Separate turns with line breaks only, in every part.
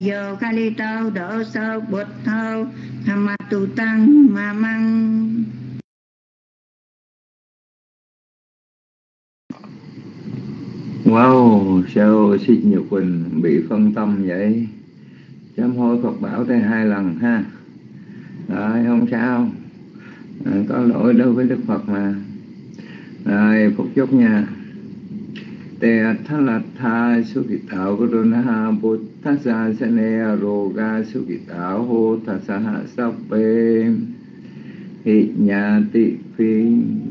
Yo kali tâu đổ sơ bụt thâu tham tu tăng ma măng
Wow, sao Xích Nhật Quỳnh bị phân tâm vậy? Chấm hối Phật bảo tới hai lần ha. Rồi, không sao. À, có lỗi đối với Đức Phật mà. Rồi, phục chúc nha. Te thalatha sukitao kurunaha buddhasa sane roga sukitao ho thasaha sappe Hị nhà tị phi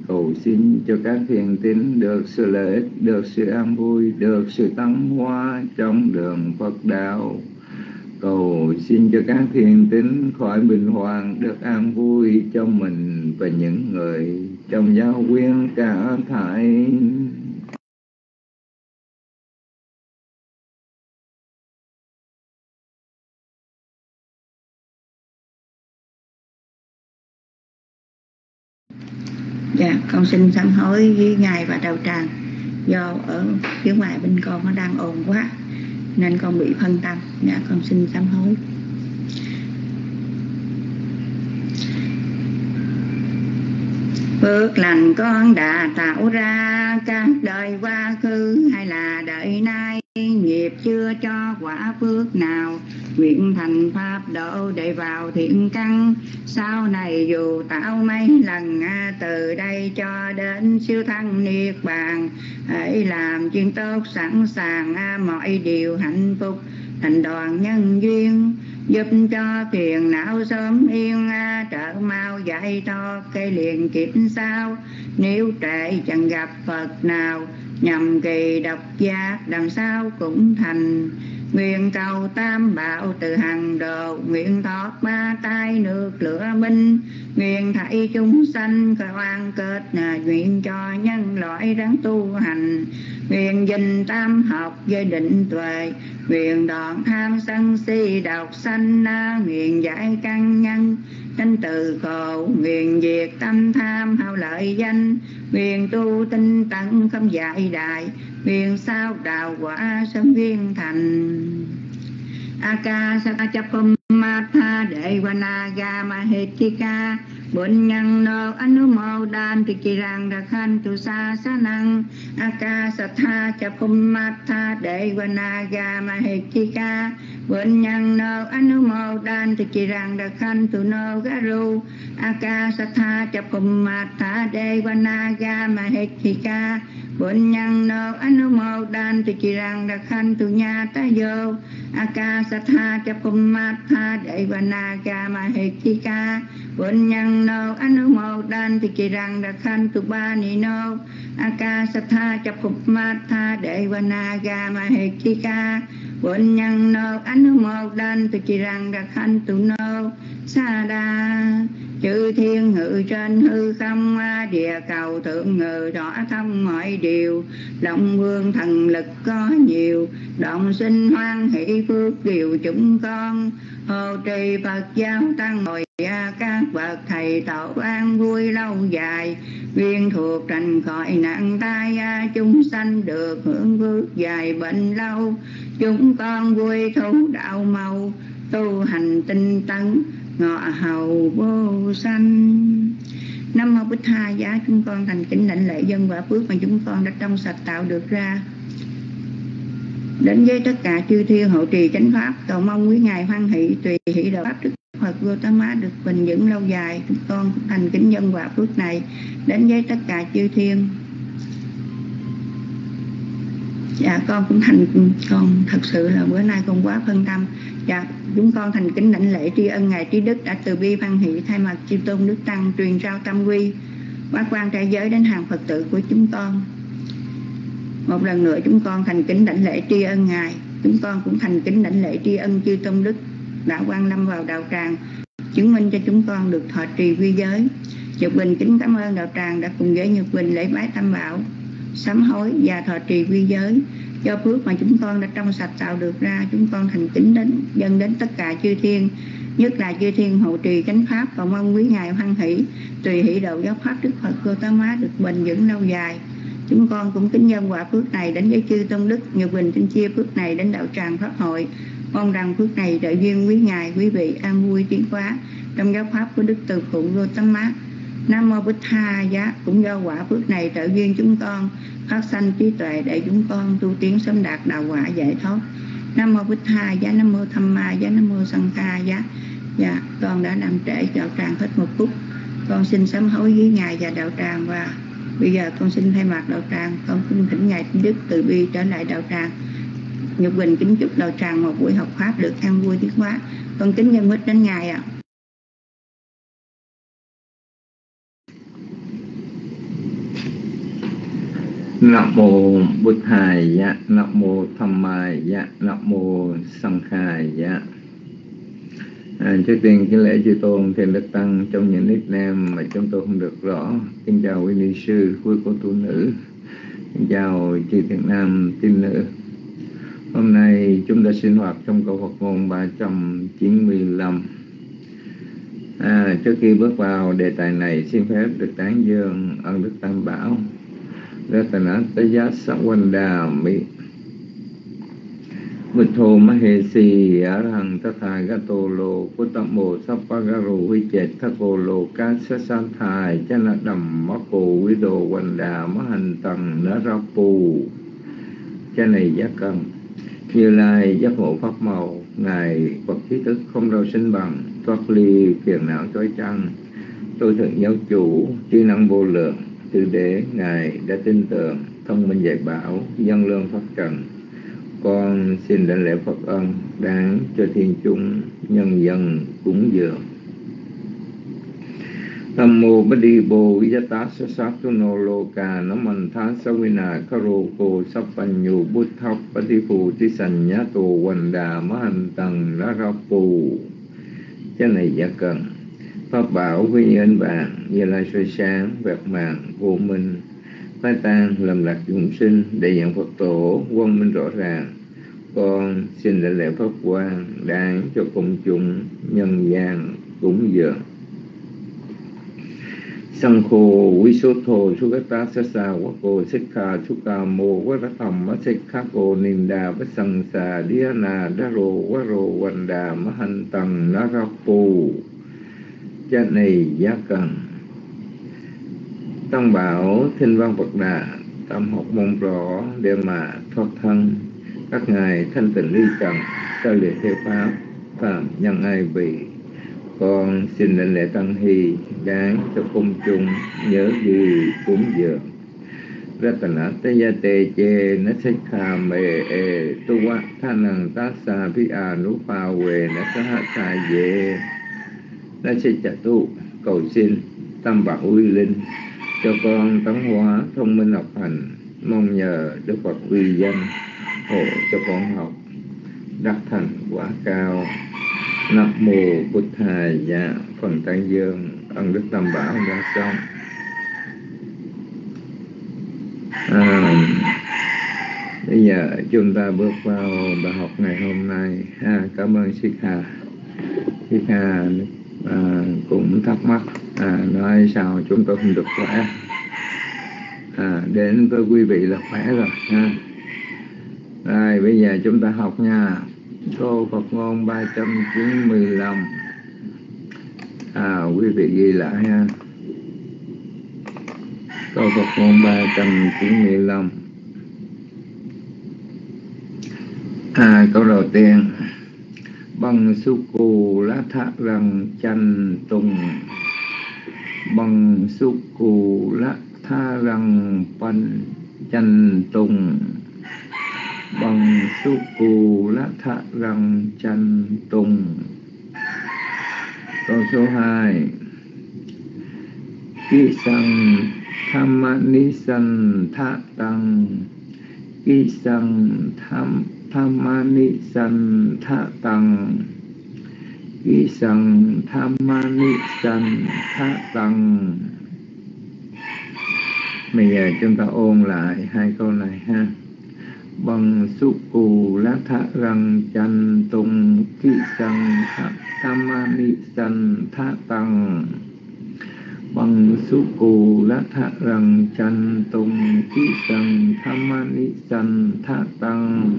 cầu xin cho các thiền tín được sự lợi ích, được sự an vui, được sự tăng hoa trong đường Phật đạo. Cầu xin cho các thiền tín khỏi bình hoàng được an vui cho mình và những người trong giáo quyến cả thải.
Con xin sám hối với Ngài và đầu Tràng. Do ở phía ngoài bên con nó đang ồn quá Nên con bị phân tâm. Dạ, con xin sám hối. Phước lành con đã tạo ra các đời quá khứ hay là đời nay? Nghiệp chưa cho quả phước nào. Nguyện thành pháp độ để vào thiện căn. Sau này dù tạo mấy lần à, từ đây cho đến siêu thăng niết bàn. Hãy làm chuyện tốt sẵn sàng à, mọi điều hạnh phúc. Thành đoàn nhân duyên giúp cho phiền não sớm yên à, trợ mau dạy cho cây liền kịp sao nếu trễ chẳng gặp phật nào, nhầm kỳ độc giác đằng sau cũng thành. Nguyện cầu tam bảo từ hàng đồ, nguyện thoát ba tai nước lửa minh. Nguyện thảy chúng sanh khoan kết là nguyện cho nhân loại ráng tu hành. Nguyện dình tam học với định tuệ nguyện đoạn tham sân si độc sanh na nguyện giải căn nhân tránh từ khổ, nguyện diệt tâm tham, hao lợi danh. Nguyện tu tinh tấn, không dạy đại. Nguyện sao đạo quả sớm viên thành. Aka sa chấp Akasatachapummatha Devanaga Mahetika Bụn nhân nô anumo đan thì kỳ rằng đặc hành tu sa sa năng Akasatha he chi Mahetika Bụn nhân nô anumo đan thì kỳ rằng đặc hành tu nô garu Akasatha he chi Mahetika Bụn nhân nô anumo đan tu chi rằng đặc khăn tu nha ta vô Akasatha chapummatha Devanaga ca. Bụn nhân nô anumo đan tu chi rằng đặc khăn tu ba ni nô akasatha ca. Bốn nhân nô một đan thì chỉ rằng đặc khanh tu nô sa đa. Chư thiên ngự trên hư không địa cầu thượng ngự rõ thông mọi điều. Động vương thần lực có nhiều động sinh hoan hỷ phước điều chúng con. Hộ trì phật giáo tăng gia các bậc thầy tạo an vui lâu dài. Viên thuộc thành khỏi nạn tai chúng sanh được hưởng phước dài bệnh lâu. Chúng con vui thú đạo màu, tu hành tinh tấn, ngọ hầu vô sanh. Năm mô Bích Tha giá, chúng con thành kính lãnh lễ dân quả phước mà chúng con đã trong sạch tạo được ra. Đến với tất cả chư thiên hộ trì chánh pháp, cầu mong quý ngài hoan hỷ tùy hỷ đạo pháp đức Phật Gautama má được bình vững lâu dài, chúng con thành kính dân quả phước này đến với tất cả chư thiên. Dạ con cũng thành, con thật sự là bữa nay con quá phân tâm. Dạ chúng con thành kính lãnh lễ tri ân ngài trí đức đã từ bi văn hỷ thay mặt chư tôn đức tăng truyền trao tâm quy, bác quan trái giới đến hàng phật tử của chúng con. Một lần nữa chúng con thành kính lãnh lễ tri ân ngài, chúng con cũng thành kính lãnh lễ tri ân chư tôn đức đã quan lâm vào đạo tràng, chứng minh cho chúng con được thọ trì quy giới. Nhật bình kính cảm ơn đạo tràng đã cùng với Nhật bình lễ bái tam bảo, sám hối và thọ trì quy giới do phước mà chúng con đã trong sạch tạo được ra, chúng con thành kính đến, dân đến tất cả chư thiên, nhất là chư thiên hộ trì chánh pháp và mong quý ngài hoan hỷ, tùy hỷ độ giáo pháp đức phật cô tá má được bền vững lâu dài. Chúng con cũng kính nhân quả phước này đến với chư tôn đức. Nhật bình xin chia phước này đến đạo tràng pháp hội mong rằng phước này trợ duyên quý ngài, quý vị. An vui tiến hóa trong giáo pháp của đức từ phụ mát. Nam mô Bích Tha giá, cũng do quả phước này trợ duyên chúng con, phát sanh trí tuệ để chúng con tu tiến sớm đạt đạo quả giải thoát. Nam mô Bích Tha giá, Nam mô Tham Ma giá, Nam mô Sanh ca giá. Dạ con đã làm trễ đạo tràng hết một phút. Con xin sám hối với ngài và đạo tràng và bây giờ con xin thay mặt đạo tràng. Con xin thỉnh ngài đức từ bi trở lại đạo tràng. Nhật bình kính chúc đạo tràng một buổi học pháp được an vui tiến hóa con kính nhân mít đến ngài ạ à.
Nam mô Bụt Thầy dạ, Nam mô Tham Mai dạ, Nam mô Sang Khai dạ. À, trước tiên cái lễ chư tôn thiền đức tăng trong những nickname mà chúng tôi không được rõ. Kính chào quý ni sư, quý cô tu nữ. Kính chào chư thiện nam tin nữ. Hôm nay chúng ta sinh hoạt trong câu Phật ngôn 395. À, trước khi bước vào đề tài này, xin phép được tán dương ân đức Tam Bảo Ratanataya Sawandami Buddho Mahesi Arahang Tatthagato Lo Puttamo Sappagaro Vichet Thako Lo Đà Chana hành Vido Wanda Mahantang Narapu Cha này giá cần như Lai, giác ngộ Pháp màu, Ngài bậc trí thức không đâu sinh bằng, Thoát ly phiền não trói chăng Tôi thượng giáo chủ, Trí năng vô lượng Từ đế, Ngài đã tin tưởng, Thông minh dạy bảo, Dân lương pháp trần. Con xin đảnh lễ Phật ân, đáng cho thiên chúng, nhân dân cúng dường. Nam mô Bát Đi Bồ Yata Sa Sa Tu Nô Lô Ca Nam Man Tha Sa Vina Rô Cô Sa Pan Nhu Bút Thóc Bát Đi Phù Tí Sanh Nhá Tô Quần Đà Má Hành tăng Lá Ra Phù Cái này giả cần Pháp bảo quy như anh bạn Như lai soi sáng Vẹt mạng vô minh phá tan lầm lạc chúng sinh đại diện Phật tổ quân minh rõ ràng con xin đại lễ pháp quan đáng cho công chúng nhân gian cúng dường sang khô vi số thô su gát ta sa sa quá cô xích kha su ca mô quá ra thầm ma xích khá cô niềm đà với sang sa dia nà đá rô quá rô văn đà má hành tầng ná ra phù cha này giá cần Tăng bảo Thinh Văn Phật Đà Tâm học môn rõ để mà thoát thân Các ngài thanh tịnh ly trần Cho liệt theo Pháp Phạm nhân ai vị con xin lãnh lễ tăng hy Đáng cho công chung nhớ ghi cúng dường. Ratana Taya Te Che Nasikha Me E Tu Wa Tha Năng Ta Sa Pi A Nu Pa We Nakaha Sa Ye Nasikha Tu cầu xin tam bảo uy linh cho con tấn hóa thông minh học hành. Mong nhờ đức phật uy danh hộ cho con học. Đắc thành quả cao nam mô bút thầy dạ phần tăng dương. Ân đức tam bảo đã xong à, bây giờ chúng ta bước vào bài học ngày hôm nay. À, cảm ơn Sĩ Hà Sĩ Hà à, cũng thắc mắc à, nói sao chúng tôi không được khỏe. À, đến với quý vị là khỏe rồi ha. Rồi bây giờ chúng ta học nha câu Phật ngôn 395 à quý vị ghi lại ha. Câu Phật ngôn 395 à câu đầu tiên. Bằng su cù lá thác răng chanh tùng. Bằng su cù lá tha răng pan chanh tùng bằng su cù lá thạ răng chanh tùng. Câu số hai. Ký sang tham ni san tha tăng. Ký sang tham Thamani san tha tăng. Ký sang Thamani san tha tăng. Bây giờ chúng ta ôn lại hai câu này ha. Bằng su cù lá Chăn Tùng chanh tung Tham sang Thamani san tha tăng. Bằng su cù lá thạ rằng chanh tùng ký sân tham ni sanh thạ tăng.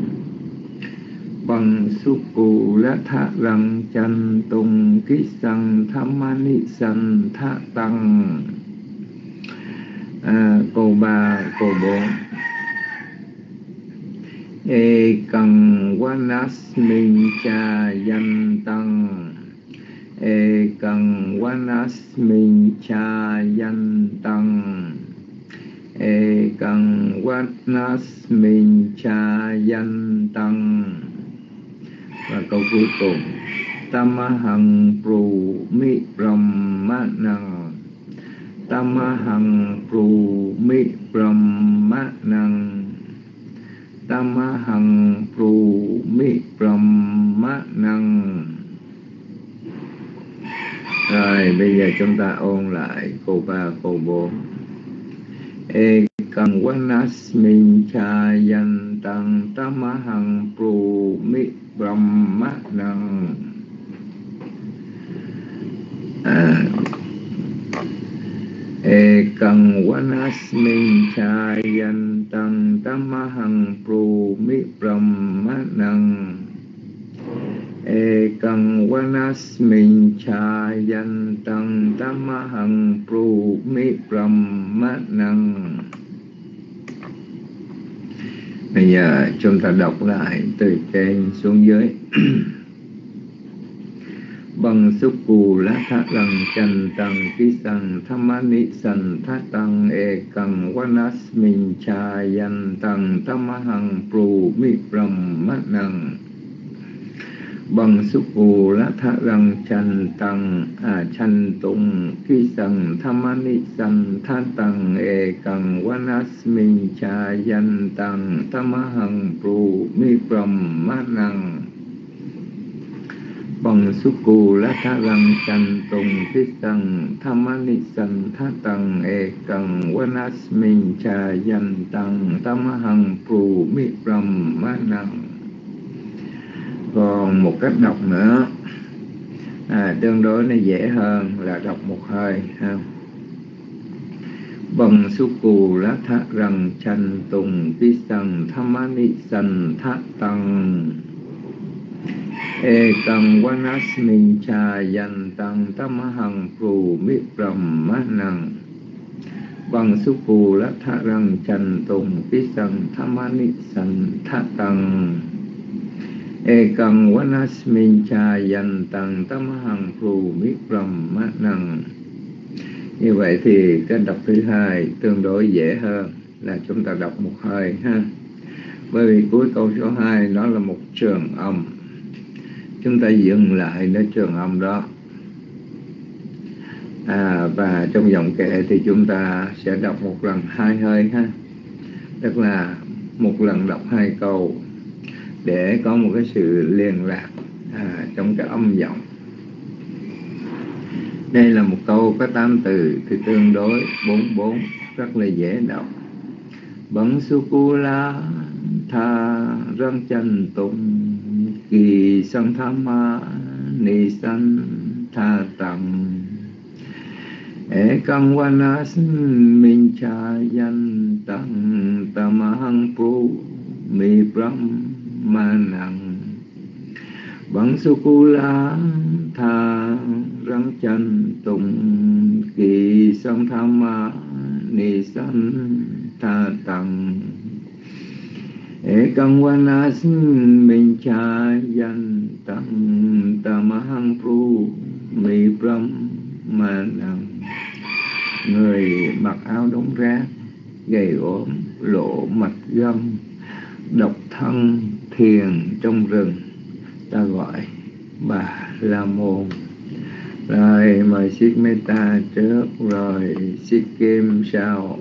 Bằng su cù lá thạ rằng chân tùng ký sang tham Ni san thạ tăng. À, cầu ba cầu bốn e cần vanas minh cha danh tăng. E cần vanas minh cha danh tăng. E cần vanas minh cha danh tăng. Và câu cuối cùng. Tamahang pru mi brahma năng hằng pru mi brahma năng tamahang pru mi brahma năng rồi, bây giờ chúng ta ôn lại câu ba, câu bốn. E cần vanas minh cha yan tăng tamahang pru mi brahma năng e cần vanasmin chayan tăng tamahang pru mi brahma năng e cần vanasmin chayan tăng tamahang pru mi brahma năng bây giờ chúng ta đọc lại từ trên xuống dưới. bằng xúc cù lá thác rằng trần tăng ký sằng tham ni sần thát tăng e cần vanas minh cha yan tăng tham hằng pru mi brahma năng bằng xúc cù lá thác rằng trần tăng à chân tung ký sằng tham ni sần thát tăng e cần vanas minh cha yan tăng tham hằng pru mi brahma năng bằng su cù la tha rằng canh tùng thiết tăng tham ni sanh tha tăng e cần vanas minh cha danh tăng tam hằng phù mi rầm ma năng còn một cách đọc nữa à, tương đối nó dễ hơn là đọc một hơi ha. Bằng su cù lá tha răng chanh tùng tí sần tham ni sanh tha tăng Ekam vanasmin cha yantang tamahang phù mi brahma năng bằng su phù lá tha răng trần tùng pi sằng thamani sanh tha tăng Ekam vanasmin cha yantang tamahang phù mi brahma năng như vậy thì cái đọc thứ hai tương đối dễ hơn là chúng ta đọc một hơi ha. Bởi vì cuối câu số 2 nó là một trường âm chúng ta dừng lại nơi trường âm đó. À, và trong giọng kệ thì chúng ta sẽ đọc một lần hai hơi ha. Tức là một lần đọc hai câu để có một cái sự liên lạc à, trong cái âm giọng. Đây là một câu có tám từ thì tương đối bốn bốn rất là dễ đọc. Bấn su cu la tha răng chân tùng kỳ sanh tham ma ni sanh tha tầm e căng vanas minh cha yan tăng tam hăng phu mi brahm manang bằng su cu la tha răng chân tùng kỳ sanh tham ma ni sanh tha tầng Ekam vanas minh cha yan tăng tamahang pru mi brahmanam Người mặc áo đóng rác, gầy ốm, lộ mạch gâm, độc thân thiền trong rừng, ta gọi bà La Môn. Rồi mời Siết Meta trước, rồi Siết Kim sau.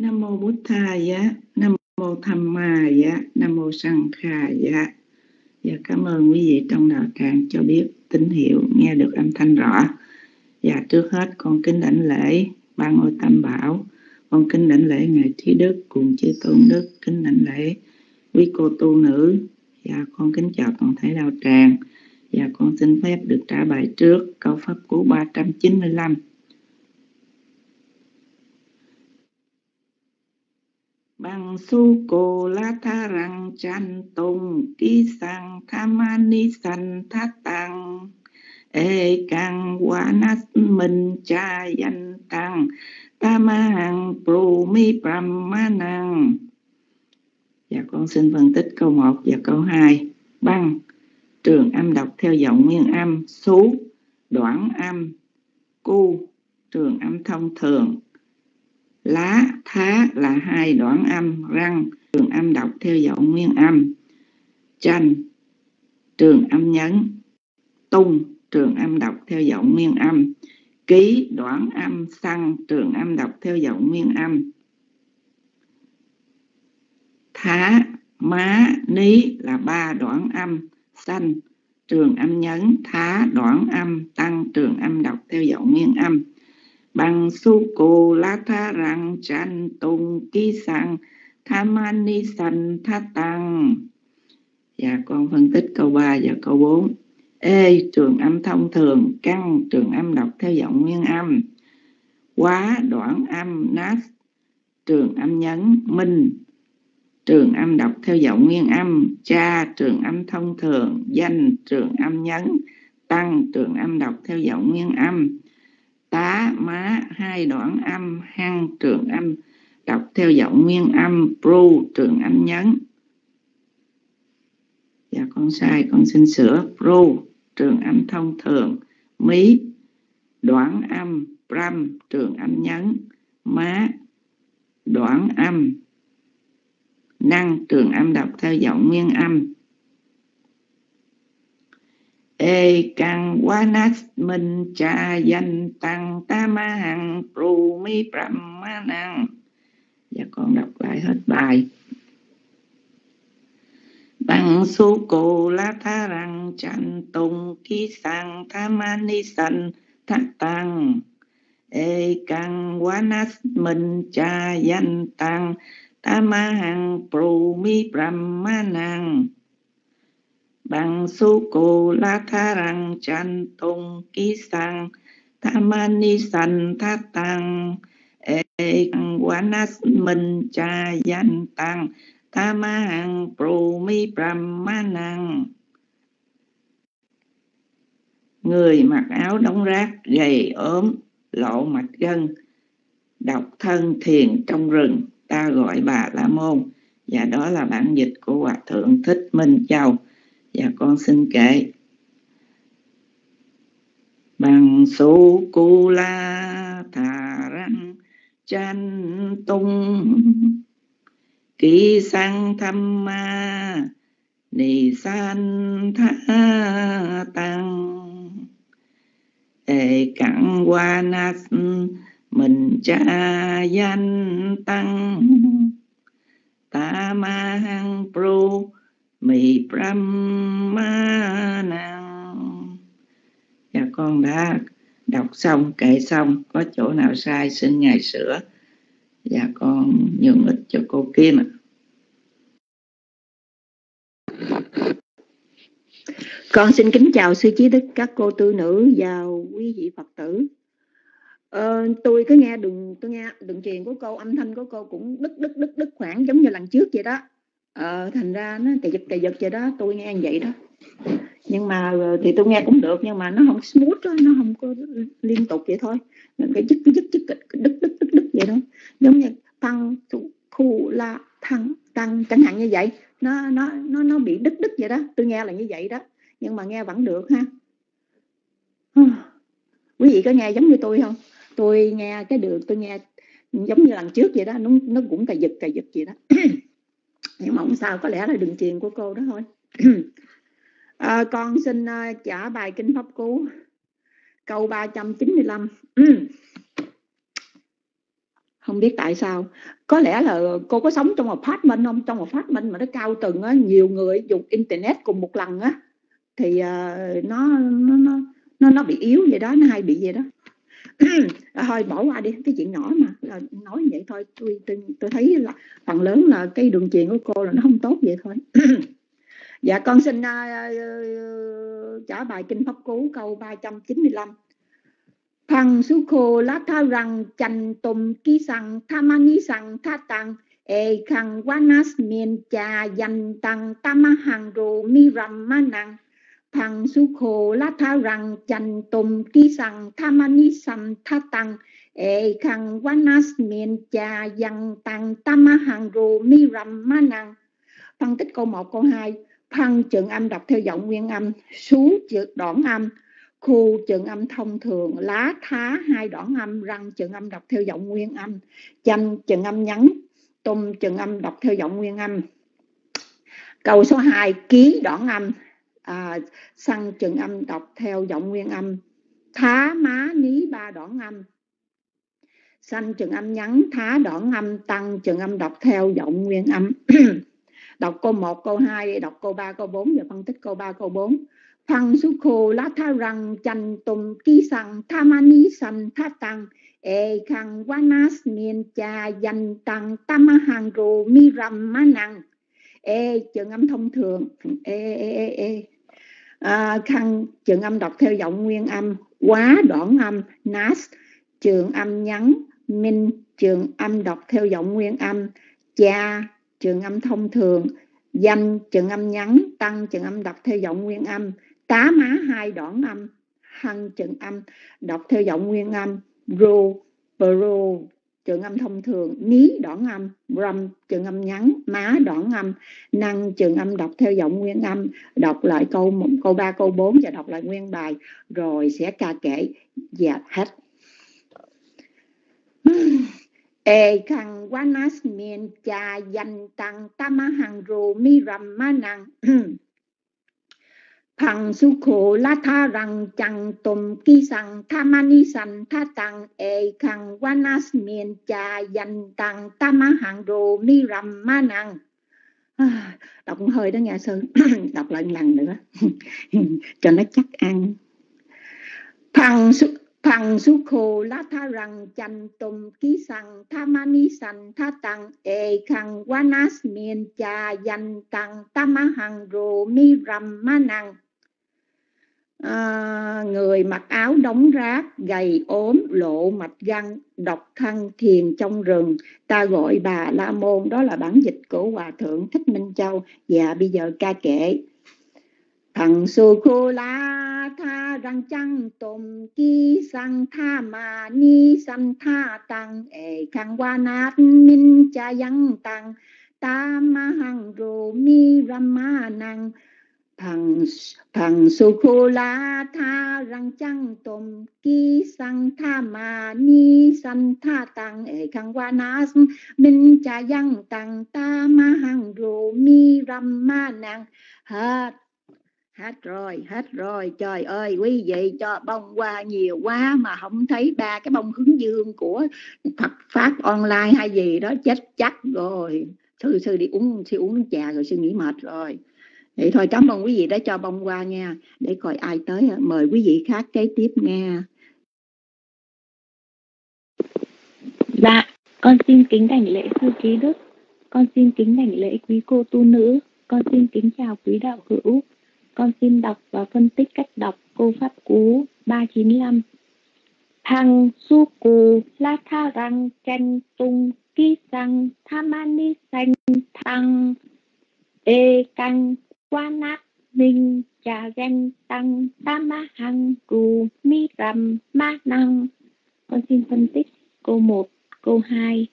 Nam mô Bụt Thaya, Nam mô Tham Ma Dạ, Nam mô Sang Kha Dạ. Và cảm ơn quý vị trong đạo tràng cho biết tín hiệu nghe được âm thanh rõ. Và trước hết con kính đảnh lễ ba ngôi tam bảo, con kính đảnh lễ ngài trí đức cùng chư tôn đức, kính đảnh lễ quý cô tu nữ. Và con kính chào toàn thể đạo tràng. Và con xin phép được trả bài trước câu pháp cú 395
bằng su cô la tha răng chan tung ký sang thamani san thát tăng ê càng qua nát minh cha danh tăng tam hằng pru mi brahmanang dạ con xin phân tích câu 1 và câu 2 băng, trường âm đọc theo giọng nguyên âm số đoạn âm, cu, trường âm thông thường lá, thá là hai đoạn âm, răng trường âm đọc theo giọng nguyên âm. Chanh trường âm nhấn. Tung trường âm đọc theo giọng nguyên âm. Ký, đoạn âm xăng trường âm đọc theo giọng nguyên âm. Thá, má, ní là ba đoạn âm xanh trường âm nhấn. Thá, đoạn âm, tăng trường âm đọc theo giọng nguyên âm bằng su cô la tha răng chan tung ký sang thamani san tha tăng. Dạ con phân tích câu 3 và câu 4 ê, trường âm thông thường, căn trường âm đọc theo giọng nguyên âm. Quá đoạn âm nát trường âm nhấn minh. Trường âm đọc theo giọng nguyên âm, cha trường âm thông thường, danh trường âm nhấn, tăng trường âm đọc theo giọng nguyên âm tá, má, hai đoạn âm, hăng, trường âm. Đọc theo giọng nguyên âm pro trường âm nhấn. Dạ con sai, con xin sửa. Pro trường âm thông thường. Mí, đoạn âm pram, trường âm nhấn. Má, đoạn âm năng, trường âm đọc theo giọng nguyên âm ê căng quá nát, minh cha danh tăng, ta ma hằng pru mi năng và dạ, con đọc lại hết bài. Bằng su cô la tha rằng chan tùng ki sang, tha mani san thắt tăng ê căng quá nát, minh cha danh tăng tamahang prumi năng bằng su cô la tha rằng chan tung ký sang tamani san tha tăng e wanas minh cha danh tăng tamahang prumi brahmanang người mặc áo đóng rác, gầy ốm, lộ mạch gân, độc thân thiền trong rừng, ta gọi bà la môn, và đó là bản dịch của hòa thượng thích minh châu và con xin kệ bằng su cu la thà răng chan tung kỳ sang tham ma nì san tha tăng. Ê cẳng qua nát mình cha danh tăng. Ta ma hăng pro mì brahma năng dạ con đã đọc xong kệ xong có chỗ nào sai xin ngài sửa. Dạ con nhường ít cho cô kim ạ.
Con xin kính chào sư trí đức các cô tư nữ và quý vị phật tử. Ờ, tôi cứ nghe đường tôi nghe đường truyền của cô âm thanh của cô cũng đứt đứt đứt đứt khoảng giống như lần trước vậy đó ờ, thành ra nó cày giật cày giật vậy đó tôi nghe như vậy đó. Nhưng mà ờ, thì tôi nghe cũng được nhưng mà nó không smooth đó, nó không có liên tục vậy thôi. Cái dứt dứt dứt đứt đứt đứt đứt vậy đó. Giống như tăng khu la thăng tăng chẳng hạn như vậy. Nó nó nó nó bị đứt đứt vậy đó. Tôi nghe là như vậy đó. Nhưng mà nghe vẫn được ha. Quý vị có nghe giống như tôi không? Tôi nghe cái đường tôi nghe giống như lần trước vậy đó. Nó nó cũng cà giật cà giật vậy đó. nhưng mà không sao có lẽ là đường truyền của cô đó thôi. À, con xin uh, trả bài kinh pháp cú. Câu 395 không biết tại sao. Có lẽ là cô có sống trong một phát minh không? Trong một phát minh mà nó cao tầng á nhiều người dùng internet cùng một lần á thì uh, nó nó nó nó bị yếu vậy đó nó hay bị vậy đó. À, thôi bỏ qua đi cái chuyện nhỏ mà là nói vậy thôi. Tôi, tôi tôi thấy là phần lớn là cái đường truyền của cô là nó không tốt vậy thôi. Dạ con xin uh, trả bài kinh pháp cú câu 395 thằng su khô lá tha rằng chành tùng ký sằng tha mani sằng tha tăng e khang wanas miên cha danh tăng tamahang ru mi ram manang thằng su khổ la tha rằng, chành tùng ki sang thamani sam tha tăng. E khang wanas miền cha dằng tăng tamahang ru mi rầm ma năng phân tích câu 1 câu 2 phân trường âm đọc theo giọng nguyên âm sú trượt đoạn âm khu trường âm thông thường, lá thá hai đoạn âm, răng trường âm đọc theo giọng nguyên âm chanh trường âm nhắn tum trường âm đọc theo giọng nguyên âm. Câu số 2 ký đoạn âm à, săn chừng âm đọc theo giọng nguyên âm. Thá má ní ba đoạn âm. Xanh trường âm nhắn thá đoạn âm tăng trường âm đọc theo giọng nguyên âm. Đọc câu 1, câu 2, đọc câu 3, câu 4 và phân tích câu 3, câu 4 Phăng su khu lá tha răng chanh tùng ký sang tha ní san tha tăng. E quá wanas miên cha danh tăng tama hàng rù mi rầm ma năng e trường âm thông thường. E e e e à, khăn trường âm đọc theo giọng nguyên âm. Quá đoạn âm nas trường âm nhắn. Minh trường âm đọc theo giọng nguyên âm. Cha trường âm thông thường. Danh trường âm ngắn tăng trường âm đọc theo giọng nguyên âm. Tá má hai đoạn âm. Hăng trường âm đọc theo giọng nguyên âm. Ru pro trường âm thông thường ní đoạn âm, râm, trường âm ngắn, má đoạn âm, năng, trường âm đọc theo giọng nguyên âm, đọc lại câu một, câu ba, câu bốn và đọc lại nguyên bài, rồi sẽ ca kể và hết. E khang wanas miên, cha danh tăng tamahang ru mi ram manang phằng su khổ la tha rằng chẳng tùm ki sang thamani san tha tăng e khang wanas miên cha danh tăng tamahang ru mi ram manang à, đọc hơi đó nghe sư. Đọc lại lần nữa. Cho nó chắc ăn. Phằng su Thằng su khổ la tha rằng chanh tùm ký sằng tha mani san tha tăng e khang wanas miên cha danh tăng tama hằng rô mi rầm ma năng à, người mặc áo đóng rác gầy ốm lộ mạch găng độc thân thiền trong rừng. Ta gọi bà la môn đó là bản dịch của hòa thượng thích minh châu. Và bây giờ ca kệ. Thằng su khu la tha răng chăng tôm ki sang tha ma ni san tha tăng e khang qua nát min cha yang tăng ta ma hằng rù mi rama năng thằng thằng sô khô la tha răng chăng tôm ki sang tha ma ni san tha tăng e khang qua na minh cha yang tăng ta ma hằng rô mi rầm ma nàng. Hết hết rồi hết rồi. Trời ơi, quý vị cho bông qua nhiều quá mà không thấy ba cái bông hướng dương của Phật pháp online hay gì đó, chết chắc rồi. Sư sư đi uống sư uống trà rồi sư nghỉ mệt rồi vậy thôi, cảm ơn quý vị đã cho bông qua nha để coi ai tới, mời quý vị khác kế tiếp nghe.
Dạ con xin kính đảnh lễ sư trí đức. Con xin kính đảnh lễ quý cô tu nữ. Con xin kính chào quý đạo hữu. Con xin đọc và phân tích cách đọc câu pháp cú 395. Thằng su cù la tha răng chanh tung ki sang thamani xanh thăng e căng qua nát minh trà gen tăng tama hằng cù mi rầm ma năng. Con xin phân tích câu 1, câu 2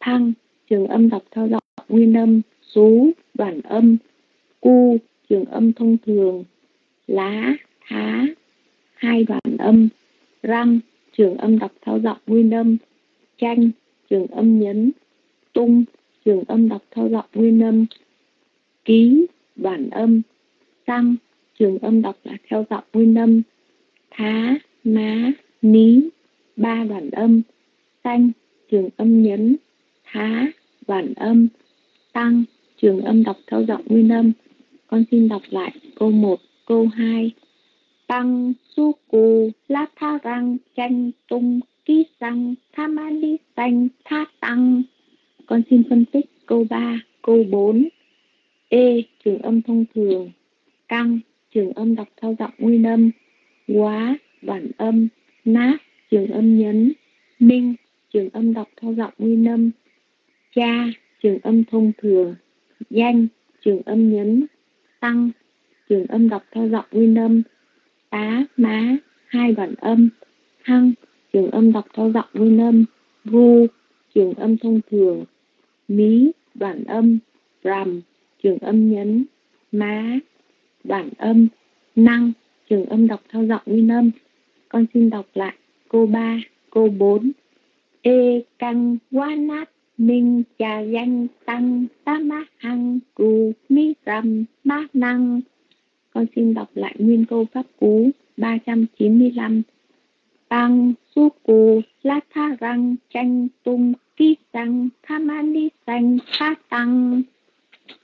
thăng trường âm đọc theo giọng nguyên âm số đoạn âm. Cu trường âm thông thường. Lá thá hai đoạn âm. Răng trường âm đọc theo giọng nguyên âm. Chanh trường âm nhấn. Tung trường âm đọc theo giọng nguyên âm. Ký đoạn âm xăng trường âm đọc là theo giọng nguyên âm thá má ní ba đoạn âm xanh trường âm nhấn thá đoạn âm tăng trường âm đọc theo giọng nguyên âm con xin đọc lại câu 1, câu 2. Tăng su cù la tha răng chanh tung ký răng tha ma xanh tha tăng. Con xin phân tích câu 3, câu 4. E trường âm thông thường. Căng, trường âm đọc theo giọng nguyên âm. Quá, đoạn âm. Nát, trường âm nhấn. Minh, trường âm đọc theo giọng nguyên âm. Cha, trường âm thông thường danh, trường âm nhấn tăng, trường âm đọc theo giọng nguyên âm tá, má, hai đoạn âm hăng, trường âm đọc theo giọng nguyên âm vu, trường âm thông thường mí, đoạn âm rằm trường âm nhấn, má, đoạn âm, năng, trường âm đọc theo giọng nguyên âm. Con xin đọc lại, cô ba, cô bốn. E căng quá nát, minh trà danh tăng, tá má hăng, cù mi rằm má năng. Con xin đọc lại nguyên câu pháp cú 395 tăng su cù la tha răng tranh tung ki sang thamani sanh tha tăng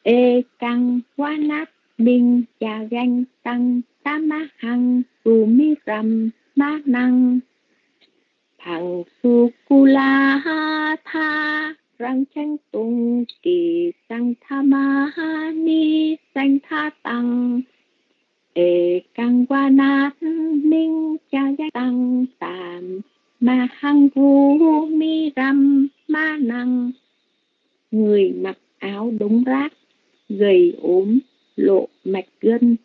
e căng quá nát minh cha ganh, tăng tá má hăng cù mi rầm má năng. Thằng su cu la ha tha, răng chanh tung kỳ sang tha ma ha ni sang tha tăng. Ê, căng qua nát, minh cha gia tăng tạm ma hăng vu mi rầm ma năng. Người mặc áo đống rác, gầy ốm, lộ mạch gân,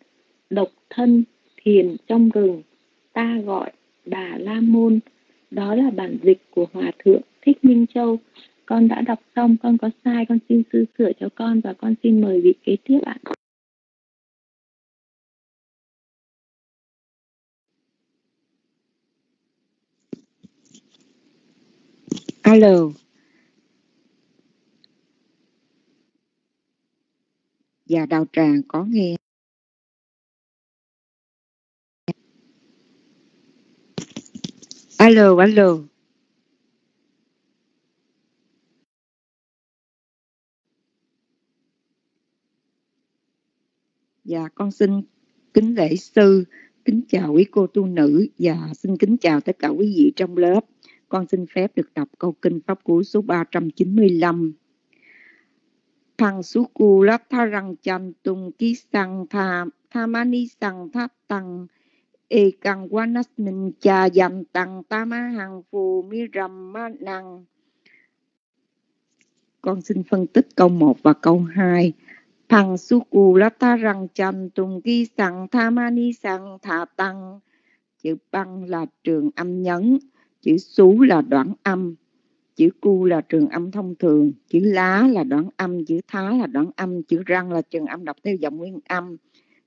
độc thân, thiền trong rừng. Ta gọi bà la môn. Đó là bản dịch của hòa thượng thích minh châu. Con đã đọc xong, con có sai, con xin sư sửa cho con và con xin mời vị kế tiếp ạ.
Alo. Và đạo tràng có nghe. Alo alo. Dạ con xin kính lễ sư, kính chào quý cô tu nữ và xin kính chào tất cả quý vị trong lớp. Con xin phép được đọc câu kinh pháp cú số 395 thằng su cù lát tha rằng chan tung ký sang tha tha mani sang tháp tăng e càng quan nát mình cha dầm tăng ta ma hàng phù mi rầm ma năng con xin phân tích câu 1 và câu 2 thằng su cù lát tha rằng chan tung ký sang tha mani sang tha tăng chữ băng là trường âm nhấn, chữ xú là đoạn âm chữ cu là trường âm thông thường, chữ lá là đoạn âm, chữ thá là đoạn âm, chữ răng là trường âm đọc theo giọng nguyên âm.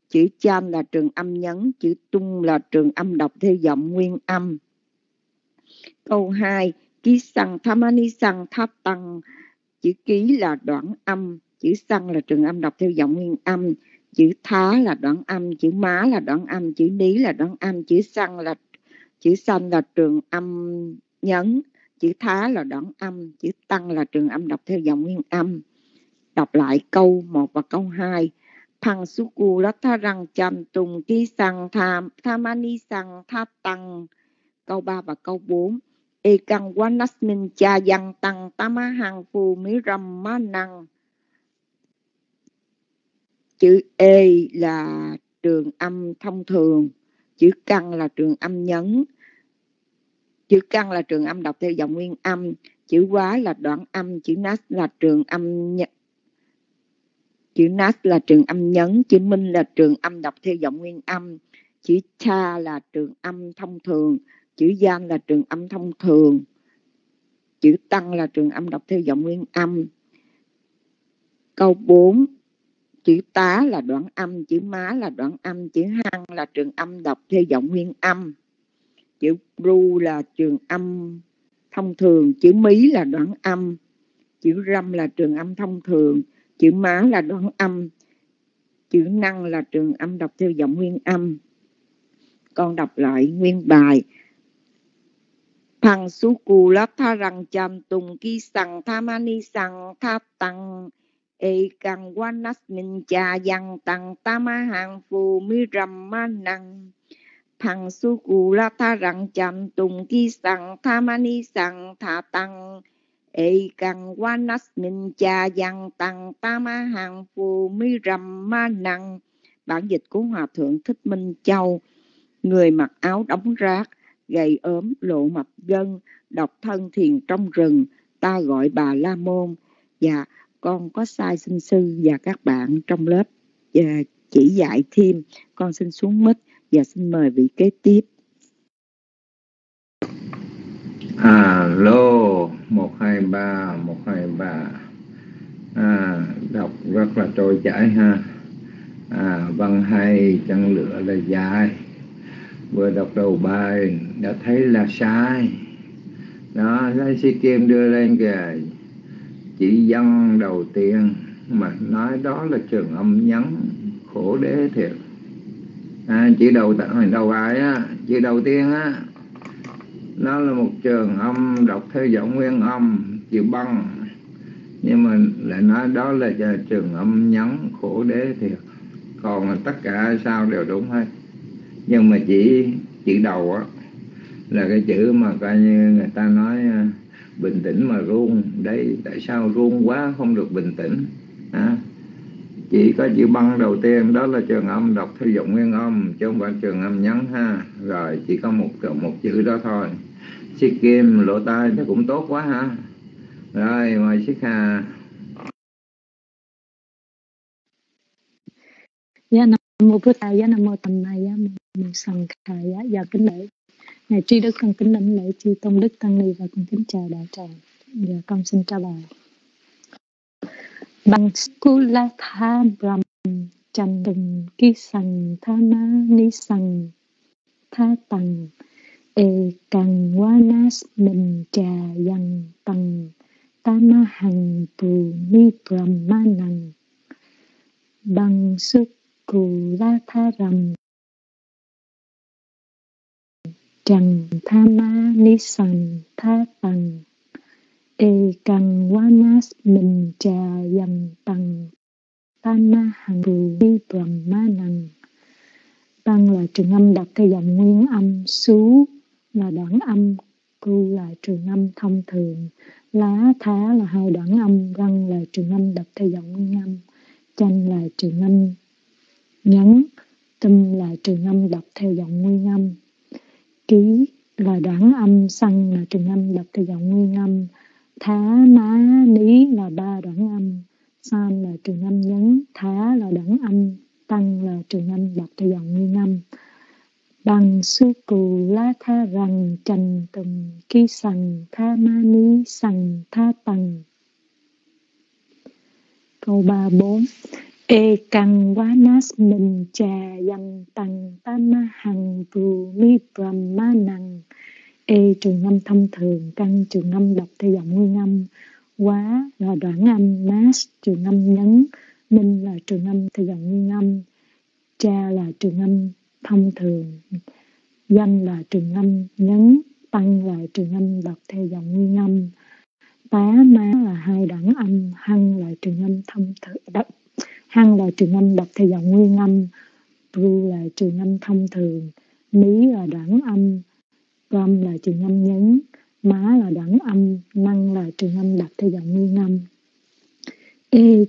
Chữ chan là trường âm nhấn, chữ tung là trường âm đọc theo giọng nguyên âm. Câu 2 ký sang thamani sang tháp tăng chữ ký là đoạn âm, chữ sang là trường âm đọc theo giọng nguyên âm. Chữ thá là đoạn âm, chữ má là đoạn âm, chữ ní là đoạn âm, chữ sang là, chữ xanh là trường âm nhấn chữ thá là đoạn âm, chữ tăng là trường âm, đọc theo giọng nguyên âm. Đọc lại câu 1 và câu 2 phăng su cu lá tha răng chăm tùng ti sang tham thamani sang tha tăng. Câu 3 và câu 4 e căng wanasmin cha yang tăng tama hàng phù mỹ ram ma năng. Chữ e là trường âm thông thường. Chữ căn là trường âm nhấn chữ căn là trường âm đọc theo giọng nguyên âm, chữ quá là đoạn âm, chữ nát là trường âm nhấn chữ nát là trường âm nhấn, chữ minh là trường âm đọc theo giọng nguyên âm, chữ cha là trường âm thông thường, chữ gian là trường âm thông thường, chữ tăng là trường âm đọc theo giọng nguyên âm. Câu 4 chữ tá là đoạn âm, chữ má là đoạn âm, chữ hăng là trường âm đọc theo giọng nguyên âm chữ ru là trường âm, thông thường chữ mí là đoạn âm. Chữ râm là trường âm thông thường, chữ má là đoạn âm. Chữ năng là trường âm đọc theo giọng nguyên âm. Con đọc lại nguyên bài. Thằng su cù lát tha rằng chàm tùng ki sằng, tha mani sằng, tha tăng. E căng wanas min cha yang tăng tama hàng phù mi rầm ma năng thằng su cù la tha rằng chạm tùng ki sang tha mani sang tha tăng. E căng nát mình cha yang tăng tama hàng phù mi rầm ma năng bản dịch của hòa thượng thích minh châu, người mặc áo đóng rác, gầy ốm, lộ mập gân độc thân thiền trong rừng, ta gọi bà la môn. Và con có sai xin sư và các bạn trong lớp. Dạ, chỉ dạy thêm, con xin xuống mít và xin mời vị kế tiếp.
Alo một hai ba một hai ba. À, đọc rất là trôi chảy ha. À, văn hay chân lửa là dài. Vừa đọc đầu bài đã thấy là sai. Đó lấy si kim đưa lên kìa. Chỉ văn đầu tiên mà nói đó là trường âm nhấn khổ đế thiệt à, chỉ đầu đầu bài á chỉ đầu tiên á nó là một trường âm đọc theo giọng nguyên âm chịu băng. Nhưng mà lại nói đó là trường âm nhấn khổ đế thiệt còn tất cả sao đều đúng hết. Nhưng mà chỉ chữ đầu á là cái chữ mà coi như người ta nói à, bình tĩnh mà run. Đấy tại sao run quá không được bình tĩnh? À, chỉ có chữ băng đầu tiên đó là trường âm đọc theo giọng nguyên âm chứ không phải trường âm nhấn ha rồi chỉ có một một chữ đó thôi xích kim lỗ tai nó cũng tốt quá ha rồi mời xích hà
Dạ nam mô Bụt Thầy, dạ nam mô tầm này dạ nam mô Sanh Khai, dạ, dạ kính lễ. Ngài Tri Đức con kính lãnh lễ chư Tôn Đức Tăng Ni và con kính chào đạo tràng. Dạ con xin trả bài. Bằng Skula Tha Brahm Chan Đừng Ki Sằng Tha Na Ni Sằng Tha Tăng E Càng Wanas Mình Trà Yang Tăng Tama Hằng Bù Ni Brahmanang Bằng Sức Cù La Tha Rầm Trần Tha Ma Ni Sằng Tha Tăng E Căng Wanas Mình Trà Dầm Tăng Tama Hằng Bù Ni Brahma Năng Tăng là trường âm đặt cái dòng nguyên âm Sú là đoạn âm Cu là trường âm thông thường. Lá Thá là hai đoạn âm, Răng là trường âm đặt theo giọng nguyên âm, Chanh là trường âm nhấn, Tâm là trường âm đọc theo giọng nguyên âm. Ký là đoạn âm, Xăng là trường âm đọc theo giọng nguyên âm. Thá, má, ní là ba đoạn âm San là trường âm nhấn Thá là đoạn âm Tăng là trường âm đọc theo dòng nguyên âm Bằng su cù la tha rằng Trần tùng ki sằng tha ma ní sằng tha Tằng. Câu ba bốn E căng quá nát mình trà dầm Tằng tam ma hằng vù mi brahma năng E trường âm thông thường, căn trường âm đọc theo giọng nguyên âm, quá là đoạn âm, mass trường âm nhấn, minh là trường âm theo giọng nguyên âm, cha là trường âm thông thường, danh là trường âm nhấn, tăng là trường âm đọc theo giọng nguyên âm, tá má là hai đoạn âm, hăng là trường âm thông thường, đọc, hăng là trường âm đọc theo giọng nguyên âm, ru là trường âm thông thường, mí là đoạn âm, Ram là trường âm nhấn, má là đoạn âm, năng là trường âm đặt theo giọng nguyên âm. E,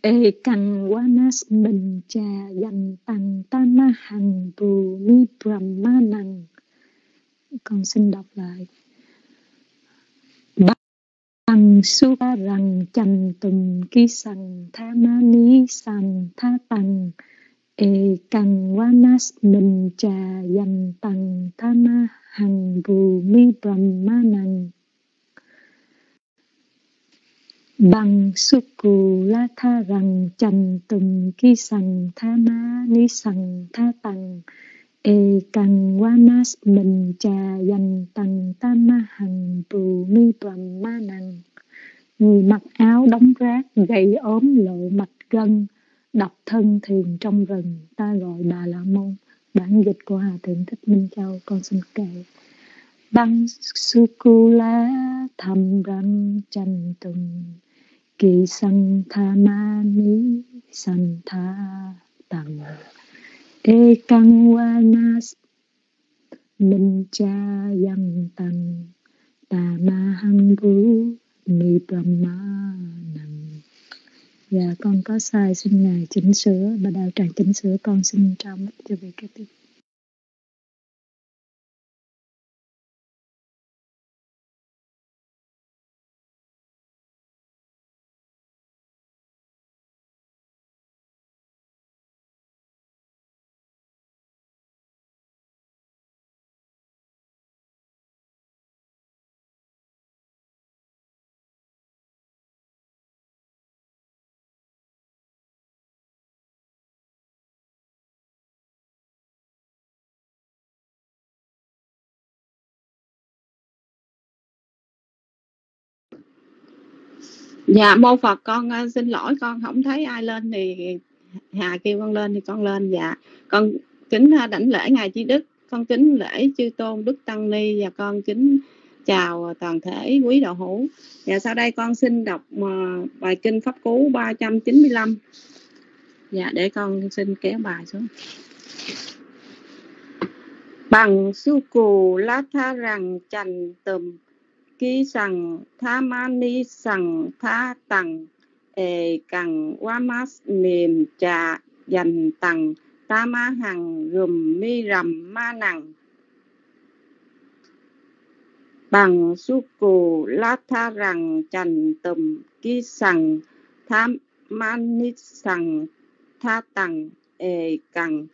e căng wanas bình cha dành tăng tama hằng bù mi brahma năng. Con xin đọc lại. Bằng su rằng chành tùng ki sằng tha ma ni sằng tha tăng e căng wanas mình cha dành tăng tama hành Bù mi brahmanang bằng suku la tha rằng chành tùng ki sằng tha ma ni sằng tha tằng, e căng wanas mình trà dành tằng tam ma hằng bù mi brahmanang người mặc áo đóng rác gầy ốm lộ mạch gân độc thân thiền trong rừng ta gọi bà la môn bản dịch của Hòa Thượng Thích Minh Châu, con xin kể. Băng sukula tham răng chân tùng kỳ sanh tha ma ni sanh tha tầng e căng wanas minh cha yang tăng tà ma hăng vũ ni brahma năng Dạ con có sai, xin Ngài chỉnh sửa và đạo tràng chỉnh sửa, con xin trao mất cho vị kế tiếp.
Dạ mô phật con uh, xin lỗi con không thấy ai lên thì hà kêu con lên thì con lên dạ. Con kính uh, đảnh lễ ngài chi đức con kính lễ chư tôn đức tăng ni và con kính chào toàn thể quý đạo hữu. Và sau đây con xin đọc uh, bài kinh pháp cú 395 dạ để con xin kéo bài xuống. Bằng su cù lá tha rằng chành tùm ki sang tha mani sang tha tằng, ề cằng wa mas niềm trà dành tằng ta ma hằng rùm mi rầm ma nằng. Bằng su cù la tha rằng chành tùm ki sằng tha mani sằng tha tằng, ề cằng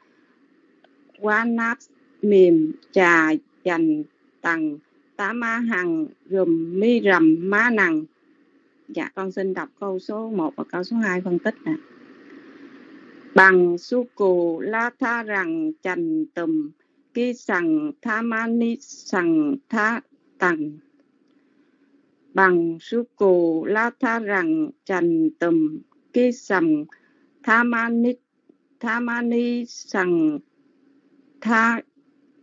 wa nát mềm trà dành tằng tá ma hằng rùm mi rầm ma nằng dạ con xin đọc câu số 1 và câu số 2 phân tích nè. Bằng su cù la tha rằng chành tùm, ki sằng tha ma ni sằng tha tằng. Bằng su cù la tha rằng chành tùm, ki sằng tha ma ni, tha ma ni sằng tha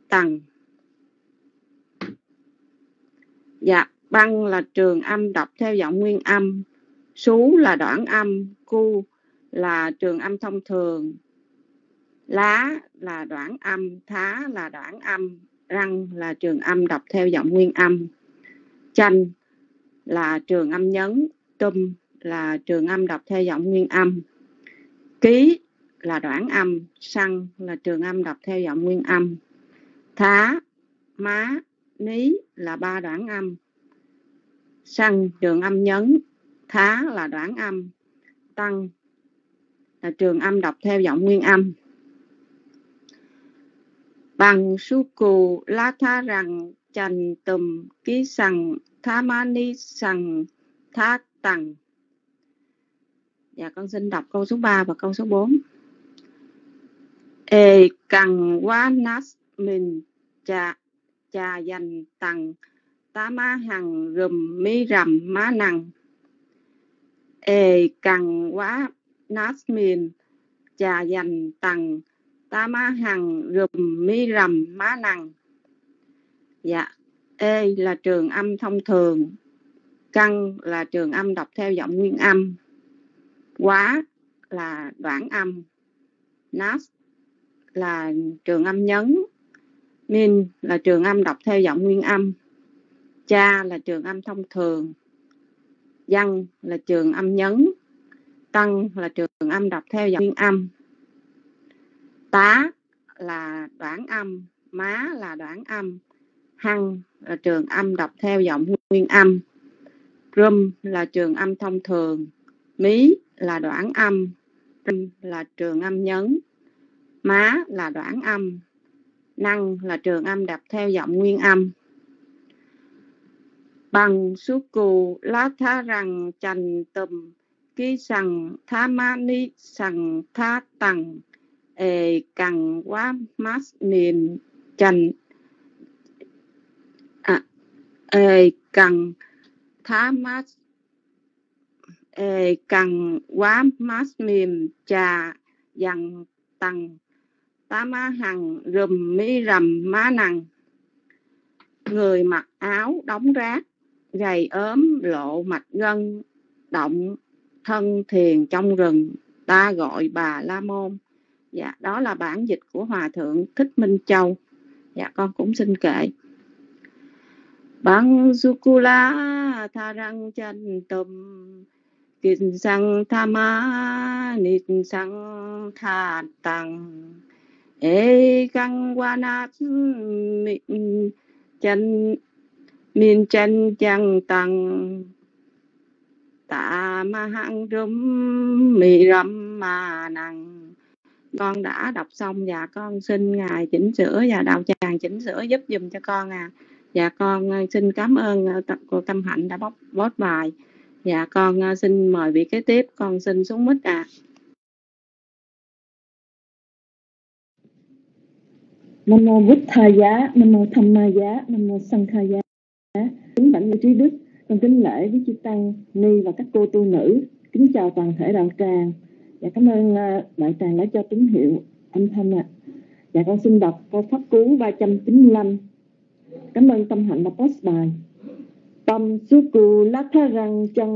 tằng. Dạ băng là trường âm, đọc theo giọng nguyên âm. Sú là đoạn âm, cu là trường âm thông thường. Lá là đoạn âm, thá là đoạn âm, răng là trường âm, đọc theo giọng nguyên âm. Chanh là trường âm nhấn tum là trường âm, đọc theo giọng nguyên âm. Ký là đoạn âm xăng là trường âm, đọc theo giọng nguyên âm. Thá, má ní là ba đoạn âm. Săn trường âm nhấn. Thá là đoạn âm. Tăng là trường âm đọc theo giọng nguyên âm. Bằng su cù la tha rằng, chành tùm ký sằng, tha ma ni sằng, tha tằng. Và con xin đọc câu số 3 và câu số 4 ê cần quá nát mình cha cha dành tằng tá má hằng rùm mi rầm má nằng. Ê, cằn quá, nát miền cha dành tằng tá má hằng rùm mi rầm má nằng. Dạ ê, là trường âm thông thường. Căng là trường âm đọc theo giọng nguyên âm. Quá là đoạn âm. Nát là trường âm nhấn min là trường âm đọc theo giọng nguyên âm. Cha là trường âm thông thường. Dân là trường âm nhấn. Tăng là trường âm đọc theo giọng nguyên âm. Tá là đoạn âm. Má là đoạn âm. Hăng là trường âm đọc theo giọng nguyên âm. Rum là trường âm thông thường. Mí là đoạn âm. Rum là trường âm nhấn. Má là đoạn âm năng là trường âm đọc theo giọng nguyên âm. Bằng su cù lá tha rằng chành tùm ký sằng tha ma ni sằng tha tằng ề cằng quá mát niềm chành à, ề cằng tha mát ề cằng quá mát mềm trà dằn tằng tá hằng rùm mi rầm má nằng. Người mặc áo đóng rác gầy ốm, lộ mạch gân, động thân thiền trong rừng. Ta gọi bà la môn. Dạ đó là bản dịch của hòa thượng thích minh châu. Dạ con cũng xin kể. Bằng sukula tha răng chân tùm, kinh sang tha ma nít sang tha tăng ê căng qua nát chân miền chân chẳng tăng tạ ma hăng rúm, mì râm mà nặng con đã đọc xong và con xin ngài chỉnh sửa và đạo tràng chỉnh sửa giúp dùm cho con à. Và con ờ, xin cảm ơn ờ, cô tâm hạnh đã bóc bót bài. Và con ờ, xin mời vị kế tiếp, con xin xuống mít à
nam mô bút tha giá, nam mô tham ma giá, nam mô sanh kha giá. Kính đảnh lễ trí đức, con kính lễ với chư tăng, ni và các cô tu nữ. Kính chào toàn thể đạo tràng. Và cảm ơn à, đại tràng đã cho tín hiệu âm thanh ạ. À. dạ con xin đọc câu pháp cú 395 cảm ơn tâm hạnh và post bài. Tâm sucula thà rằng, chân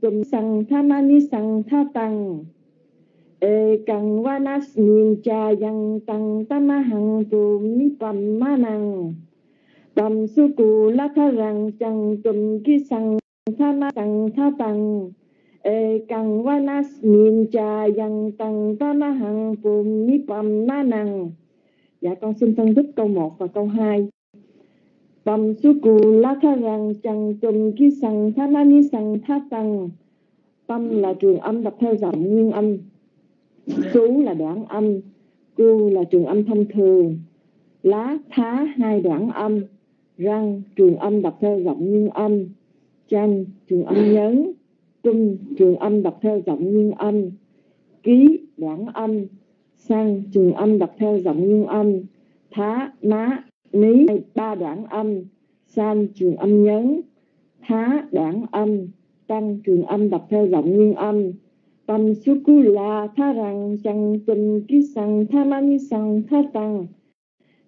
tum sang thamani sang tha tăng e kang nát min cha yang tăng tamahang tu mi pam manang tâm suku rằng chẳng tùm ki sang thama tăng tha tăng e kang nát min cha yang tăng tamahang tu mi pam manang dạ con xin phân tích câu 1 và câu 2 Tâm su cù la tha rằng chẳng tùm ki sang dạ, tha ma ni sang tha tăng. Tâm là trường âm đọc theo giọng nguyên âm. Sú là đoạn âm. Cu là trường âm thông thường. Lá thá hai đoạn âm. Răng trường âm đọc theo giọng nguyên âm. Chanh trường âm nhấn. cung trường âm đọc theo giọng nguyên âm. Ký đoạn âm. Sang trường âm đọc theo giọng nguyên âm. Thá má ní, ba đoạn âm san trường âm nhấn, thá đoạn âm, tăng trường âm đọc theo giọng nguyên âm tâm sukula tha rằng chẳng tình ký sằng tha mani sằng tha tăng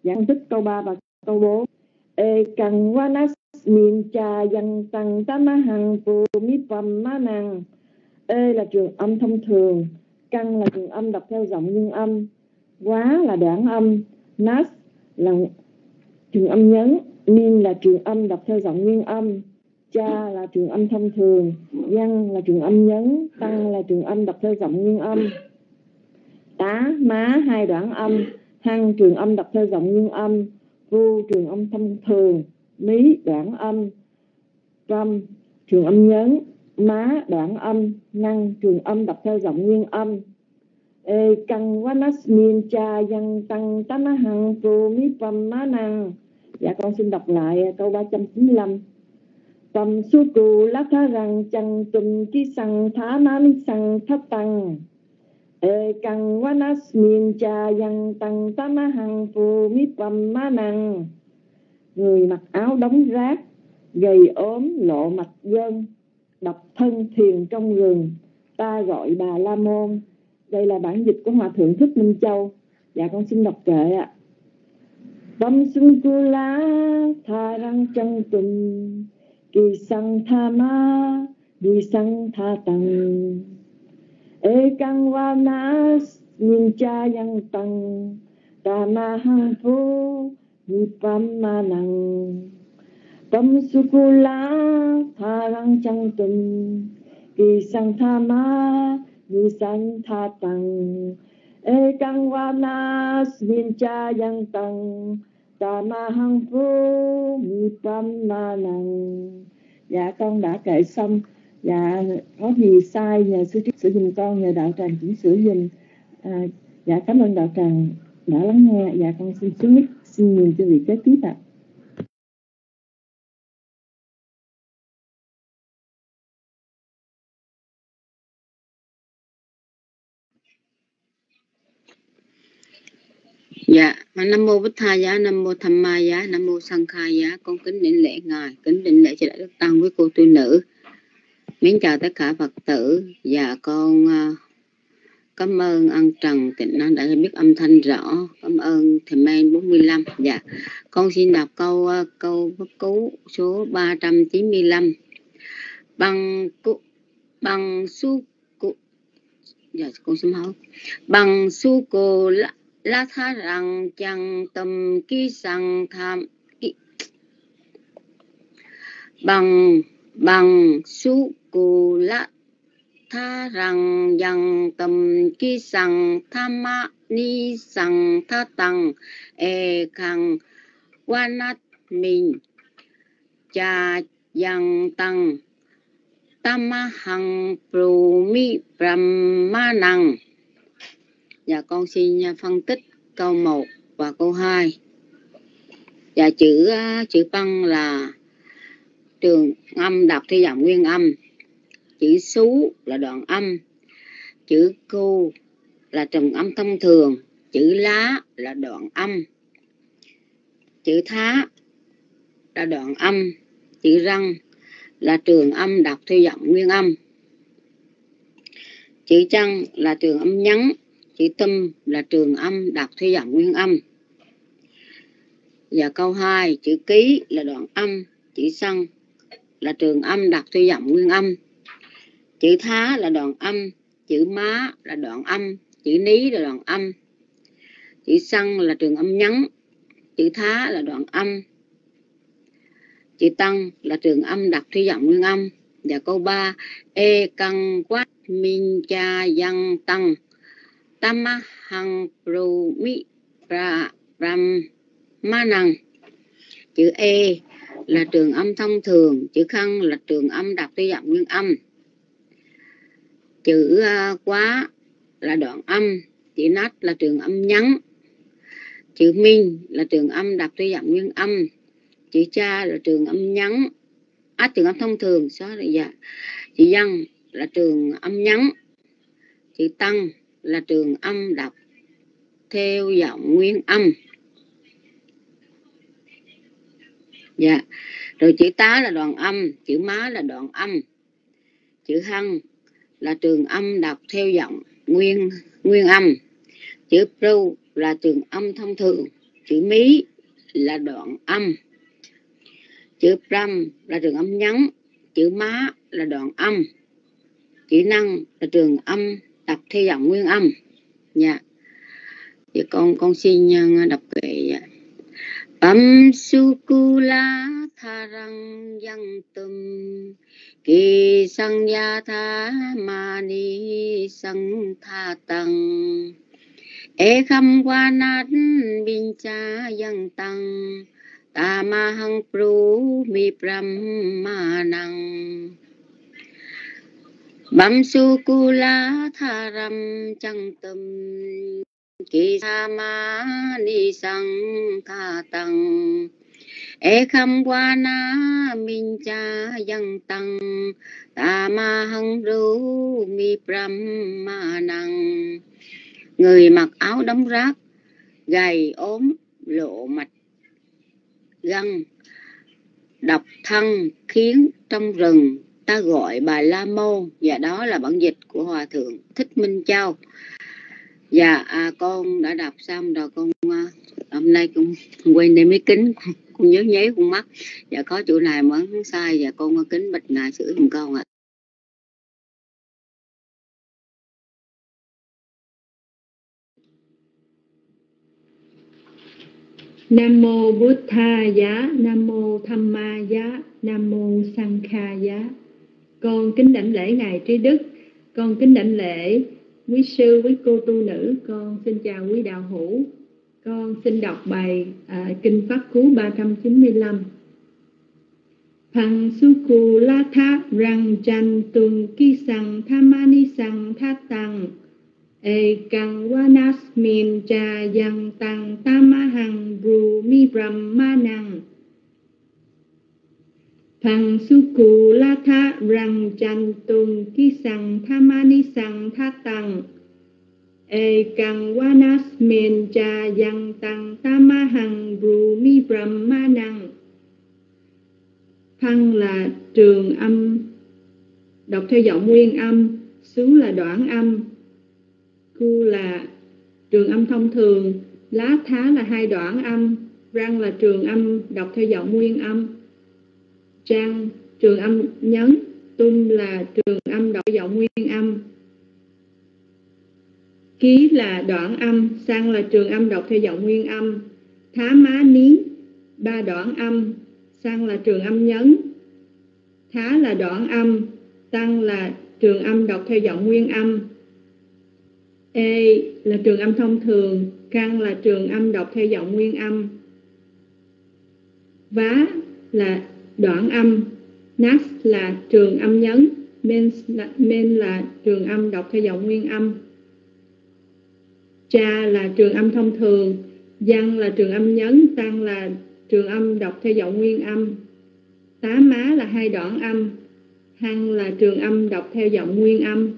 giảng thích câu 3 và câu 4 e cần wanas min cha yang tăng, tama hằng, phù mi pam ma năng e là trường âm thông thường căn là trường âm đọc theo giọng nguyên âm. Quá là đoạn âm. Nas là trường âm nhấn, min là trường âm đọc theo giọng nguyên âm cha là trường âm thông thường, văn là trường âm nhấn, tăng là trường âm đọc theo giọng nguyên âm. Tá, má, hai đoạn âm. Hăng trường âm đọc theo giọng nguyên âm. Vu, trường âm thông thường. Mí, đoạn âm. Trăm trường âm nhấn. Má, đoạn âm. Năng trường âm đọc theo giọng nguyên âm. E căng vanas min cha, văn, tăng, tá, má hăng vu mí pam má năng Dạ con xin đọc lại câu 395 Tâm su cù lá tha rằng chẳng tùm ki sang thá má sang thất tăng. E căng wa na smin cha yang tăng tama hằng phù mi pam ma năng. Người mặc áo đóng rác, Gầy ốm, lộ mặt dân Độc thân thiền trong rừng. Ta gọi bà La Môn. Đây là bản dịch của Hòa Thượng Thích Minh Châu. Dạ con xin đọc kệ ạ. Bam sung cu la tha răng chân tùm Kỳ sang tha ma Đi sang tha tăng E căng wa na Nhìn cha yang tăng Ta ma hang phu Ni pam ma năng tâm su ku la tha răng chăng tùng Kỳ sang tha ma Đi sang tha tăng na nhìn cha yang tăng Tamahang phu mi tâm ma năng Dạ con đã kệ xong. Dạ có gì sai nhờ sư trí sửa dùm con nhờ đạo tràng chỉnh sửa dùm à, Dạ cảm ơn đạo tràng đã lắng nghe. Dạ con xin xuống xin nhìn cho vị kế tiếp ạ. à.
Dạ, Nam mô Bích Tha giá, Nam mô Tham Ma giá, Nam mô Sang Kha giá, con kính định lễ ngài, kính định lễ cho đại đức tăng với cô tu nữ. Mến chào tất cả Phật tử và dạ, con uh, cảm ơn ăn Trần Tịnh Năng đã biết âm thanh rõ. Cảm ơn thầy Men 45. Dạ, con xin đọc câu uh, câu bất cứu số 395. Bằng cu, bằng su cu, dạ con xin hỏi. Bằng su cô lắc la tha rằng chẳng tâm ký sang tham ki bằng bằng su cù la tha rằng chẳng tâm ký sang tham ma ni sang tha tăng e khang wanat mình. Cha yang tăng tamahang prumi brahmanang Dạ con xin à, phân tích câu 1 và câu 2. Dạ chữ à, chữ băng là trường âm, đọc theo giọng nguyên âm. Chữ xú là đoạn âm. Chữ cu là trùng âm thông thường. Chữ lá là đoạn âm. Chữ thá là đoạn âm. Chữ răng là trường âm, đọc theo giọng nguyên âm chữ chăng là trường âm nhắn chữ tâm là trường âm, đọc theo giọng nguyên âm. Và câu 2 chữ ký là đoạn âm, chữ sân là trường âm đặt theo giọng nguyên âm. Chữ thá là đoạn âm, chữ má là đoạn âm, chữ ní là đoạn âm. Chữ sân là trường âm nhắn, chữ thá là đoạn âm. Chữ tăng là trường âm đặt theo giọng nguyên âm. Và câu 3 e căng quát min cha văn tăng. Tamahang hằng pru mi pra ram ma năng chữ e là trường âm thông thường chữ khăn là trường âm đặt tư giọng nguyên âm chữ uh, quá là đoạn âm chữ nách là trường âm nhắn. chữ minh là trường âm đặt tư giọng nguyên âm chữ cha là trường âm nhắn. á trường âm thông thường số là dạ chữ dân là trường âm nhắn. chữ tăng là trường âm đọc theo giọng nguyên âm. Dạ. Rồi chữ tá là đoạn âm, chữ má là đoạn âm. Chữ hăng là trường âm đọc theo giọng nguyên nguyên âm. Chữ pru là trường âm thông thường. Chữ mí là đoạn âm. Chữ pram là trường âm nhấn chữ má là đoạn âm. Chữ năng là trường âm đọc theo giọng nguyên âm dạ thì con con xin à, đọc kệ dạ. Pam sukula tharang yang tum kỳ sang ya tha mani sang tha tăng e kham qua nát bin cha yang tăng, ta ma hăng pru mi pram ma năng bam su cu la tha ram chăng tâm kỳ sa ma ni sang tha tăng e kham qua na min cha yang tăng ta ma hăng ru mi pram ma năng người mặc áo đóng rác gầy ốm, lộ mạch, găng, độc thân khiến trong rừng ta gọi bà la môn và đó là bản dịch của hòa thượng thích minh châu dạ à, con đã đọc xong rồi con à, hôm nay cũng quên đem mấy kính con nhớ nháy con mắt dạ có chỗ này mà sai và con kính bạch ngài sửa giùm con ạ à.
Nam mô Bụt Tha Giá, Nam mô Tham Ma Giá, Nam mô Sang Kha Giá. Con kính đảnh lễ ngài Trí Đức, con kính đảnh lễ quý sư, quý cô tu nữ, con xin chào quý đạo hữu. Con xin đọc bài à, kinh Pháp Cú 395. Phằng Suku La Tha Răng Chan Tung Ki Sang Thamani Sang Tha Tăng Ekang wanasmin cha yang tăng tamahang bru mi brahmanang Thằng suku la tha răng chan tung ki sang thamani sang tha tăng Ekang wanasmin cha yang tăng tamahang bru mi brahmanang Thăng là trường âm. Đọc theo giọng nguyên âm Xứ là đoạn âm. Ku là trường âm thông thường, lá thá là hai đoạn âm, răng là trường âm đọc theo giọng nguyên âm. Trang trường âm nhấn, tung là trường âm đọc theo giọng nguyên âm. Ký là đoạn âm, sang là trường âm đọc theo giọng nguyên âm. Thá má ní, ba đoạn âm, sang là trường âm nhấn. Thá là đoạn âm, tăng là trường âm đọc theo giọng nguyên âm E là trường âm thông thường, căn là trường âm đọc theo giọng nguyên âm. Vá là đoạn âm, nas là trường âm nhấn, men là, men là trường âm đọc theo giọng nguyên âm. Cha là trường âm thông thường, văn là trường âm nhấn, tăng là trường âm đọc theo giọng nguyên âm. Tá má là hai đoạn âm, hăng là trường âm đọc theo giọng nguyên âm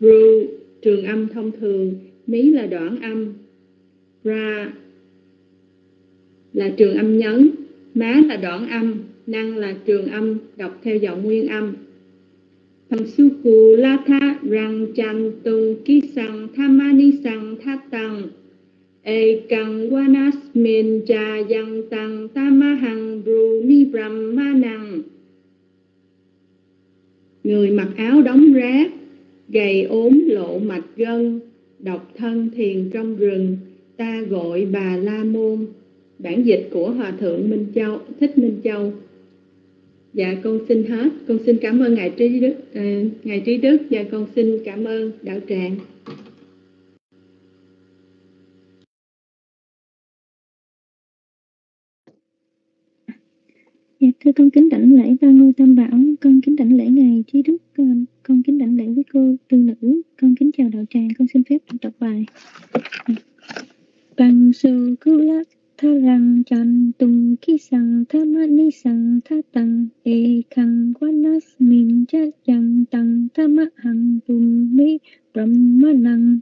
Ru, trường âm thông thường, mí là đoạn âm, ra là trường âm nhấn, má là đoạn âm, năng là trường âm đọc theo giọng nguyên âm. Thằng su cụ la tha răng chan tung ki sang thamani sang tha tăng. E căng wanas min cha yang tăng tamahang bru mi brahma năng người mặc áo đóng rác gầy ốm lộ mạch gân độc thân thiền trong rừng ta gọi bà la môn bản dịch của hòa thượng minh châu thích minh châu. Dạ con xin hết. Con xin cảm ơn ngài trí đức à, ngài trí đức. Và con xin cảm ơn đạo tràng.
Dạ, thưa con kính đảnh lễ ba ngôi tam bảo, con kính đảnh lễ ngài trí đức, con, con kính đảnh lễ với cô tư nữ, con kính chào đạo tràng, con xin phép đọc bài. Bằng sư cứu lắc tha răng chan tung ki sang, tha ma ni sang, tha tăng e khang quanas min cha chang tăng tha ma hằng tung mi brahma năng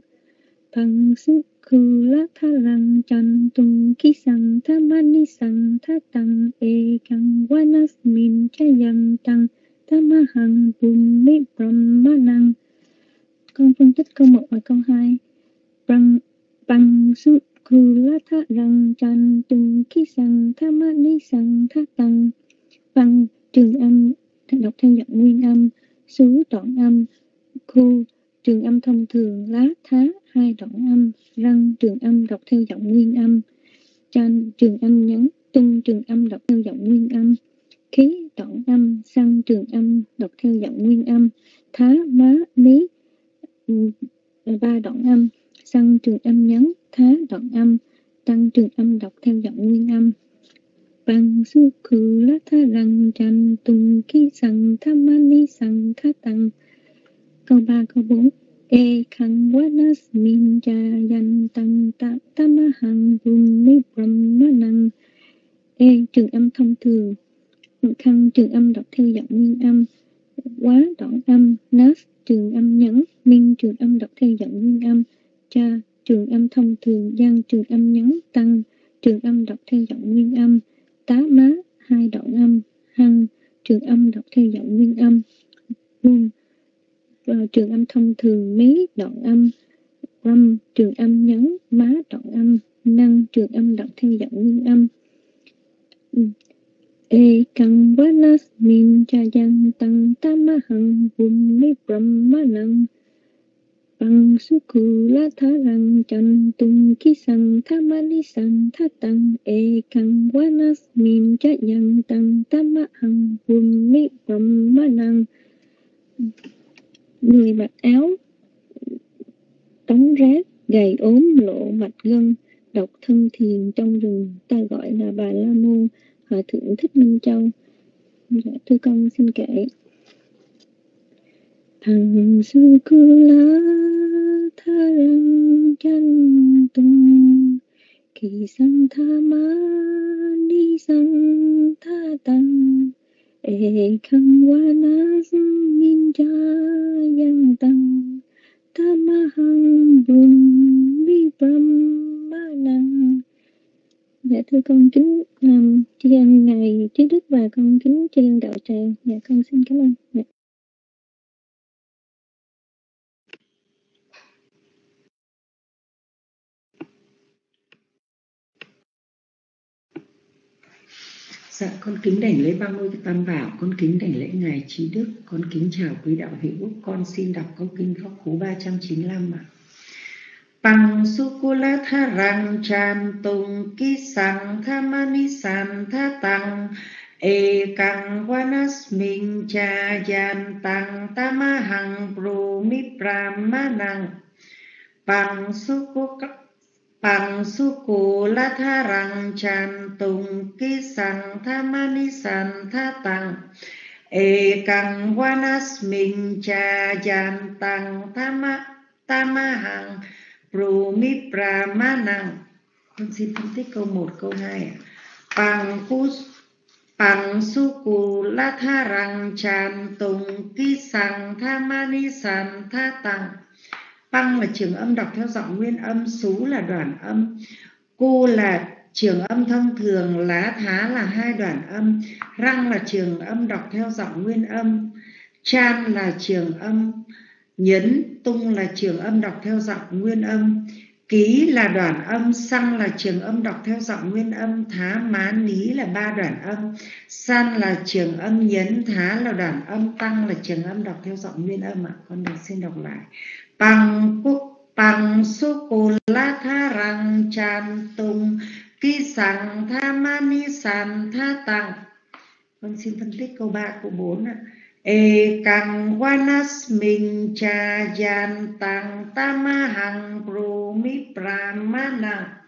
bằng sư khu la tha răng chan tung ki sang, tha ma ni sang, tha tăng e khang quanas min cha yang tăng tha ma hằng tung mi brahma năng con phân tích câu một và câu hai. Bằng bằng sư tha răng chan tung khi sang tha ma ni sang tha tăng. Văn trường âm đọc theo giọng nguyên âm sú đoạn âm, khu trường âm thông thường, lá thá, hai đoạn âm, răng trường âm đọc theo giọng nguyên âm. Chan trường âm nhấn, tung trường âm đọc theo giọng nguyên âm. Khí, đoạn âm sang trường âm đọc theo giọng nguyên âm. Thá, má, mí ừ, ba đoạn âm sang trường âm nhấn thá đoạn âm. Tăng trường âm đọc theo giọng nguyên âm. Bằng su khử lá tha răng chan tung ki sang tham mani sang tha tăng. Câu ba, câu bốn. E khang wanas min cha yan tăng ta tamahang vum mi brahma năng. E trường âm thông thường. Khăn trường âm đọc theo giọng nguyên âm. Quá đoạn âm nas trường âm nhẫn min trường âm đọc theo giọng nguyên âm cha, trường âm thông thường, gian trường âm nhấn tăng, trường âm đọc theo giọng nguyên âm, tá má, hai đoạn âm, hăng, trường âm đọc theo giọng nguyên âm, vuông ờ, trường âm thông thường, mí, đoạn âm râm trường âm nhấn má, đoạn âm, năng, trường âm đọc theo giọng nguyên âm. E căng vanas min, cha yang tăng tamahang vum mi brahma năng bằng su cụ la tha răng chân tung ki sang tha ma ni sang tha tăng e căng wanas min cha yang tăng tam ma hằng vum mi bầm ma năng. Người mặc áo tống rác gầy ốm lộ mạch gân độc thân thiền trong rừng ta gọi là bà la môn hòa thượng thích minh châu. Dạ, thưa con xin kể thằng sư cô la tha rằng chân tung kỳ sang tha ma ni sang tha tăng e khang wa na min cha yang tăng tha ma hằng bùn vi brahma năng dạ thưa con kính um, tri ân ngài trí đức và con kính tri ân đạo tràng. Dạ con xin cảm ơn. Dạ.
Dạ, con kính đảnh lễ ba ngôi tam bảo, con kính đảnh lễ ngài trí đức, con kính chào quý đạo hữu, con xin đọc câu kinh pháp cú 395 ạ. Bằng sukula tha rang chan tung ki sang tha mani san tha tăng e căng wanas minh cha yan tăng tamahang pru mi brahmanang bằng sukula bằng su cụ la tha răng chan tung ki sang tha mani san tha tăng e căng vanas minh cha yan tăng tama tama hằng pru mi pramanang con xin phân tích câu 1, câu 2 bằng cu bằng su cụ la tha răng chan tung ki sang tha mani san tha tăng Băng là trường âm đọc theo giọng nguyên âm, sú là đoạn âm, cu là trường âm thông thường lá thá là hai đoạn âm răng là trường âm đọc theo giọng nguyên âm chan là trường âm nhấn tung là trường âm đọc theo giọng nguyên âm ký là đoạn âm xăng là trường âm đọc theo giọng nguyên âm thá má ní là ba đoạn âm san là trường âm nhấn thá là đoạn âm tăng là trường âm đọc theo giọng nguyên âm ạ. Con được xin đọc lại bằng quốc bằng su cô la tha rằng chan tung ki sẵn tha mani sẵn tha tăng con vâng, xin phân tích câu 3 câu 4 ạ Ekang vanasmin cha yan tăng tamahang prumi pramana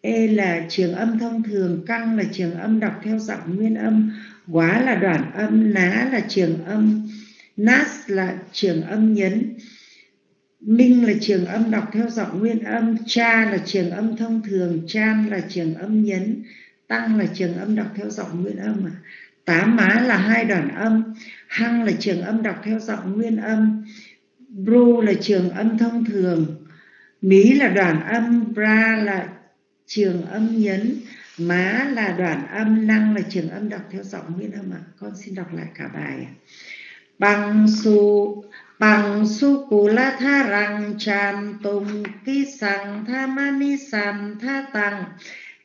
E là trường âm thông thường, căng là trường âm đọc theo giọng nguyên âm, quá là đoạn âm, ná là trường âm, nas là trường âm nhấn, minh là trường âm đọc theo giọng nguyên âm, cha là trường âm thông thường, chan là trường âm nhấn, tăng là trường âm đọc theo giọng nguyên âm à tá má là hai đoạn âm hăng là trường âm đọc theo giọng nguyên âm bru là trường âm thông thường mí là đoạn âm bra là trường âm nhấn má là đoạn âm năng là trường âm đọc theo giọng nguyên âm ạ con xin đọc lại cả bài bằng su bằng su cù la tha rằng tràn tung ki sằng tha mani san tha tăng.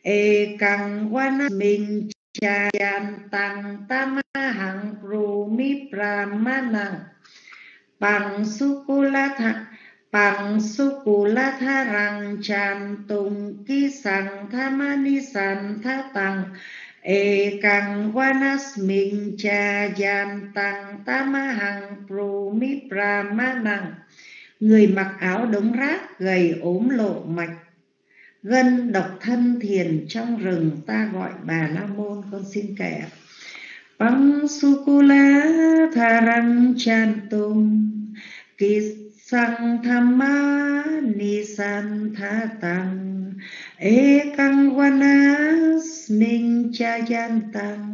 E căng wana mình Chayan tăng tamahang prumi pramana bằng sukulatha bằng sukulatha rang chan tung ki sang thamani san tha tăng e căng vanas minh cha yan tăng tamahang prumi pramanang người mặc áo đống rác gầy ốm lộ mạch. Gân độc thân thiền trong rừng ta gọi bà la môn, con xin kể. Pang sukula tharang chantum sang tham ma ni san tha tăng e căng vanas minh cha yan tăng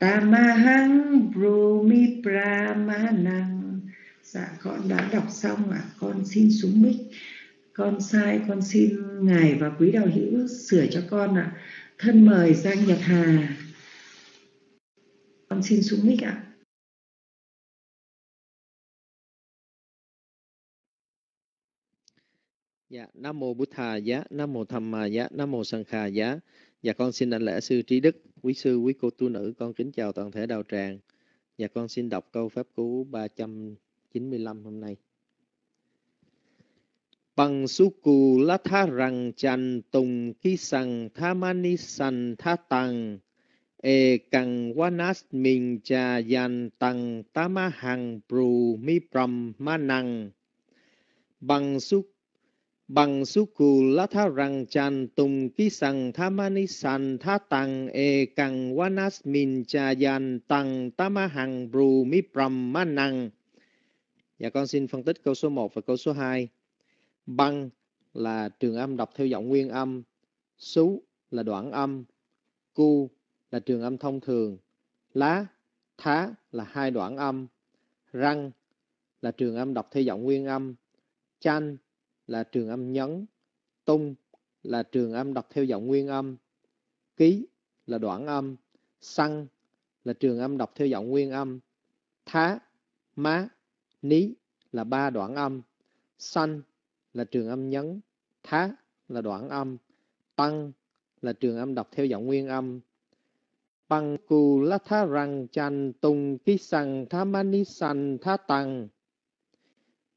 tamahang brumi pramanang. Dạ con đã đọc xong ạ. À. con xin xuống mic. Con sai, con xin ngài và quý đạo hữu sửa cho con ạ. À. thân mời giang nhật hà. Con xin xuống mic ạ.
Dạ, Nam mô Bụt Thà giá, Nam mô Tham Ma giá, Nam mô Sang Kha giá. Dạ con xin đảnh lễ sư trí đức, quý sư, quý cô tu nữ, con kính chào toàn thể đạo tràng. Dạ con xin đọc câu pháp cú 395 hôm nay bằng su cù la tha rằng chan tùng khi sang tha mani san tha tăng e căng wanas minh cha yan tăng tama hằng pru mi pram ma năng bằng su bằng su cù la tha rằng chan tùng ki sang tha san tha tăng e kang wanas min cha yan tăng tamahang hằng pru mi pram ma năng Dạ con xin phân tích câu số 1 và câu số 2. Băng là trường âm đọc theo giọng nguyên âm. Sú là đoạn âm. Cu là trường âm thông thường. Lá, thá là hai đoạn âm. Răng là trường âm đọc theo giọng nguyên âm. Chanh là trường âm nhấn. Tung là trường âm đọc theo giọng nguyên âm. Ký là đoạn âm. Xăng là trường âm đọc theo giọng nguyên âm. Thá, má, ní là ba đoạn âm. Xanh là trường âm nhấn, thá là đoạn âm, tăng là trường âm đọc theo giọng nguyên âm. Băng cù lá thá răng chanh tung ký sằng thá mani san thá tăng.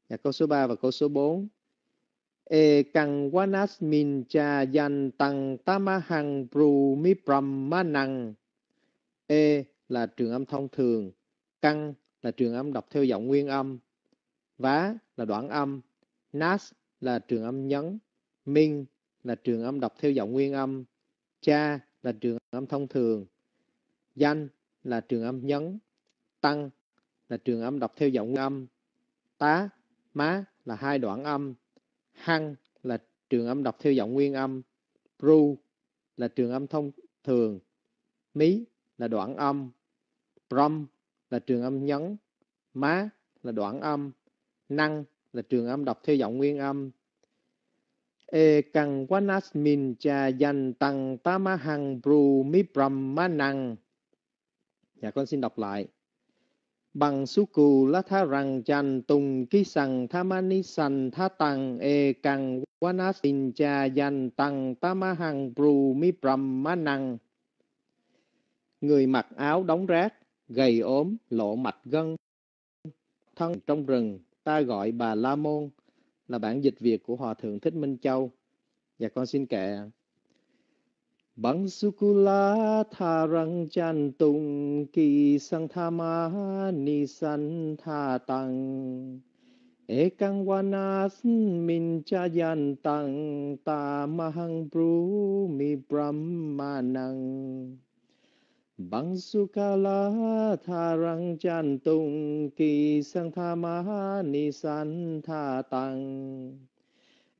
Dạ, và câu số 3 và câu số 4. E căng wanas min cha yan tăng tamahang bru mi brahmanang. E là trường âm thông thường, căng là trường âm đọc theo giọng nguyên âm, vá là đoạn âm, nas là trường âm nhấn, minh là trường âm đọc theo giọng nguyên âm, cha là trường âm thông thường, danh là trường âm nhấn, tăng là trường âm đọc theo giọng nguyên âm, tá, má là hai đoạn âm, hăng là trường âm đọc theo giọng nguyên âm, bru là trường âm thông thường, mí là đoạn âm, Brom là trường âm nhấn, má là đoạn âm, năng là trường âm đọc theo giọng nguyên âm. e căng vanas min cha yan tăng tamahang bru mi brahmanang dạ con xin đọc lại bằng suku la tha rằng chan tùng ký sằng tha mani san tha tăng e căng vanas min cha yan tăng tamahang bru mi brahmanang người mặc áo đóng rác, gầy ốm, lộ mạch gân, thân trong rừng, ta gọi bà la môn, là bản dịch Việt của Hòa Thượng Thích Minh Châu. Và con xin kệ. บังสุกุลาทารังจันตุงกีสังธามานิสันธาตัง เอกังวานาสมินจายันตังตามหังปรูมิปรัมมานัง บังสุกาลาทารังจันตุงกีสังธามานิสันธาตัง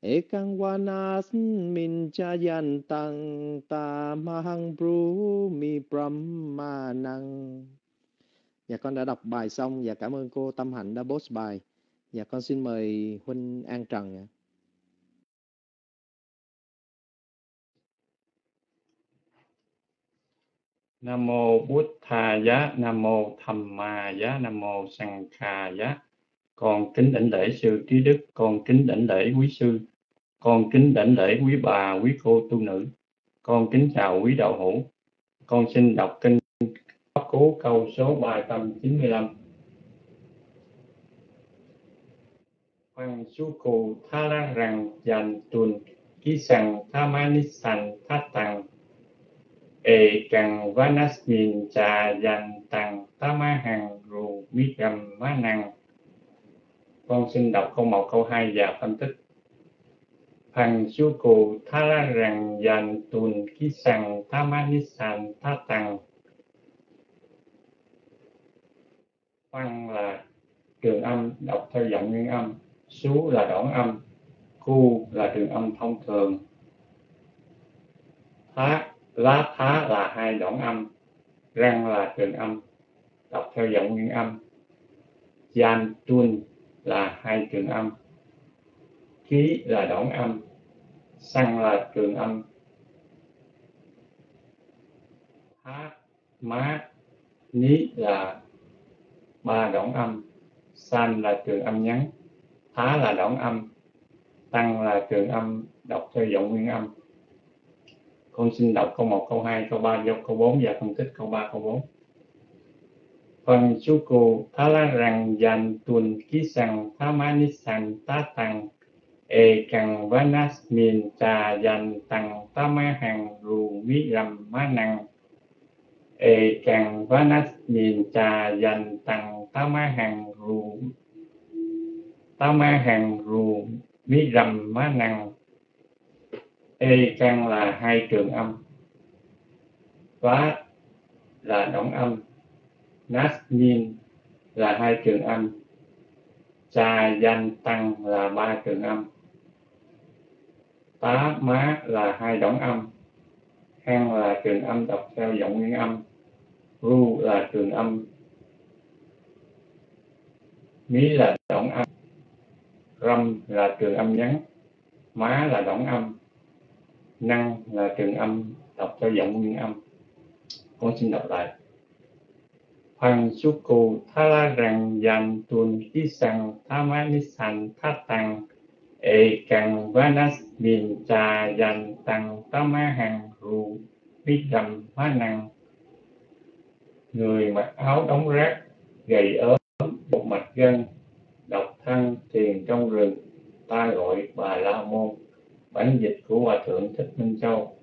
ta ekang vanas min cha yan ta mahang bru mi brahmanang Dạ con đã đọc bài xong và cảm ơn cô Tâm Hạnh đã post bài. Dạ con xin mời Huynh An Trần ạ.
Nam mô Bụt Thà Giá, Nam mô Tham Ma Giá, Nam mô Sang Kha Giá. Con kính đảnh lễ sư trí đức, con kính đảnh lễ quý sư, con kính đảnh lễ quý bà, quý cô tu nữ. Con kính chào quý đạo hữu. Con xin đọc kinh pháp cú câu số 395. Hoàng su cụ tha la rằng dành tuần ký sằng tha ma ni sành tha ê e vanas nhìn trà dành tặng tama hàng rù mi gầm ma năng con xin đọc câu 1, câu 2 và phân tích Phằng chu cụ tha ra rằng, dành tùn ký sằng tama ni sàn tha tặng Phăng là trường âm, đọc theo giọng nguyên âm. Sú là đoạn âm, Cu là trường âm thông thường. Thá, lá thá là hai đoạn âm, răng là trường âm, đọc theo giọng nguyên âm. Gian tuôn là hai trường âm khí là đoạn âm xăng là trường âm hát mát ní là ba đoạn âm san là trường âm nhắn thá là đoạn âm tăng là trường âm đọc theo giọng nguyên âm con xin đọc câu 1, câu 2, câu 3, dốc câu 4 và phân tích câu 3, câu 4. Phần chú cụ thá la rằng dành tuần ký sằng thá má ní sằng tá tăng e cằng vá nát miền trà dàn tăng tá ma hàng rù mí rầm má năng e cằng vá nát miền trà tăng tá ma hàng rù tá ma hàng rù mí rầm năng e căn là hai trường âm. Vá là đóng âm, nát min là hai trường âm. Cha danh tăng là ba trường âm tá má là hai đóng âm. Hang là trường âm đọc theo giọng nguyên âm. Ru là trường âm. Mí là đóng âm. Râm là trường âm nhắn. Má là đóng âm. Năng là trường âm đọc theo giọng nguyên âm. Con xin đọc lại. Hoàng su cù tha la rằng dàn tuần ký sằng tha ma ni sàn tha tăng e càng vanas miền trà dàn tăng ta ma hàng rù biết rầm hóa năng người mặc áo đóng rác, gầy ốm, một mạch gân, độc thân thiền trong rừng ta gọi bà la môn, bản dịch của hòa thượng thích minh châu.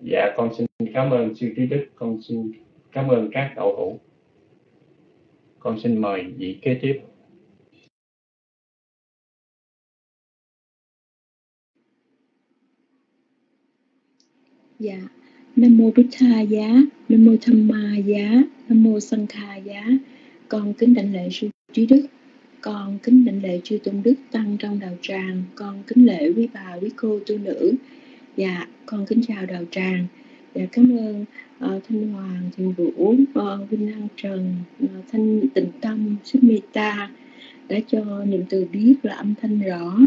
Dạ con xin cảm ơn sư trí đức, con xin cảm ơn các đạo hữu. Con xin mời vị kế tiếp.
Dạ. Nam mô bích tha giá. Nam mô tham ma giá. Nam mô sanh kha giá. Con kính đảnh lễ sư trí đức. Con kính đảnh lễ chư tôn đức tăng trong đạo tràng. Con kính lễ quý bà quý cô tu nữ. Dạ con kính chào đạo tràng. Dạ cảm ơn uh, thanh hoàng thiền vũ uh, vinh an trần uh, thanh tịnh tâm sức meta đã cho niệm từ biết là âm thanh rõ.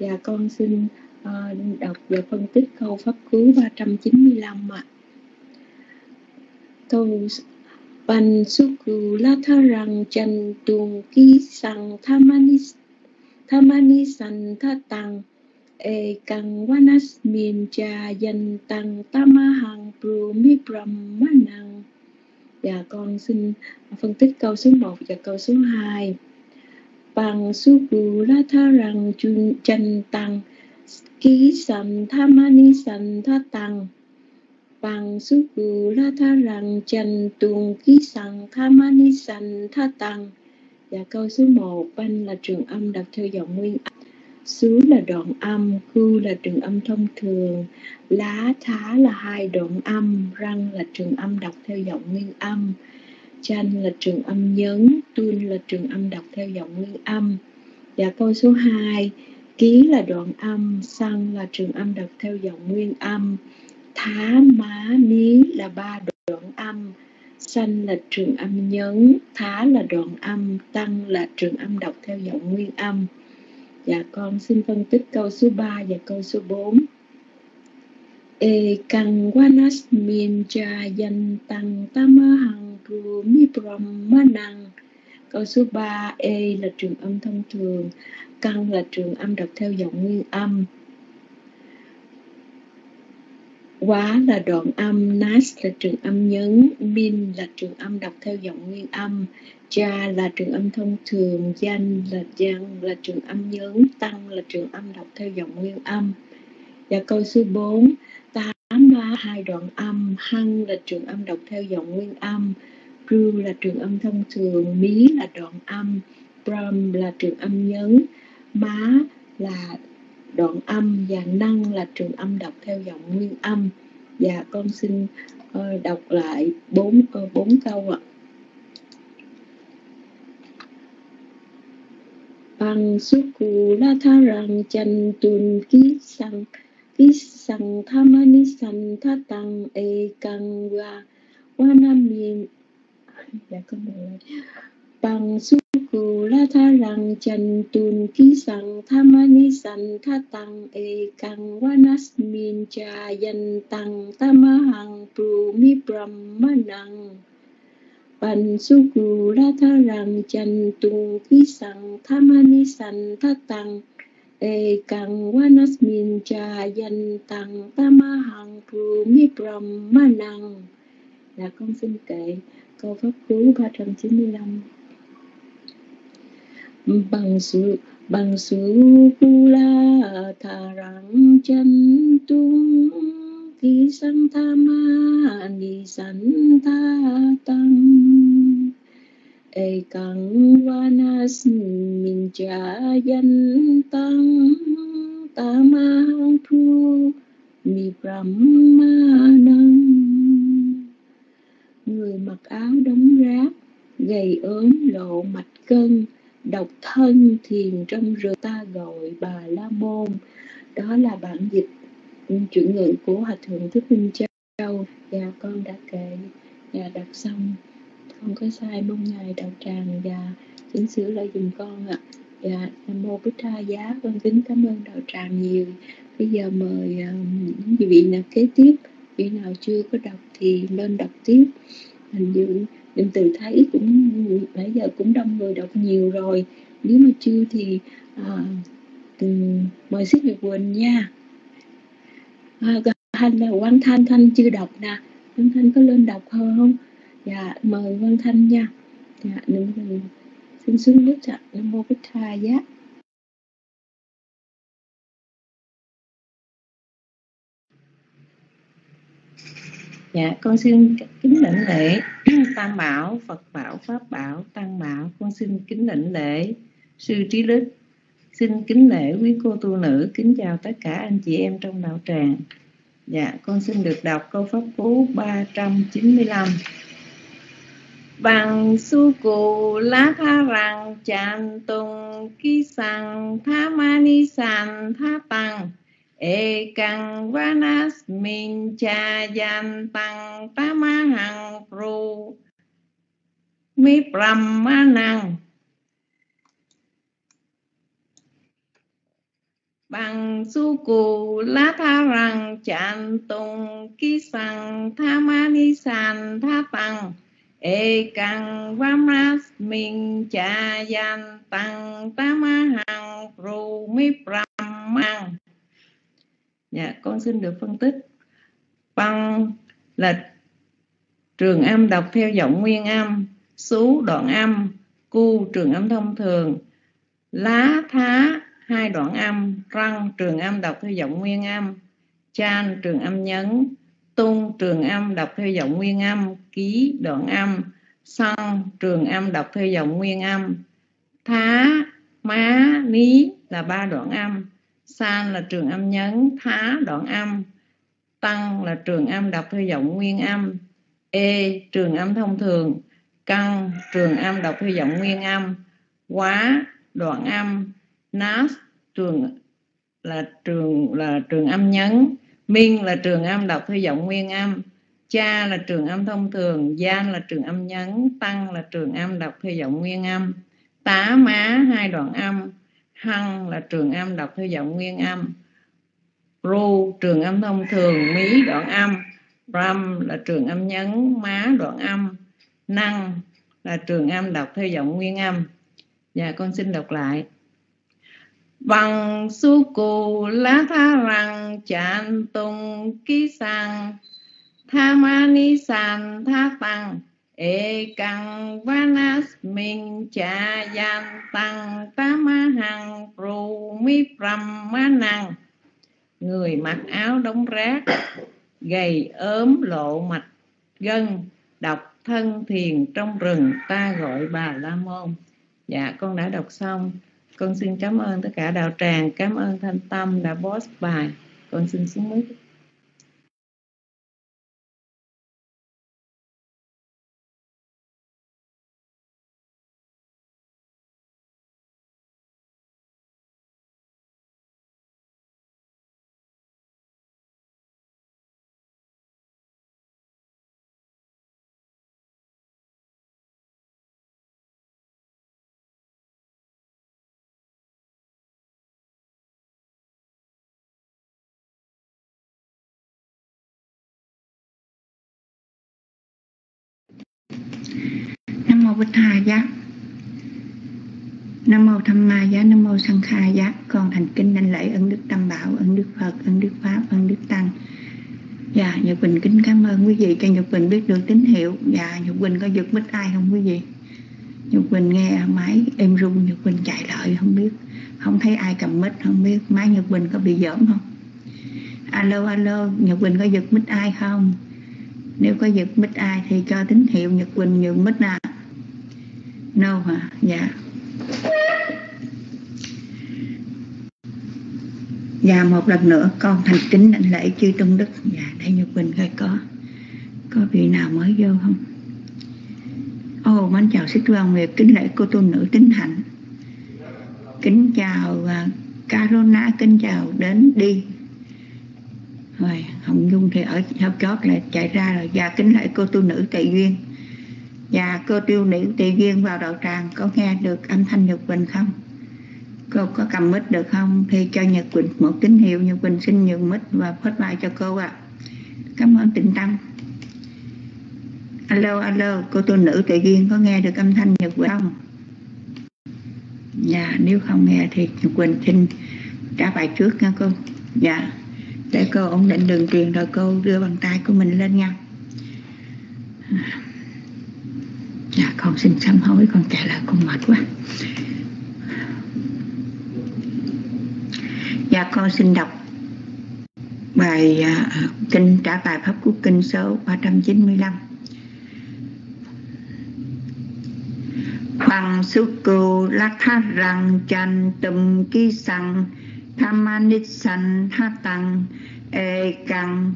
Và con xin
à, đọc và phân tích câu pháp cứu 395 ạ. À. Câu Pan suku latharang chantung ki sang thamani thamani san tang e kang vanas min cha yan tăng tamahang prumi brahmanang Dạ con xin phân tích câu số 1 và câu số 2 Bằng suku latharang chan chun tăng Ki sầm tha mani sầm tha tăng Bằng su cù la tha rằng chân tuồng ki sầm tha mani san tha tăng và câu số 1 Banh là trường âm đọc theo giọng nguyên âm. Là đoạn âm, khu là trường âm thông thường, lá thá là hai đoạn âm, răng là trường âm đọc theo giọng nguyên âm, chanh là trường âm nhấn, tuôn là trường âm đọc theo giọng nguyên âm. Và câu số 2, ký là đoạn âm, xăng là trường âm đọc theo giọng nguyên âm, thá, má, mí là ba đoạn âm, xanh là trường âm nhấn, thá là đoạn âm, tăng là trường âm đọc theo giọng nguyên âm. Dạ con xin phân tích câu số 3 và câu số 4. E căng vanas min cha danh tăng tamahang pu mi brahmanang. Câu số 3 E là trường âm thông thường, căn là trường âm đọc theo giọng nguyên âm. Quá là đoạn âm, nas là trường âm nhấn, min là trường âm đọc theo giọng nguyên âm, cha là trường âm thông thường, danh là danh là trường âm nhấn, tăng là trường âm đọc theo giọng nguyên âm. Và câu số 4, tám ba hai đoạn âm, hăng là trường âm đọc theo giọng nguyên âm, ru là trường âm thông thường, mí là đoạn âm, bram là trường âm nhấn, má là đoạn âm và năng là trường âm đọc theo giọng nguyên âm. Và con xin uh, đọc lại bốn uh, bốn câu ạ. Bằng suku la tha rằng chân tuần ký sang ký sang thamani san tha tăng e căng qua qua nam miền dạ con đợi bằng su cù la tha rằng trần tùn ký sang thamani san tha tăng e kang wanas min cha yan tăng hằng pru mi brahmanang bằng su cù la tha rằng trần tùn ký sang thamani san tha tăng e kang wanas min cha yan tăng hằng pru mi brahmanang là con xin kệ câu pháp cú 395 bằng sự bằng sự tu la thà rằng chân tung. Khi sanh tha ma ni sanh tha tăng. E cẳng vanas min cha danh tăng. Ta ma thu mi brahmanang người mặc áo đóng rác gầy ốm lộ mạch cân độc thân thiền trong rừng ta gọi bà la môn. Đó là bản dịch ừ, chuyển ngữ của hòa thượng thích minh châu. Và con đã kể và đọc xong. Không có sai, mong ngài đạo tràng và dạ, chỉnh sửa lại dùm con ạ. Và nam mô bích tha giá. Con kính cảm ơn đạo tràng nhiều. Bây giờ mời ờ, những vị nào kế tiếp, vị nào chưa có đọc thì nên đọc tiếp. Hình như định từ thấy cũng bây giờ cũng đông người đọc nhiều rồi. Nếu mà chưa thì à, ừ, mời xích được Quỳnh nha. À, Thanh là Quang Thanh Thanh chưa đọc nè. Quang Thanh có lên đọc hơn không? Dạ mời Quang Thanh nha. Dạ xin xuống nước ạ. Nam mô bích tha giá Dạ, con xin kính lệnh lễ Tam Bảo, Phật Bảo, Pháp Bảo, Tăng Bảo. Con xin kính lệnh lễ Sư Trí Đức. Xin kính lễ quý cô tu nữ, kính chào tất cả anh chị em trong đạo tràng. Dạ, con xin được đọc câu pháp cú 395. Bằng su cụ lá tha rằng chàn tùng ki sang tha mani san tha tăng Ekang vanas min cha yan tăng tamahang pru. Mi brahmanang.
Bằng su cù lá tha rằng chan tung ki sang tha ma ni san tha tăng e căng vamas minh cha yan tăng ta ma hằng ru mi brahman dạ con xin được phân tích. Bằng là trường âm đọc theo giọng nguyên âm, xú đoạn âm, cu trường âm thông thường, lá thá hai đoạn âm, răng trường âm đọc theo giọng nguyên âm, chan trường âm nhấn, tung trường âm đọc theo giọng nguyên âm, ký đoạn âm song trường âm đọc theo giọng nguyên âm, thá, má, ní là ba đoạn âm san là trường âm nhấn, thá đoạn âm, tăng là trường âm đọc theo giọng nguyên âm e trường âm thông thường căng trường âm đọc theo giọng nguyên âm, quá đoạn âm nas trường là trường là trường âm nhấn, minh là trường âm đọc theo giọng nguyên âm, cha là trường âm thông thường, gian là trường âm nhấn, tăng là trường âm đọc theo giọng nguyên âm, tá, má, hai đoạn âm hăng là trường âm đọc theo giọng nguyên âm. Ru, trường âm thông thường. Mí, đoạn âm. Ram là trường âm nhấn. Má, đoạn âm. Năng là trường âm đọc theo giọng nguyên âm. Và con xin đọc lại. Bằng su cù lá tha rằng chan tung ký sang. Tha ma ni san tha tăng e căng vanas minh cha yan tăng ta hằng mi năng. Người mặc áo đóng rác, gầy ốm lộ mạch gân đọc thân thiền trong rừng, ta gọi bà la môn. Dạ con đã đọc xong. Con xin cảm ơn tất cả đạo tràng, cảm ơn thanh tâm đã boss bài. Con xin xuống
mức mô bích tha giá nam mô tham ma giá nam mô sanh kha giá con thành kinh đảnh lễ ân đức tam bảo ân đức phật ân đức pháp ân đức tăng. Dạ nhật bình kính cảm ơn quý vị. Cho nhật bình biết được tín hiệu. Dạ nhật bình có giật bích ai không quý vị? Nhật bình nghe máy, êm rung nhật bình chạy lại, không biết. Không thấy ai cầm mít không biết. Máy nhật bình có bị dởm không? Alo alo, nhật bình có giật mít ai không? Nếu có giật mít ai thì cho tín hiệu nhật bình nhường mít nào no hả? Dạ. Dạ một lần nữa con thành kính đảnh lễ chư tôn đức. Dạ để nhật bình coi có có vị nào mới vô không? Ô oh, mến chào sức quan nguyệt kính lễ cô tu nữ tính hạnh. Kính chào à, uh, Carona kính chào đến đi. Rồi hồng dung thì ở theo chót lại chạy ra rồi. Và kính lễ cô tu nữ tề duyên dạ cô tiêu nữ tỳ duyên vào đạo tràng, có nghe được âm thanh nhật quỳnh không? Cô có cầm mít được không? Thì cho nhật quỳnh một tín hiệu, nhật quỳnh xin nhường mít và phát lại cho cô ạ. À. cảm ơn tình tâm. Alo alo, cô tu nữ tỳ duyên, có nghe được âm thanh nhật quỳnh không? Dạ nếu không nghe thì nhật Quỳnh xin trả bài trước nha cô. Dạ để cô ổn định đường truyền rồi cô đưa bàn tay của mình lên nha dạ con xin sám hối con trả lời con mệt quá. Dạ con xin đọc bài uh, kinh trả bài pháp quốc kinh số 395 bằng su cô la tha rằng chan tum ki sang thamanit san tha tăng e căng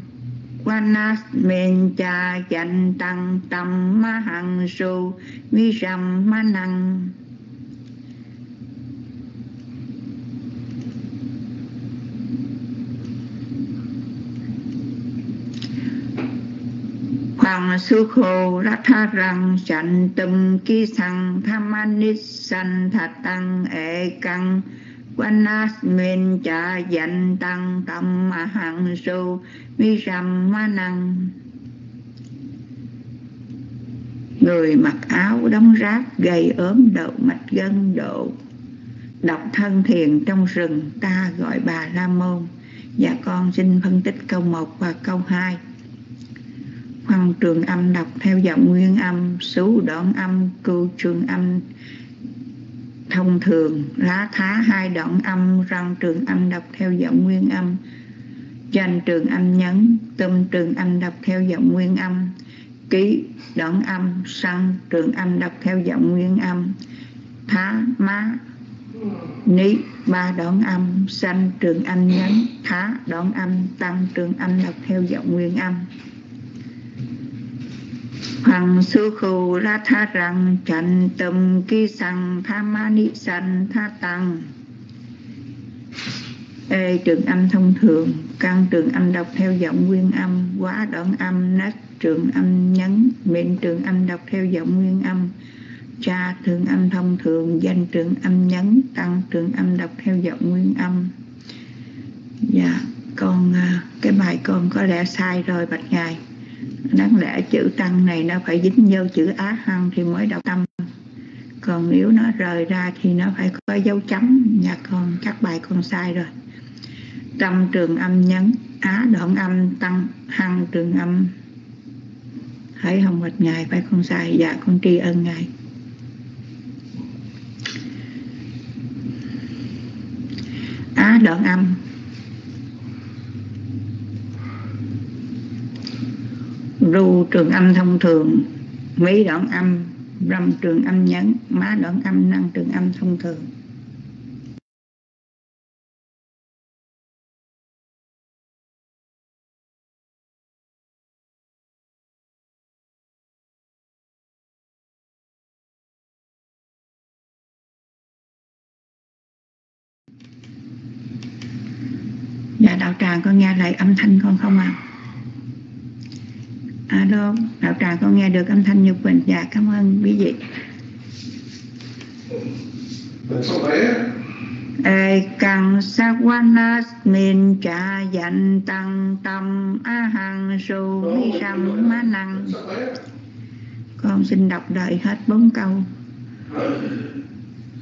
Vanas men cha dành tăng tâm ma hằng su vi ram ma năng bằng su khô ra tha rằng sanh tâm ki sang tham anis san tha tăng e căng Vanasmin cha danh tăng tâm hằng su Vi sam ma năng người mặc áo đóng ráp gầy ốm đậu mạch gân độ. Độc thân thiền trong rừng ta gọi bà la môn. Và con xin phân tích câu 1 và câu 2 Văn trường âm đọc theo giọng nguyên âm, số đoạn âm, cưu trường âm thông thường, lá thá hai đoạn âm, răng trường âm đọc theo giọng nguyên âm, chân trường âm nhấn, tâm trường âm đọc theo giọng nguyên âm, ký đoạn âm, săn trường âm đọc theo giọng nguyên âm, thá má ní ba đoạn âm sanh trường âm nhấn. Thá đoạn âm tăng trường âm đọc theo giọng nguyên âm. Hằng su khu ra tha rằng chẳng tâm ki sang tha ma ni sanh tha tăng Ê, trường âm thông thường, Căn trường âm đọc theo giọng nguyên âm, Quá đoạn âm nách trường âm nhấn, Miệng trường âm đọc theo giọng nguyên âm, Cha trường âm thông thường, Danh trường âm nhấn, Tăng trường âm đọc theo giọng nguyên âm. Dạ con à, Cái bài con có lẽ sai rồi, Bạch Ngài đáng lẽ chữ tăng này nó phải dính vô chữ á hăng thì mới đọc tâm còn nếu nó rời ra thì nó phải có dấu chấm. Nhà con các bài con sai rồi. Tâm trường âm nhấn, á đoạn âm tăng, hăng trường âm. Hãy hồng bạch ngài phải con sai. Dạ con tri ân ngài. Á đoạn âm. Ru trường âm thông thường, mỹ đoạn âm, râm trường âm nhấn, má đoạn âm, năng trường âm thông thường Dạ đạo tràng con nghe lại âm thanh con không ạ? À? Alo đạo tràng con nghe được âm thanh nhục bình dạ cảm ơn quý vị. Ê căng sắc vanas min cha dành tăng tâm a hằng su mi sam ma năng. Con xin đọc đợi hết bốn câu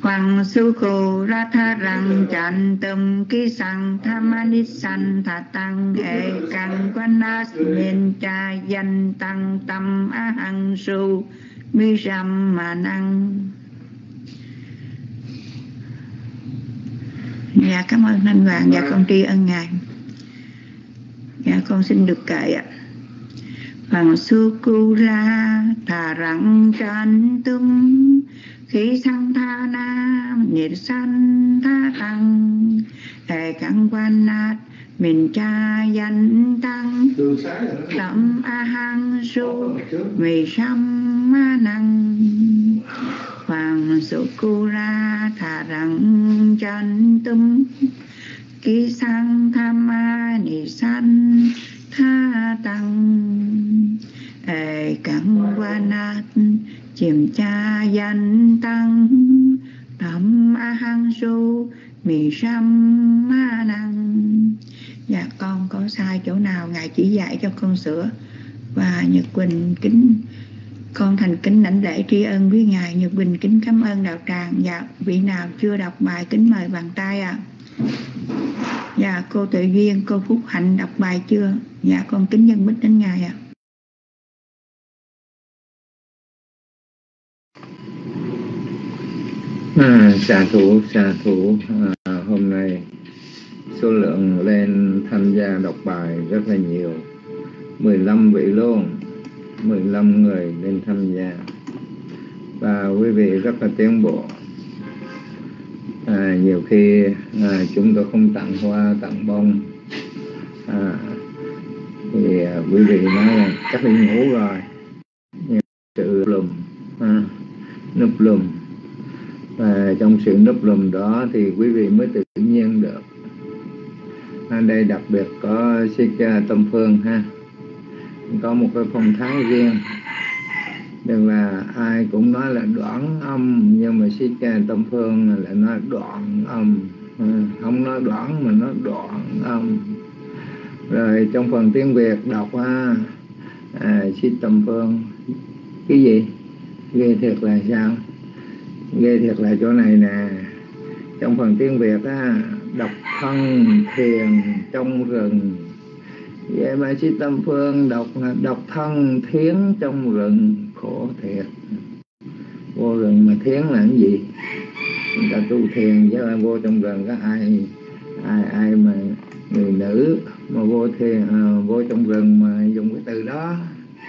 Hoàng su khu ra tha rằng chặn tâm ký sang tham ni san thà tăng hệ căn quan na miền cha danh tăng tâm a hằng su mi Sam mà năng. Dạ cảm ơn thanh Hoàng. Dạ con tri ân Ngài. Dạ con xin được kệ ạ. Hoàng su cu la thà rằng Chánh Tâm khi sang tha na nhiệt san tha tăng hệ căng quan nát mình cha danh tăng. Tâm a hăng su vì sam ma năng. Hoàng su cu ra thà rằng chân tum ký sang tham ma ni san tha tăng. Hệ căng quan nát chìm cha danh tăng, tâm a hăng su, mì sam ma năng. Dạ con có sai chỗ nào, ngài chỉ dạy cho con sửa. Và nhật quỳnh kính, con thành kính lãnh lễ tri ân với ngài. Nhật quỳnh kính cảm ơn đạo tràng. Dạ vị nào chưa đọc bài, kính mời bàn tay ạ. À. dạ cô tự duyên, cô phúc hạnh đọc bài chưa? Dạ con kính dân bích đến ngài ạ. à.
À, thủ xà thủ. À, hôm nay số lượng lên tham gia đọc bài rất là nhiều. 15 vị luôn 15 người lên tham gia. Và quý vị rất là tiến bộ. À, nhiều khi à, chúng tôi không tặng hoa tặng bông. À, thì à, quý vị nói là chắc đi ngủ rồi. Nhưng sự lùm à, núp lùm và trong sự núp lùm đó thì quý vị mới tự nhiên được. Ở đây đặc biệt có Sika Tâm Phương ha. Có một cái phong thái riêng. Đừng là ai cũng nói là đoạn âm nhưng mà Sika Tâm Phương lại nói đoạn âm. Ừ, không nói đoạn mà nó đoạn âm. Rồi trong phần tiếng việt đọc ha à, à xin Tâm phương. Cái gì? Ghê thiệt là sao? Ghê thiệt là chỗ này nè. Trong phần tiếng việt á đọc thân thiền trong rừng. Vậy mà sĩ tâm phương đọc đọc thân thiến trong rừng khổ thiệt. Vô rừng mà thiến là cái gì? Người ta tu thiền chứ vô trong rừng có ai ai ai mà người nữ mà vô thiền à, vô trong rừng mà dùng cái từ đó.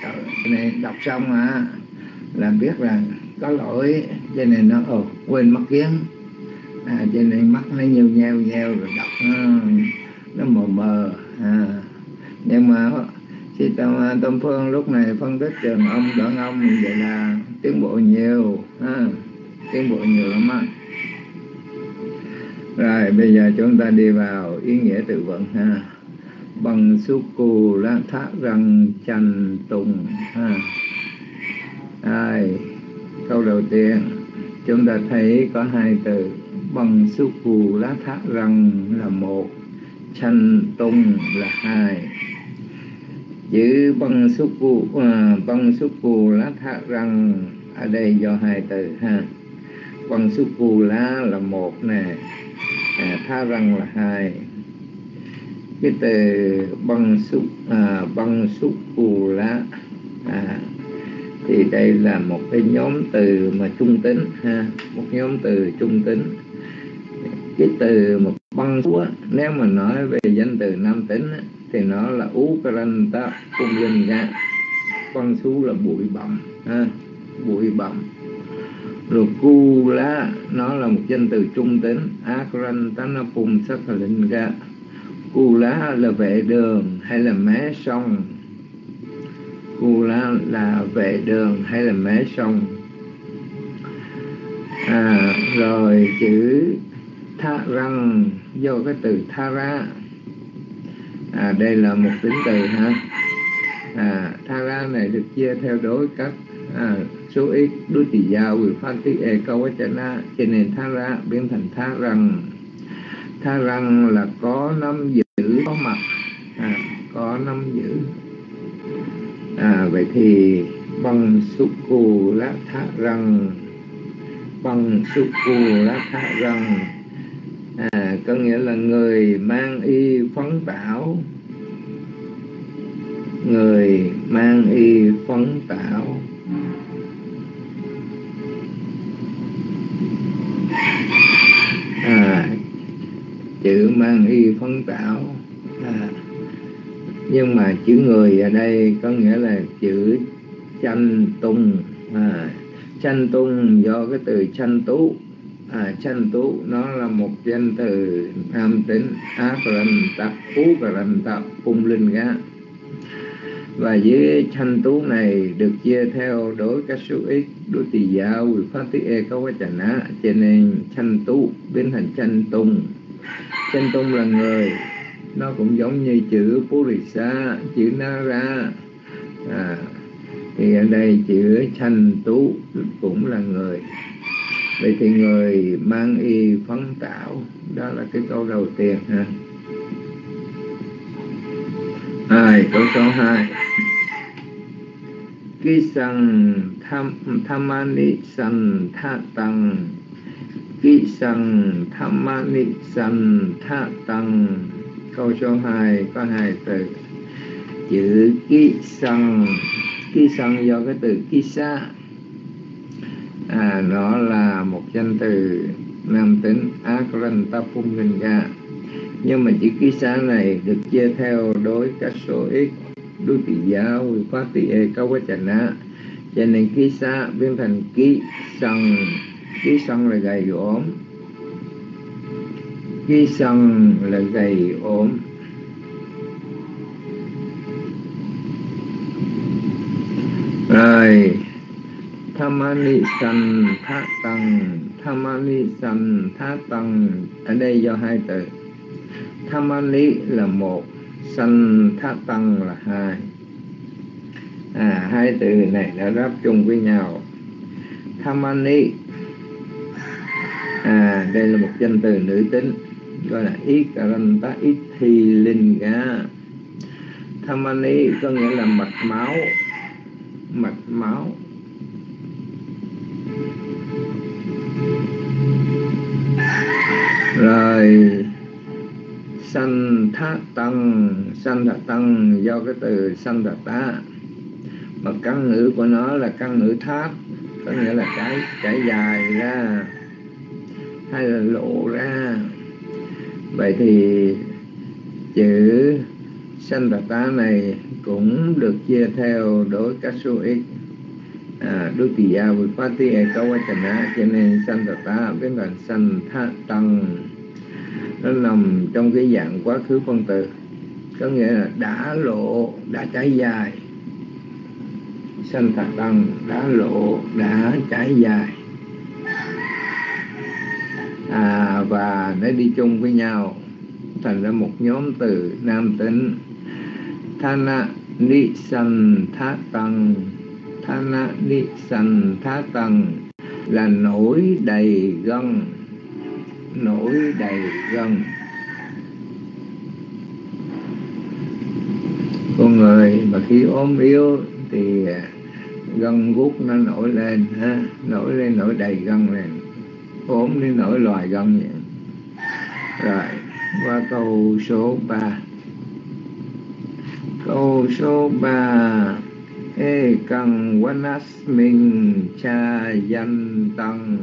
Cái này đọc xong à là biết rằng có lỗi cho nên nó ồ quên mất kiến. À, cho nên mắt nó nhiều nheo nheo rồi đọc nó, nó mờ mờ. À. nhưng mà khi tâm, tâm phương lúc này phân tích trường ông đoạn ông vậy là tiến bộ nhiều. À, tiến bộ nhiều lắm á. Rồi bây giờ chúng ta đi vào ý nghĩa tự vận ha. Bằng su cù la thác răng chành tùng ha. Ai, câu đầu tiên chúng ta thấy có hai từ. Bằng su phù lá thác răng là một chanh tung là hai. Chữ bằng su phù à, bằng su phù lá thác răng ở đây do hai từ ha. Bằng su phù lá là một nè à, tha răng là hai. Cái từ bằng xúc à, bằng xúc phù lá à, thì đây là một cái nhóm từ mà trung tính ha một nhóm từ trung tính. Cái từ một băng xúa nếu mà nói về danh từ nam tính á, thì nó là ú cung linh ra băng xúc là bụi bặm ha bụi bặm. Rồi cu lá nó là một danh từ trung tính akrantanapum sakhalinga cu lá là vệ đường hay là mé sông cu la là vệ đường hay là mé sông? À, rồi chữ tha răng vô cái từ tha ra. À, đây là một tính từ ha. À, tha ra này được chia theo đối các à, số ít đối tỷ giao vì phát tí e câu quá chana cho nên tha ra biến thành tha răng. Tha răng là có năm giữ có mặt. À, có năm giữ à, vậy thì bằng xúc cù lá thá răng. Bằng xúc cù lá thá răng. À, có nghĩa là người mang y phấn tảo người mang y phấn tảo à, chữ mang y phấn tảo nhưng mà chữ người ở đây có nghĩa là chữ chanh tung. À, chanh tung do cái từ chanh tú. À, chanh tú nó là một danh từ nam tính ác ranh tập phú ranh tập phung linh gá và dưới chanh tú này được chia theo đối các số ít đối tỷ giáo quy phát tiết e có quá chả ná cho nên chanh tú biến thành chanh tung. Chanh tung là người nó cũng giống như chữ Purisa, chữ Nara. À, thì ở đây chữ Chanh Tú cũng là người. Vậy thì người mang y phấn tạo đó là cái câu đầu tiên ha. Hai câu số hai. Ký sằng tham thamani san tha tăng ký thamani san tha tăng câu số 2 có hai từ. Chữ ký sân. Ký sân do cái từ ký xa à, nó là một danh từ nam tính akranta ga nhưng mà chữ ký xa này được chia theo đối các số ít. Đối tỷ giáo phát tỷ e câu quá chana cho nên ký xa biến thành ký sân. Ký sân là gầy gỗ khi sân là gầy ốm. Rồi thamani san thá tăng thamani san thá tăng ở đây do hai từ. Thamani là một, san thá tăng là hai. À hai từ này đã ráp chung với nhau. Thamani à đây là một danh từ nữ tính gọi là Ikaranta Ithilinga Thamani có nghĩa là mạch máu mạch máu. Rồi sanh thác tăng sanh thát tăng do cái từ sanh thát tá mà căn ngữ của nó là căn ngữ tháp, có nghĩa là cái trải dài ra, hay là lộ ra vậy thì chữ sanh tà tá này cũng được chia theo đối các số ít à, đô tỳ gia với phát ti e câu á cho nên sanh tà tá với thành sanh tha tăng. Nó nằm trong cái dạng quá khứ phân từ có nghĩa là đã lộ đã trải dài. Sanh thật tăng đã lộ đã trải dài à, và nó đi chung với nhau thành ra một nhóm từ nam tính. Thana ni san thá tăng thana ni san thá tăng là nổi đầy gân nổi đầy gân. Con người mà khi ốm yếu thì gân guốc nó nổi lên ha nổi lên nổi đầy gân lên ốm đến nỗi loài gần vậy rồi, qua câu số 3 câu số 3 ê, cần vanas minh cha danh tăng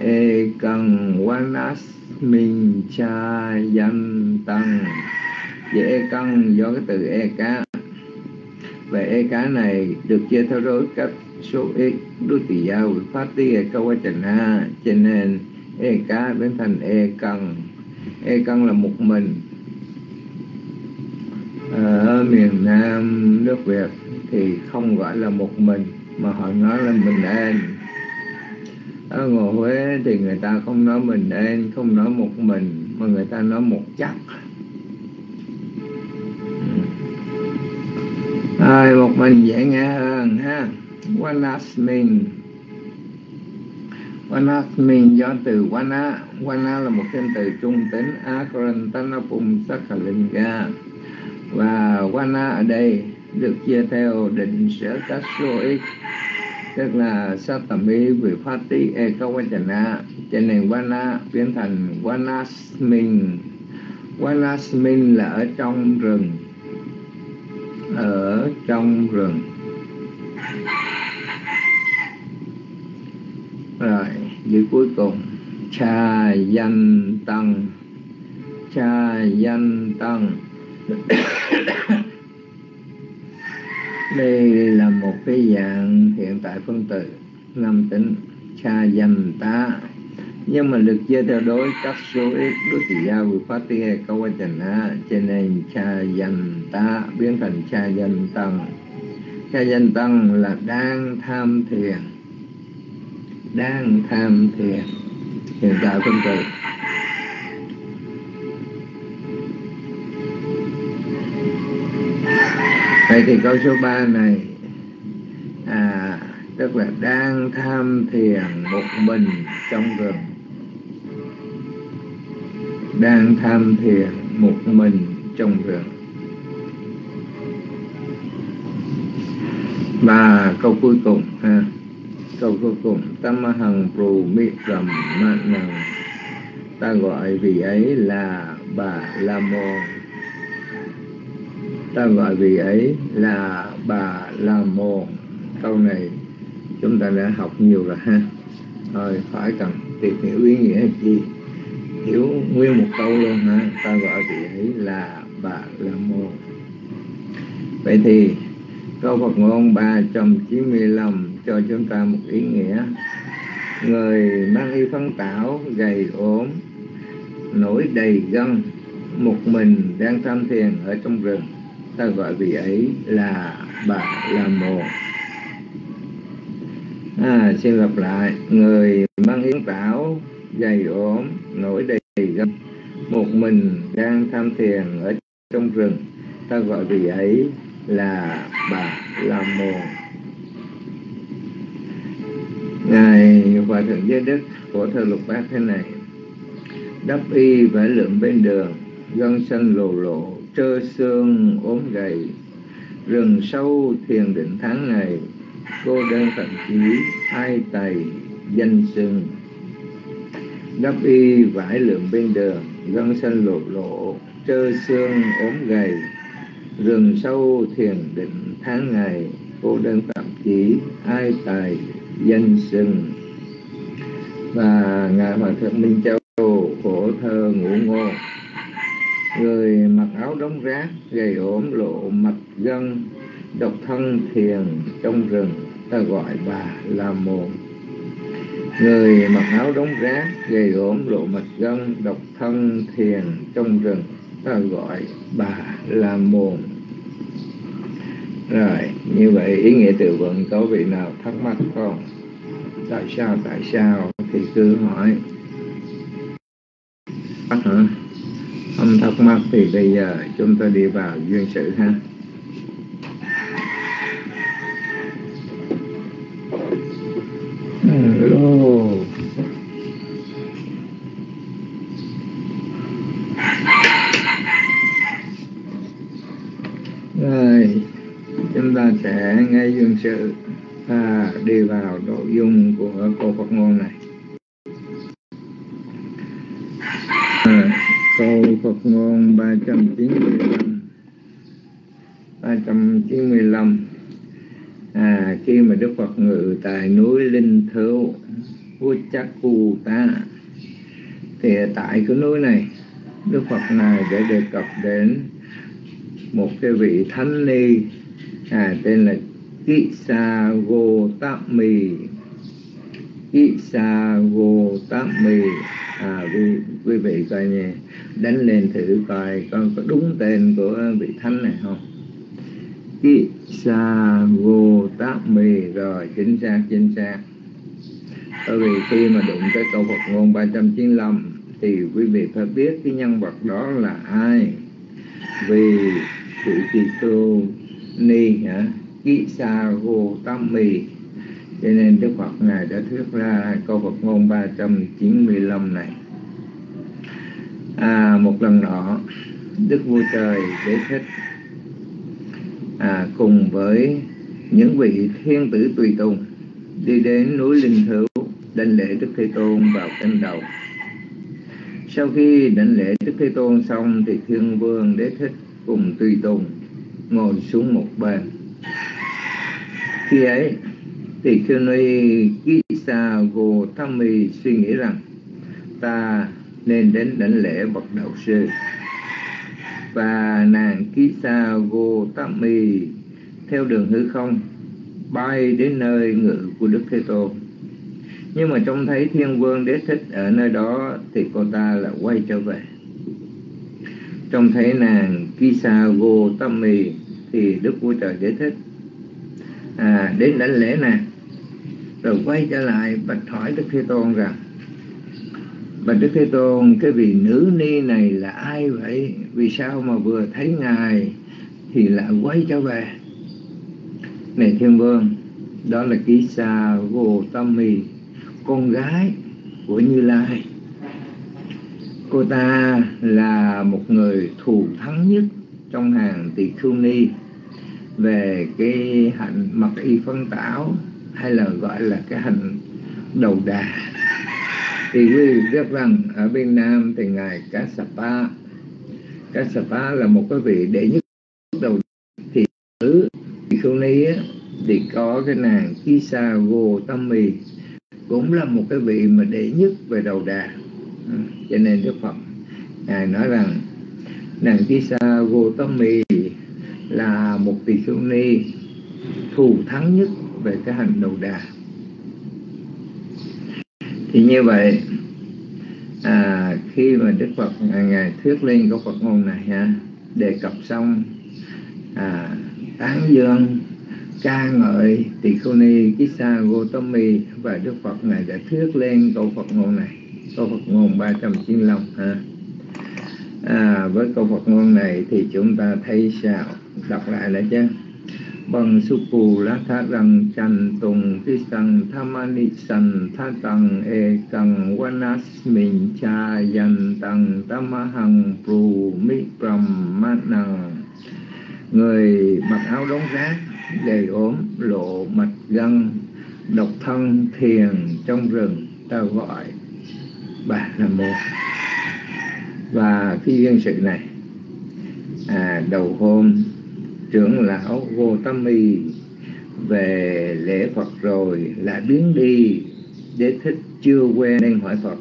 ê, cần vanas minh cha danh tăng vậy ê cần do cái từ e cá và e cá này được chia theo đối cách số ít đô tỳ gia phát ti câu quá trình ha cho nên e cá biến thành e cần e cần là một mình. Ở miền Nam nước Việt thì không gọi là một mình mà họ nói là mình an ở ngồi Huế thì người ta không nói mình an không nói một mình mà người ta nói một chắc. À, một mình dễ nghe hơn ha. Wanasmin Wanasmin do từ Wana Wana là một danh từ trung tính. Akarantana Pumsakalinga và Wana ở đây được chia theo định sở các số ít tức là Satami Vipati Ekawachana. Cho nên Wana biến thành Wanasmin Wanasmin là ở trong rừng. Ở trong rừng rồi chữ cuối cùng. Cha danh tăng cha danh tăng đây là một cái dạng hiện tại phân tử năm tính. Cha danh ta nhưng mà được chia theo đối các số ít đối tỷ gia vừa phát tia câu quan trần á, cho nên cha danh ta biến thành cha danh tăng ca danh tăng là đang tham thiền. Đang tham thiền. Hiện tại phân tử vậy thì câu số 3 này à tức là đang tham thiền một mình trong rừng. Đang tham thiền một mình trong rừng. Và câu cuối cùng, ha. Câu cuối cùng tâm hằng prù mi rầm ma năng ta gọi vị ấy là bà la môn. Ta gọi vị ấy là bà la môn. Câu này chúng ta đã học nhiều rồi, ha. Thôi, phải cần tìm hiểu ý nghĩa gì? Hiểu nguyên một câu luôn, ha. Ta gọi vị ấy là bà la môn. Vậy thì câu Phật ngôn 395 cho chúng ta một ý nghĩa. Người mang y phân tảo gầy ốm nổi đầy gân một mình đang tham thiền ở trong rừng. Ta gọi vị ấy là bà la môn à, xin lặp lại. Người mang yến tảo gầy ốm nổi đầy gân một mình đang tham thiền ở trong rừng. Ta gọi vị ấy là bà la môn ngài hòa thượng giới đức của thơ lục bát thế này, đắp y vải lượm bên đường, gân xanh lồ lộ, trơ xương, ốm gầy. Rừng sâu thiền định tháng ngày, cô đơn thậm chí ai tày danh sưng đắp y vải lượm bên đường, gân xanh lột lộ, trơ xương, ốm gầy rừng sâu thiền định tháng ngày, cô đơn thậm chỉ ai tài, danh sừng. Và ngài hòa thượng minh châu, khổ thơ ngủ ngô. Người mặc áo đóng rác, gầy ốm lộ mặt gân, độc thân thiền trong rừng, ta gọi bà là mồm người mặc áo đóng rác, gầy ốm lộ mặt gân, độc thân thiền trong rừng ta gọi bà là mồm rồi, như vậy ý nghĩa từ vựng có vị nào thắc mắc không? Tại sao tại sao? Thì cứ hỏi. Thắc hả? Không thắc mắc thì bây giờ chúng ta đi vào duyên sự ha. Hello. Chúng ta sẽ nghe duyên sự và đi vào nội dung của câu Phật ngôn này. À, câu Phật ngôn 395 395 à, khi mà Đức Phật ngự tại núi Linh Thứu Uchakuta thì tại cái núi này Đức Phật này để đề cập đến một cái vị thánh ni à, tên là Kisa Gotami tạm mì à, quý, quý vị coi nha. Đánh lên thử coi con có đúng tên của vị thánh này không? Kisa Gotami rồi chính xác chính xác. Bởi vì khi mà đụng tới câu Phật ngôn 395 thì quý vị phải biết cái nhân vật đó là ai. Vì sự trì tu ni hả? Kisa Gotami cho nên Đức Phật Ngài đã thuyết ra câu Phật ngôn 395 này. À, một lần nọ Đức Vua Trời Đế Thích à, cùng với những vị thiên tử tùy tùng đi đến núi Linh hữu đảnh lễ Đức Thế Tôn vào canh đầu. Sau khi đảnh lễ Đức Thế Tôn xong thì Thiên Vương Đế Thích cùng tùy tùng ngồi xuống một bên. Khi ấy thì Kyuni Kisa Gotami suy nghĩ rằng, ta nên đến đảnh lễ bậc đạo sư và nàng Kisa Gotami theo đường hư không, bay đến nơi ngự của Đức Thế Tôn. Nhưng mà trông thấy Thiên Vương Đế Thích ở nơi đó thì cô ta là quay trở về. Trông thấy nàng Kisa Gotami thì Đức Vua Trời giải Thích à, đến đảnh lễ nè rồi quay trở lại bạch hỏi Đức Thế Tôn rằng Bạch Đức Thế Tôn, cái vị nữ ni này là ai vậy? Vì sao mà vừa thấy Ngài thì lại quay trở về? Này Thiên Vương, đó là Ký Sa mì con gái của Như Lai. Cô ta là một người thù thắng nhất trong hàng tỳ khưu ni về cái hạnh mặc y phân tảo hay là gọi là cái hạnh đầu đà. Thì quý vị biết rằng ở bên Nam thì ngài Kassapa Kassapa là một cái vị đệ nhất đầu thì nữ thì không ni á, thì có cái nàng Kisa Gotami cũng là một cái vị mà đệ nhất về đầu đà. Ừ, cho nên Đức Phật ngài nói rằng nàng Kisa Gotami là một tỳ khưu ni thù thắng nhất về cái hành đầu đà. Thì như vậy à, khi mà Đức Phật ngài thuyết lên câu Phật ngôn này ha đề cập xong à, tán dương ca ngợi tỳ khưu ni Kisa Gotami và Đức Phật ngài đã thuyết lên câu Phật ngôn này câu Phật ngôn 395 ha. À, với câu Phật ngôn này thì chúng ta thấy sao? Đọc lại lại chứ bằng su cù lá tha răng chanh tùng ti sang thamani san tha tăng e căng vanas mình cha yan tăng tamahang pru mi pram manang người mặc áo đóng rác đầy ốm lộ mạch gân độc thân thiền trong rừng ta gọi bà là một và khi duyên sự này à, đầu hôm trưởng lão Gotami về lễ Phật rồi lại biến đi. Để thích chưa quen nên hỏi Phật,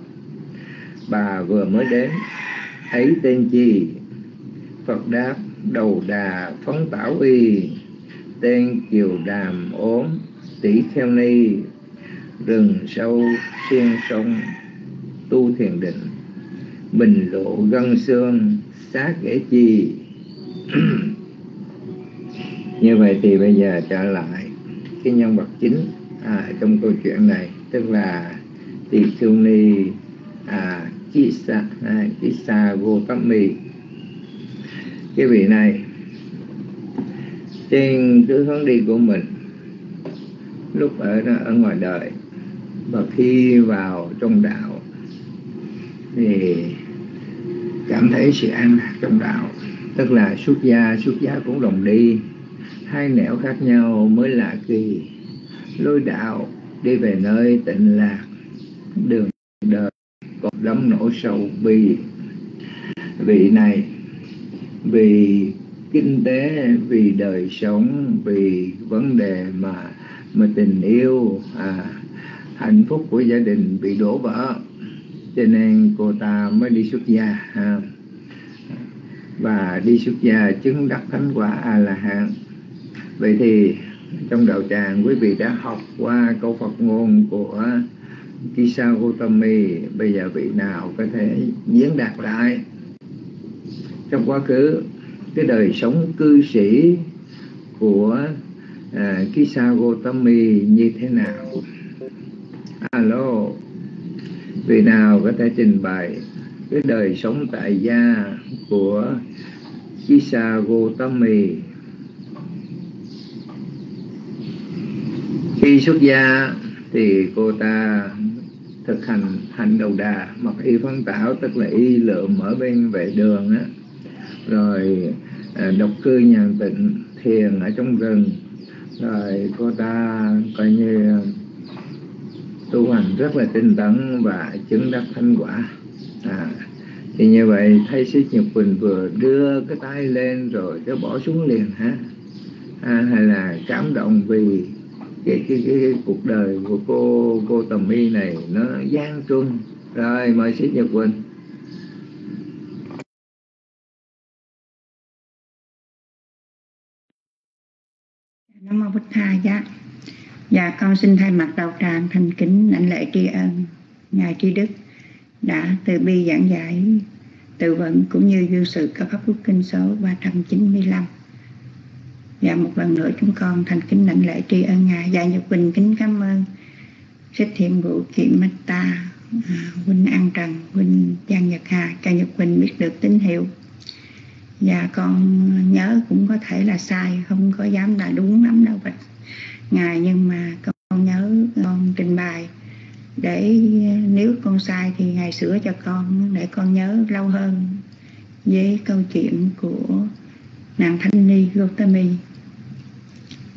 bà vừa mới đến, ấy tên chi? Phật đáp, đầu đà phấn tảo y, tên kiều đàm ốm, tỷ theo ni, rừng sâu xuyên sông, tu thiền định, bình lộ gân xương, xác kể chi? như vậy thì bây giờ trở lại cái nhân vật chính à, trong câu chuyện này tức là tỳ khưu ni à, Kisa à, Kisa Gotami cái vị này trên cái hướng đi của mình lúc ở ở ngoài đời và khi vào trong đạo thì cảm thấy sự an lạc trong đạo. Tức là xuất gia xuất gia cũng đồng đi hai nẻo khác nhau mới lạ kỳ. Lối đạo đi về nơi tịnh lạc đường đời còn đấm nổ sầu bi. Vị này vì kinh tế vì đời sống vì vấn đề mà mà tình yêu à, hạnh phúc của gia đình bị đổ vỡ. Cho nên cô ta mới đi xuất gia à, và đi xuất gia chứng đắc thánh quả a la hán vậy thì trong đạo tràng quý vị đã học qua câu Phật ngôn của Kisa Gautami bây giờ vị nào có thể diễn đạt lại? Trong quá khứ cái đời sống cư sĩ của à, Kisa Gautami như thế nào? Alo vị nào có thể trình bày cái đời sống tại gia của Kisa Gautami khi xuất gia thì cô ta thực hành hành đầu đà mặc y phân tảo tức là y lượm ở bên vệ đường á. Rồi à, độc cư nhàn tịnh thiền ở trong rừng. Rồi cô ta coi như tu hành rất là tinh tấn và chứng đắc thanh quả. À, thì như vậy thấy sĩ Nhật Quỳnh vừa đưa cái tay lên rồi cái bỏ xuống liền hả à, hay là cảm động vì cái, cái, cái, cái cuộc đời của cô cô Tầm My này nó gian truân rồi mời sĩ Nhật Quỳnh.
Nam mô Bích Tha dạ. Dạ con xin thay mặt đạo tràng thành kính lãnh lễ tri ân Ngài Tri Đức đã từ bi giảng giải từ vận cũng như dư sự các pháp quốc kinh số 395 Dạ một lần nữa chúng con thành kính lãnh lễ tri ân Ngài. Dạ Nhật Quỳnh kính cảm ơn. Sách thiện vụ kiện Metta à, Huynh An Trần, Huynh Giang Nhật Hà. Cho Nhật Quỳnh biết được tín hiệu. Dạ con nhớ cũng có thể là sai Không có dám là đúng lắm đâu bạch Ngài nhưng mà con nhớ con trình bày để nếu con sai thì ngài sửa cho con để con nhớ lâu hơn với câu chuyện của nàng thanh ni Gautami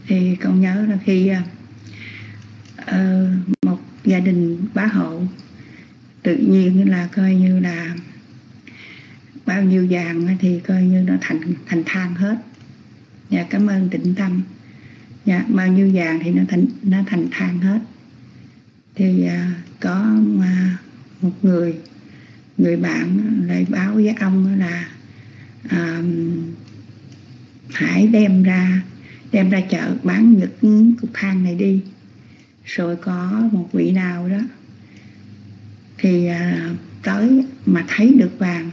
thì con nhớ là khi uh, một gia đình bá hộ tự nhiên là coi như là bao nhiêu vàng thì coi như nó thành thành than hết. Dạ cảm ơn tịnh tâm. Dạ bao nhiêu vàng thì nó thành nó thành than hết. Thì à, có à, một người người bạn lại báo với ông là à, hãy đem ra đem ra chợ bán những cục than này đi. Rồi có một vị nào đó thì à, tới mà thấy được vàng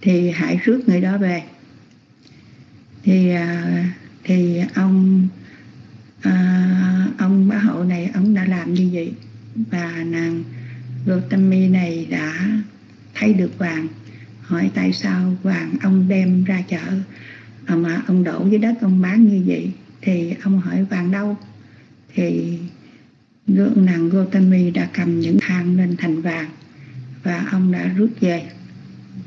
thì hãy rước người đó về. Thì à, thì ông à, ông bá hộ này ông đã làm như vậy và nàng Gotami này đã thấy được vàng. Hỏi tại sao vàng ông đem ra chợ mà ông đổ dưới đất, ông bán như vậy, thì ông hỏi vàng đâu? Thì gương nàng Gotami đã cầm những hàng lên thành vàng và ông đã rút về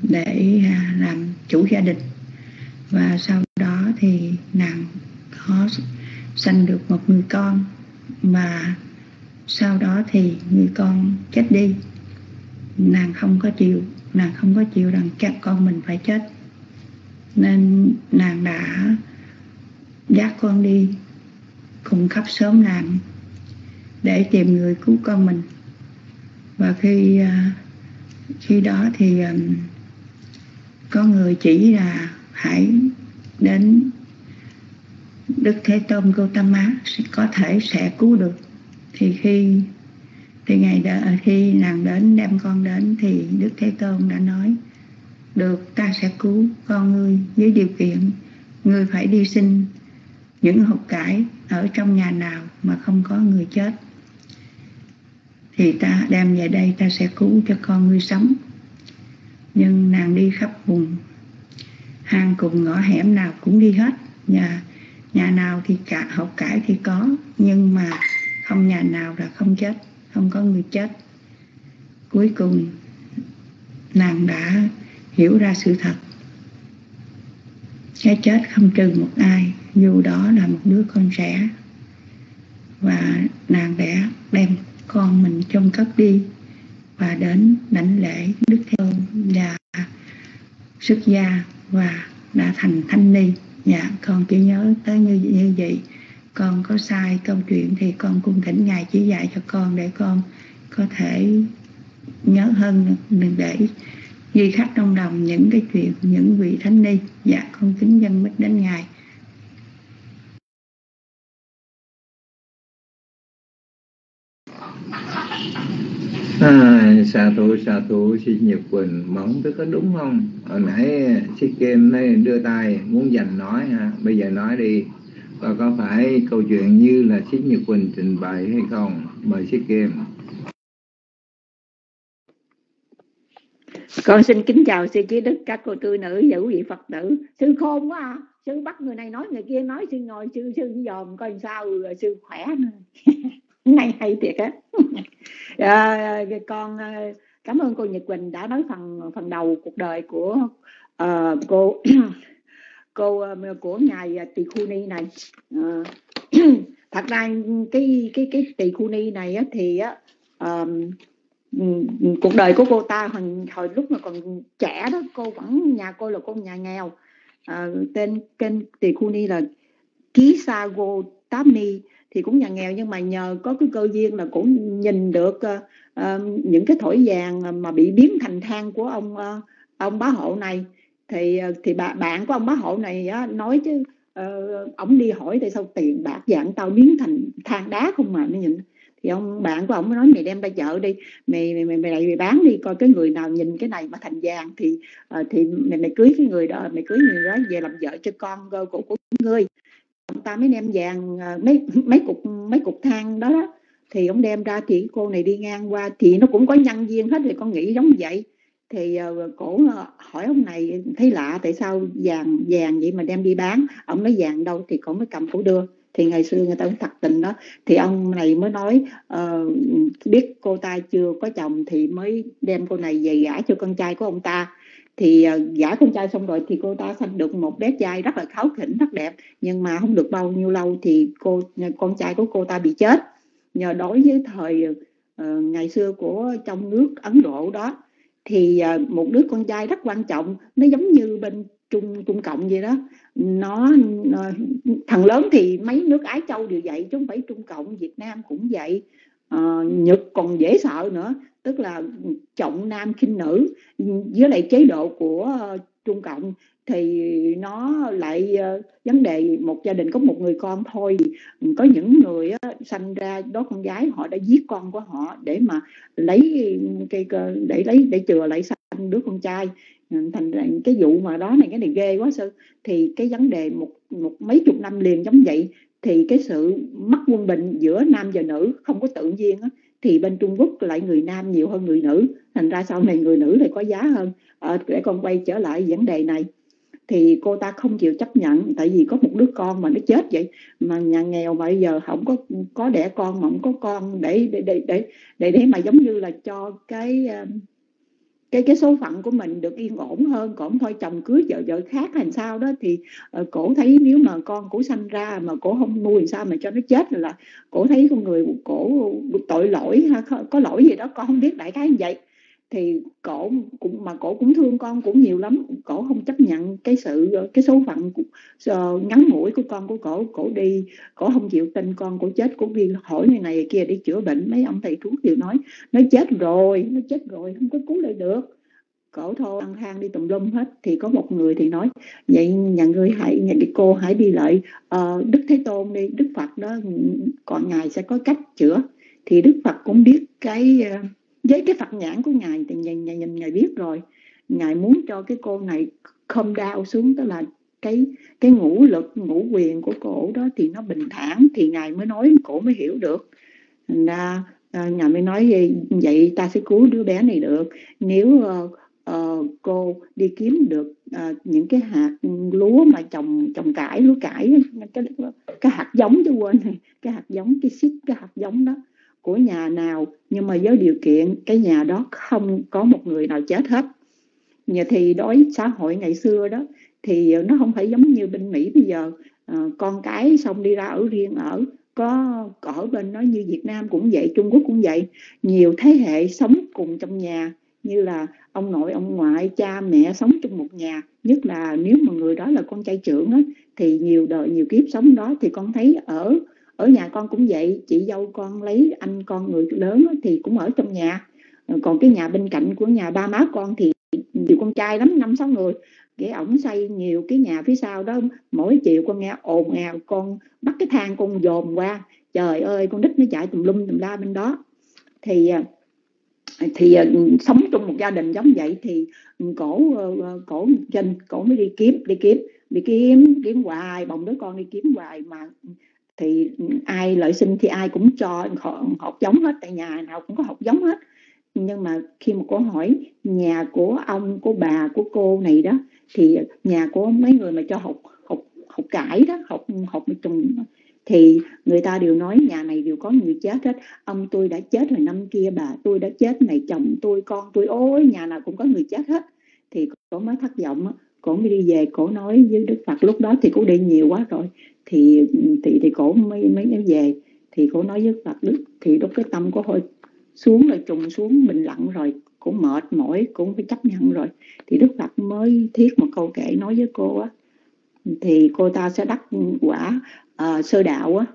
để à, làm chủ gia đình. Và sau đó thì nàng có sanh được một người con mà sau đó thì người con chết đi. Nàng không có chịu, nàng không có chịu rằng các con mình phải chết nên nàng đã dắt con đi cùng khắp xóm làng để tìm người cứu con mình. Và khi à, khi đó thì à, có người chỉ là hãy đến Đức Thế Tôn Gautama có thể sẽ cứu được. Thì khi, thì ngày đó khi nàng đến đem con đến thì Đức Thế Tôn đã nói được, ta sẽ cứu con ngươi với điều kiện ngươi phải đi xin những hộp cải ở trong nhà nào mà không có người chết. Thì ta đem về đây, ta sẽ cứu cho con ngươi sống. Nhưng nàng đi khắp vùng, hang cùng ngõ hẻm nào cũng đi hết. Nhà nhà nào thì cả hộp cải thì có, nhưng mà không nhà nào là không chết, không có người chết. Cuối cùng, nàng đã hiểu ra sự thật. Cái chết không trừ một ai, dù đó là một đứa con trẻ. Và nàng đã đem con mình chôn cất đi và đến đảnh lễ đức thế và xuất gia và đã thành thanh ni dạ con chỉ nhớ tới như như vậy. Con có sai câu chuyện thì con cung thỉnh ngài chỉ dạy cho con để con có thể nhớ hơn, đừng để ghi khắc trong lòng những cái chuyện những vị thánh ni. Dạ con kính dân mít đến ngài.
À, xà thủ xà thủ xin Nhật Quỳnh mỏng tức có đúng không? Hồi nãy si Kim này đưa tay muốn dành nói ha. Bây giờ nói đi. Và có phải câu chuyện như là Sĩ Nhật Quỳnh trình bày hay không? Mời Sĩ Kim.
Con xin kính chào sư trí đức các cô tư nữ và quý vị phật tử. Sư khôn quá à. sư bắt người này nói người kia nói sư ngồi sư sư dòm coi sao sư khỏe nữa. Hay thiệt á. À, con ờ, cảm ơn cô Nhật Quỳnh đã nói phần phần đầu cuộc đời của uh, cô cô uh, của ngài Tỳ Khu Ni này. Uh, thật ra cái cái cái Tỳ Khu Ni này á, thì á, um, Ừ, ừ, cuộc đời của cô ta hồi, hồi lúc mà còn trẻ đó cô vẫn nhà cô là cô nhà nghèo. À, tên kênh Tỳ Khu Ni là Ký Sa Go Tami thì cũng nhà nghèo nhưng mà nhờ có cái cơ duyên là cũng nhìn được uh, uh, những cái thổi vàng mà bị biến thành than của ông uh, ông bá hộ này. Thì uh, thì bà, bạn của ông bá hộ này uh, nói chứ uh, ông đi hỏi tại sao tiền bạc dạng tao biến thành than đá không mà nó nhìn thì ông bạn của ông mới nói mày đem ra chợ đi mày mày mày, mày lại mày bán đi coi cái người nào nhìn cái này mà thành vàng thì uh, thì mày mày cưới cái người đó mày cưới người đó về làm vợ cho con của của ngươi. Ông ta mới đem vàng uh, mấy mấy cục mấy cục than đó, đó. Thì ông đem ra thì cô này đi ngang qua thì nó cũng có nhân viên hết thì con nghĩ giống vậy. Thì uh, cổ hỏi ông này thấy lạ tại sao vàng vàng vậy mà đem đi bán? Ông nói vàng đâu? Thì cổ mới cầm cổ đưa thì ngày xưa người ta cũng thật tình đó. Thì ông này mới nói uh, biết cô ta chưa có chồng thì mới đem cô này về gả cho con trai của ông ta. Thì uh, gả con trai xong rồi thì cô ta sinh được một bé trai rất là kháu khỉnh rất đẹp. Nhưng mà không được bao nhiêu lâu thì cô con trai của cô ta bị chết. Nhờ đối với thời uh, ngày xưa của trong nước Ấn Độ đó thì uh, một đứa con trai rất quan trọng. Nó giống như bên Trung Trung Cộng vậy đó. Nó, thằng lớn thì mấy nước Ái Châu đều vậy chứ không phải Trung Cộng Việt Nam cũng vậy. À, Nhật còn dễ sợ nữa tức là trọng nam khinh nữ. Với lại chế độ của uh, Trung Cộng thì nó lại uh, vấn đề một gia đình có một người con thôi. Có những người uh, sanh ra đó con gái họ đã giết con của họ để mà lấy cây để lấy để chừa lại sanh đứa con trai. Ừ, thành ra cái vụ mà đó này cái này ghê quá sư thì cái vấn đề một một mấy chục năm liền giống vậy thì cái sự mất quân bình giữa nam và nữ không có tự nhiên á, thì bên Trung Quốc lại người nam nhiều hơn người nữ. Thành ra sau này người nữ lại có giá hơn. À, để con quay trở lại vấn đề này. Thì cô ta không chịu chấp nhận tại vì có một đứa con mà nó chết vậy. Mà nhà nghèo mà bây giờ không có có đẻ con mà không có con để để để để để, để mà giống như là cho cái ờ, cái cái số phận của mình được yên ổn hơn còn thôi chồng cưới vợ vợ khác làm sao đó thì uh, cổ thấy nếu mà con cổ sanh ra mà cổ không nuôi làm sao mà cho nó chết là cổ thấy con người cổ tội lỗi ha có lỗi gì đó con không biết đại khái như vậy thì cổ cũng mà cổ cũng thương con cũng nhiều lắm cổ không chấp nhận cái sự cái số phận uh, ngắn ngủi của con của cổ cổ đi cổ không chịu tin con cổ chết cổ đi hỏi người này kia đi chữa bệnh mấy ông thầy thuốc đều nói nó chết rồi nó chết rồi không có cứu lại được. Cổ thôi ăn than đi tùm lum hết thì có một người thì nói vậy nhà ngươi hãy nhà đi cô hãy đi lại uh, đức thế tôn đi đức phật đó còn ngài sẽ có cách chữa. Thì đức phật cũng biết cái uh, với cái phật nhãn của ngài thì ngài, ngài nhìn ngài biết rồi. Ngài muốn cho cái cô này không đau xuống tức là cái cái ngũ lực ngũ quyền của cổ đó thì nó bình thản thì ngài mới nói cổ mới hiểu được. Là ngài mới nói vậy, vậy ta sẽ cứu đứa bé này được. Nếu uh, uh, cô đi kiếm được uh, những cái hạt lúa mà trồng trồng cải lúa cải cái cái hạt giống chứ quên này cái hạt giống cái xích cái hạt giống đó của nhà nào nhưng mà với điều kiện cái nhà đó không có một người nào chết hết. Nhà thì đối xã hội ngày xưa đó thì nó không phải giống như bên Mỹ bây giờ. À, con cái xong đi ra ở riêng ở có ở bên nó như Việt Nam cũng vậy Trung Quốc cũng vậy. Nhiều thế hệ sống cùng trong nhà như là ông nội ông ngoại cha mẹ sống trong một nhà. Nhất là nếu mà người đó là con trai trưởng á, thì nhiều đời nhiều kiếp sống đó thì con thấy ở ở nhà con cũng vậy, chị dâu con lấy anh con người lớn thì cũng ở trong nhà. Còn cái nhà bên cạnh của nhà ba má con thì nhiều con trai lắm, năm sáu người. Cái ổng xây nhiều cái nhà phía sau đó, mỗi chiều con nghe ồn ào, con bắt cái thang con dồn qua. Trời ơi, con nít nó chạy tùm lum tùm la bên đó. Thì à, thì à, sống trong một gia đình giống vậy thì cổ ờ, ờ, cổ trên, cổ mới đi kiếm đi kiếm đi kiếm kiếm hoài, bồng đứa con đi kiếm hoài mà thì ừ, ai lợi sinh thì ai cũng cho học giống hết, tại nhà nào cũng có học giống hết. Nhưng mà khi mà cô hỏi nhà của ông, của bà, của cô này đó, thì nhà của mấy người mà cho học học học cải đó học học trùng thì người ta đều nói nhà này đều có người chết hết. Ông tôi đã chết rồi năm kia, bà tôi đã chết này, chồng tôi, con tôi, ôi, nhà nào cũng có người chết hết. Thì cô mới thất vọng cổ mới đi về cổ nói với đức phật, lúc đó thì cổ đi nhiều quá rồi thì thì thì cổ mới mới nói về. Thì cổ nói với phật đức thì lúc cái tâm của hơi xuống rồi trùng xuống mình lặng rồi cũng mệt mỏi cũng phải chấp nhận rồi. Thì đức phật mới thiết một câu kể nói với cô á thì cô ta sẽ đắc quả uh, sơ đạo á.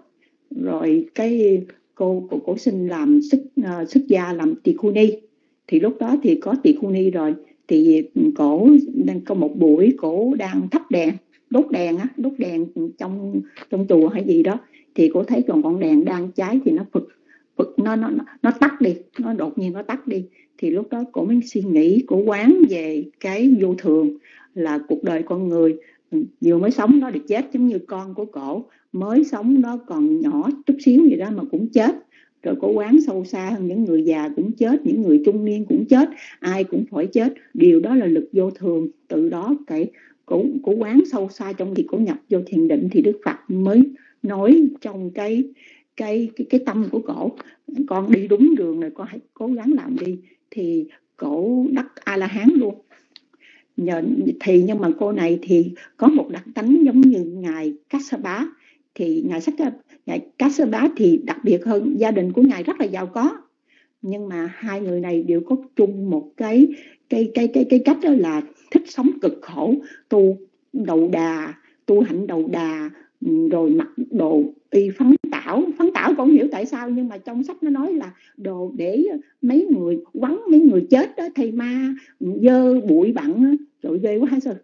Rồi cái cô cô cổ xin làm sức uh, sức gia làm tỳ khu ni. Thì lúc đó thì có tỳ khu ni rồi thì cổ đang có một buổi cổ đang thắp đèn đốt đèn á, đốt đèn trong trong chùa hay gì đó, thì cô thấy còn con đèn đang cháy thì nó phực phực, nó nó nó tắt đi, nó đột nhiên nó tắt đi. Thì lúc đó cô mới suy nghĩ, cô quán về cái vô thường là cuộc đời con người ừ, vừa mới sống nó được chết giống như con của cổ, mới sống nó còn nhỏ chút xíu gì đó mà cũng chết. Rồi cố quán sâu xa hơn những người già cũng chết, những người trung niên cũng chết, ai cũng phải chết. Điều đó là lực vô thường, từ đó cái của, của quán sâu xa trong thì của nhập vô thiền định thì đức phật mới nói trong cái cái cái, cái tâm của cổ. Con đi đúng đường rồi con hãy cố gắng làm đi. Thì cổ đắc a la hán luôn. Nhờ thì nhưng mà cô này thì có một đặc tánh giống như ngài Kassapa thì ngài sắc ngài Kassapa thì đặc biệt hơn gia đình của ngài rất là giàu có. Nhưng mà hai người này đều có chung một cái cái cái cái cái cách đó là thích sống cực khổ, tu đầu đà, tu hạnh đầu đà, rồi mặc đồ y phấn tảo. Phấn tảo con hiểu tại sao, nhưng mà trong sách nó nói là đồ để mấy người quắn mấy người chết đó thầy ma, dơ bụi bặn rồi ghê quá hay sao?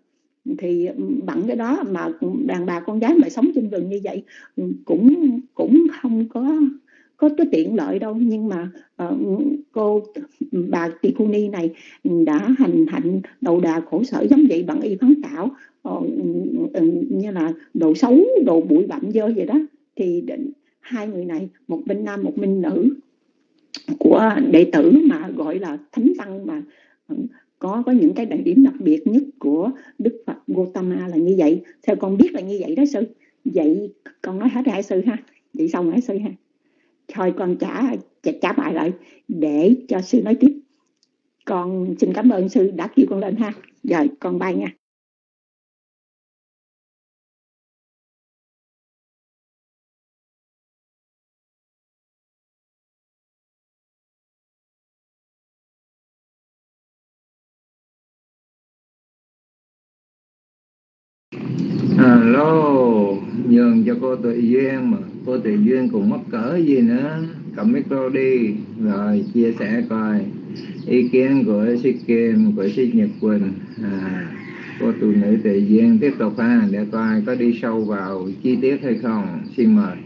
Thì bận cái đó mà đàn bà con gái mà sống trên rừng như vậy cũng cũng không có có cái tiện lợi đâu. Nhưng mà uh, cô bà Tikuni này đã hành hạnh đầu đà khổ sở giống vậy bằng y phán tạo uh, như là đồ xấu đồ bụi bặm dơ vậy đó. Thì định, hai người này một bên nam một bên nữ của đệ tử mà gọi là thánh tăng mà ừ, có có những cái đặc điểm đặc biệt nhất của Đức Phật Gautama là như vậy. Theo con biết là như vậy đó sư. Vậy con nói hết hai sư ha. Vậy xong rồi sư ha thôi con trả trả, trả bài lại để cho sư nói tiếp. Con xin cảm ơn sư đã kêu con lên ha. Rồi con bay nha.
Alo, nhường cho cô tự duyên mà cô tự duyên cũng mắc cỡ gì nữa. Cầm micro đi rồi chia sẻ coi. Ý kiến của sĩ Kim của sĩ Nhật Quỳnh à, cô phụ nữ tự duyên tiếp tục ha để coi có đi sâu vào chi tiết hay không. Xin mời.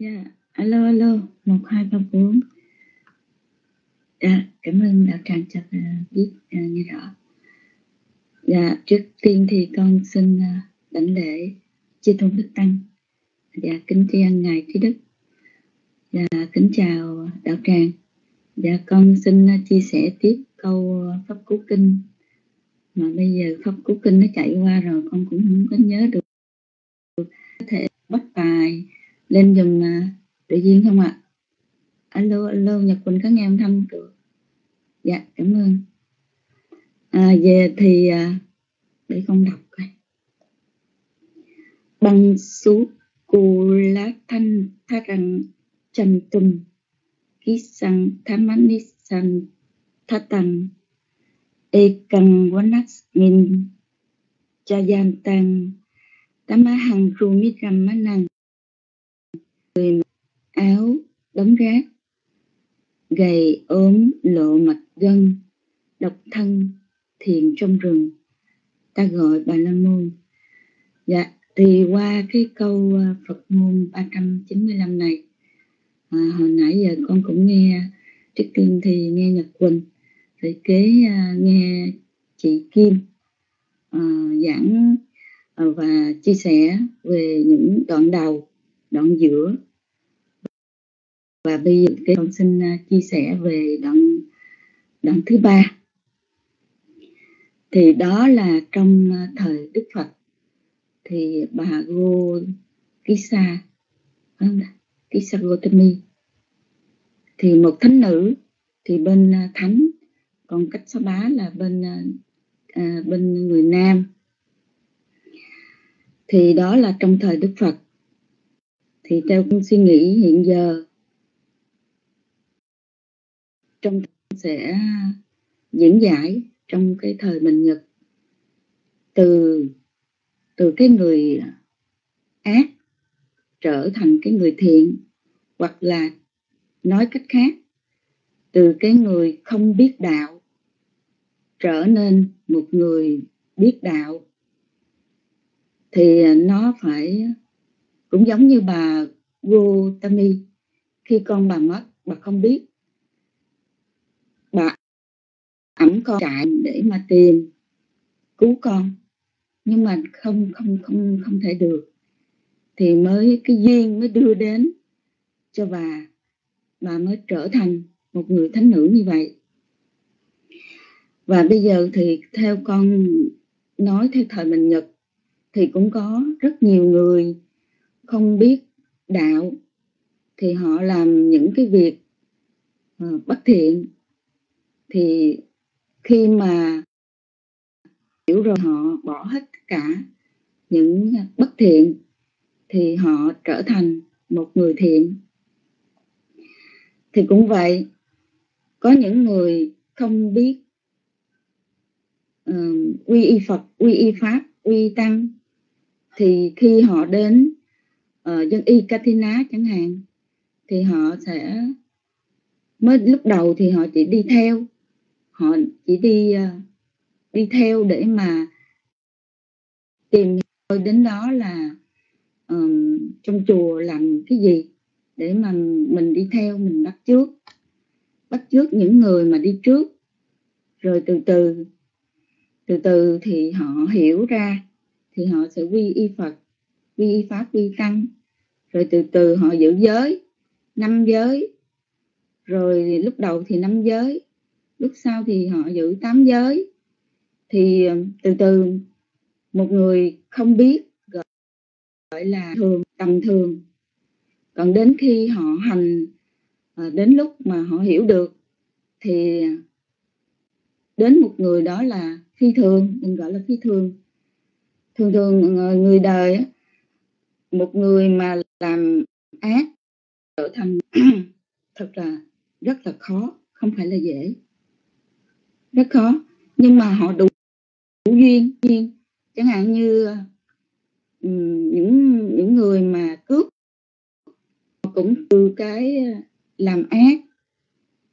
Dạ, yeah. alo alo, một hai ba bốn. Dạ, cảm ơn đạo tràng cho biết à, nghe rõ. Dạ, trước tiên thì con xin à, đảnh lễ chư tôn đức tăng. Dạ, kính tri ngài trí đức. Dạ, kính chào đạo tràng. Dạ, con xin à, chia sẻ tiếp câu pháp cú kinh mà bây giờ pháp cú kinh nó chạy qua rồi con cũng không có nhớ được có thể bắt bài lên dùm tự nhiên không ạ alo alo nhật quỳnh có nghe âm thanh được dạ cảm ơn. À, về thì à, để con đọc coi. Bằng số cù lá thanh tha rằng trần tùng ký sang thamani sang tha tăng e cần wanat cha gian tăng tama hằng rumi ramanang người áo đóng rác gầy ốm lộ mạch gân độc thân thiền trong rừng. Ta gọi bà la môn. Dạ thì qua cái câu à, phật môn 395 này à, hồi nãy giờ con cũng nghe trước tiên thì nghe nhật quỳnh rồi kế à, nghe chị kim à, giảng à, và chia sẻ về những đoạn đầu đoạn giữa và bây giờ cái con xin à, chia sẻ về đoạn đoạn thứ ba. Thì đó là trong à, thời Đức Phật thì bà Go Kisa Kisa Gotami. Thì một thánh nữ thì bên à, thánh còn cách xá bá là bên à, bên người nam. Thì đó là trong thời Đức Phật. Thì theo suy nghĩ hiện giờ trong sẽ diễn giải trong cái thời bình nhật. Từ từ cái người ác trở thành cái người thiện, hoặc là nói cách khác, từ cái người không biết đạo trở nên một người biết đạo, thì nó phải cũng giống như bà Gotami khi con bà mất, bà không biết bà ẩm con chạy để mà tìm, cứu con. Nhưng mà không không không không thể được. Thì mới, cái duyên mới đưa đến cho bà. Bà mới trở thành một người thánh nữ như vậy. Và bây giờ thì theo con nói theo thời mình nhật, thì cũng có rất nhiều người không biết đạo. Thì họ làm những cái việc ờ, bất thiện. Thì khi mà hiểu rồi họ bỏ hết tất cả những bất thiện thì họ trở thành một người thiện. Thì cũng vậy có những người không biết uh, quy y phật quy y pháp quy y tăng thì khi họ đến uh, dân y katina chẳng hạn thì họ sẽ mới lúc đầu thì họ chỉ đi theo họ chỉ đi ờ, đi theo để mà tìm đến đó là um, trong chùa làm cái gì để mà mình đi theo mình bắt trước bắt trước những người mà đi trước. Rồi từ từ từ từ thì họ hiểu ra thì họ sẽ quy y phật quy y pháp quy tăng. Rồi từ từ họ giữ giới năm giới. Rồi lúc đầu thì năm giới lúc sau thì họ giữ tám giới. Thì ờ, từ từ, một người không biết gọi là thường, tầm thường. Còn đến khi họ hành ờ, đến lúc mà họ hiểu được thì ờ, đến một người đó là phi thường, mình gọi là phi thường. Thường thường người đời một người mà làm ác trở thành thật là rất là khó, không phải là dễ rất khó. Nhưng mà họ đủ, đủ duyên duyên. Chẳng hạn như um, những những người mà cướp cũng từ cái ờ, làm ác.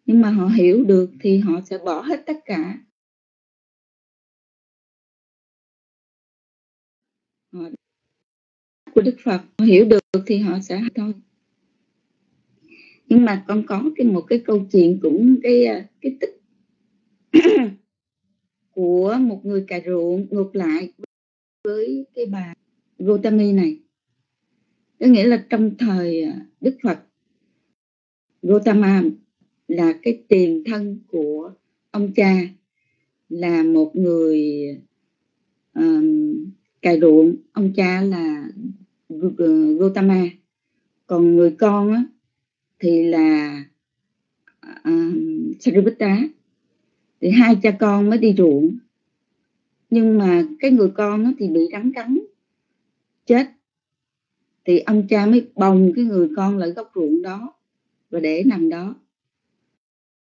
Nhưng mà họ hiểu được thì họ sẽ bỏ hết tất cả. Họ của Đức Phật họ hiểu được thì họ sẽ thôi. Nhưng mà con có cái một cái câu chuyện cũng cái ờ, cái tích của một người cà ruộng ngược lại với cái bà Gotami này. Có nghĩa là trong thời à, Đức Phật Gotama là cái tiền thân của ông cha là một người um, cài ruộng ông cha là ờ, Gotama. Còn người con á, thì là um, Sariputta thì hai cha con mới đi ruộng. Nhưng mà cái người con nó thì bị rắn cắn chết. Thì ông cha mới bồng cái người con lại góc ruộng đó và để nằm đó.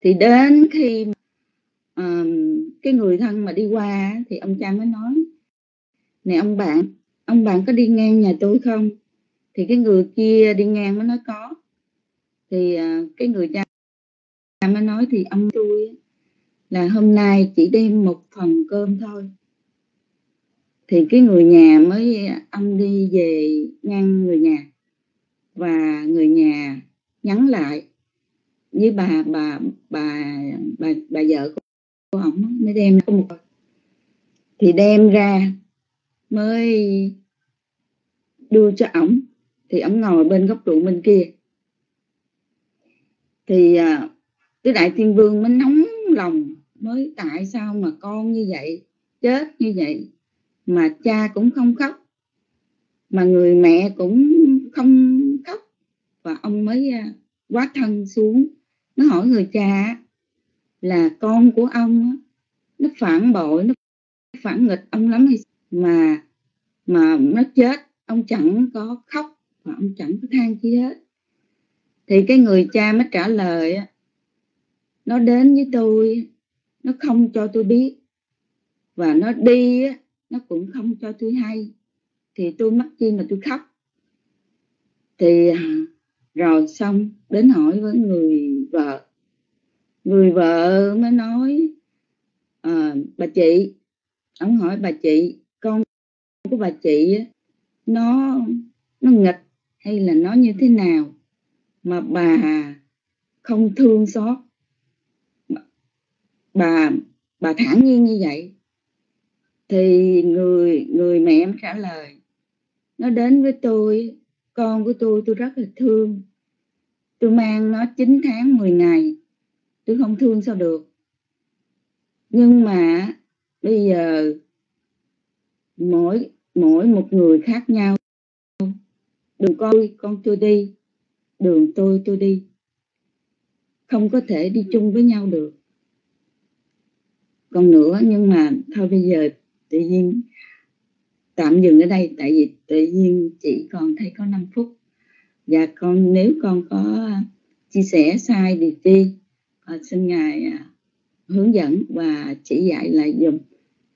Thì đến khi uh, cái người thân mà đi qua thì ông cha mới nói nè ông bạn ông bạn có đi ngang nhà tôi không? Thì cái người kia đi ngang mới nói có. Thì uh, cái người cha mới nói thì ông tôi là hôm nay chỉ đem một phần cơm thôi. Thì cái người nhà mới ông đi về ngăn người nhà. Và người nhà nhắn lại với bà bà bà bà bà vợ của ông mới đem có một thì đem ra mới đưa cho ổng. Thì ổng ngồi bên góc ruộng bên kia. Thì à, cái đại thiên vương mới nóng mới tại sao mà con như vậy, chết như vậy mà cha cũng không khóc, mà người mẹ cũng không khóc và ông mới à, quá thân xuống. Nó hỏi người cha là con của ông nó phản bội, nó phản nghịch ông lắm hay mà mà nó chết, ông chẳng có khóc và ông chẳng có than chi hết. Thì cái người cha mới trả lời nó đến với tôi nó không cho tôi biết. Và nó đi nó cũng không cho tôi hay. Thì tôi mắc chi mà tôi khóc. Thì à, rồi xong đến hỏi với người vợ. Người vợ mới nói à, bà chị. Ông hỏi bà chị con của bà chị nó nó nghịch hay là nó như thế nào mà bà không thương xót? Bà bà thản nhiên như vậy, thì người người mẹ em trả lời, nó đến với tôi, con của tôi tôi rất là thương. Tôi mang nó 9 tháng 10 ngày, tôi không thương sao được. Nhưng mà bây giờ mỗi mỗi một người khác nhau. Đường coi con tôi đi, đường tôi tôi đi. Không có thể đi chung với nhau được còn nữa nhưng mà thôi bây giờ tự nhiên tạm dừng ở đây tại vì tự nhiên chị còn thấy có 5 phút. Và con nếu con có chia sẻ sai thì chi à, xin ngài à, hướng dẫn và chỉ dạy lại dùm.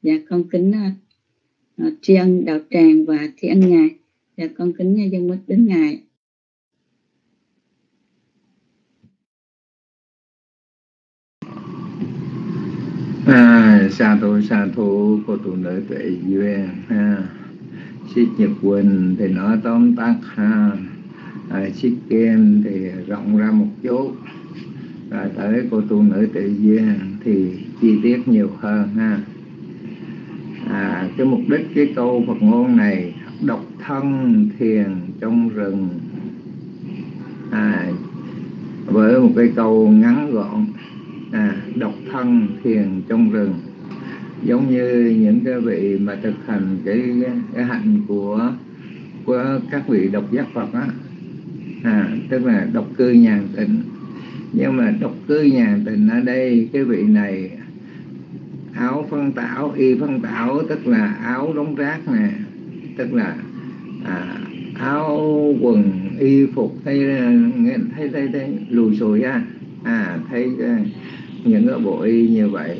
Và con kính à, à tri ân đạo tràng và tri ân ngài. Và con kính à, dân mít đến ngài
à, sa thù sa thù cô tu nữ tuệ duyên ha. Xích Nhật Quỳnh thì nói tóm tắt ha. À, Xích Kim thì rộng ra một chút. Rồi tới cô tu nữ tự duyên thì chi tiết nhiều hơn ha. À, cái mục đích cái câu Phật ngôn này độc thân thiền trong rừng. À, với một cái câu ngắn gọn à, độc thân thiền trong rừng giống như những cái vị mà thực hành cái, cái hạnh của của các vị độc giác Phật á. À, tức là độc cư nhàn tịnh. Nhưng mà độc cư nhàn tịnh ở đây cái vị này áo phân tảo y phân tảo tức là áo đóng rác nè. Tức là à, áo quần y phục thấy thấy thấy, thấy lùi xùi á. À thấy à, những cái bộ y như vậy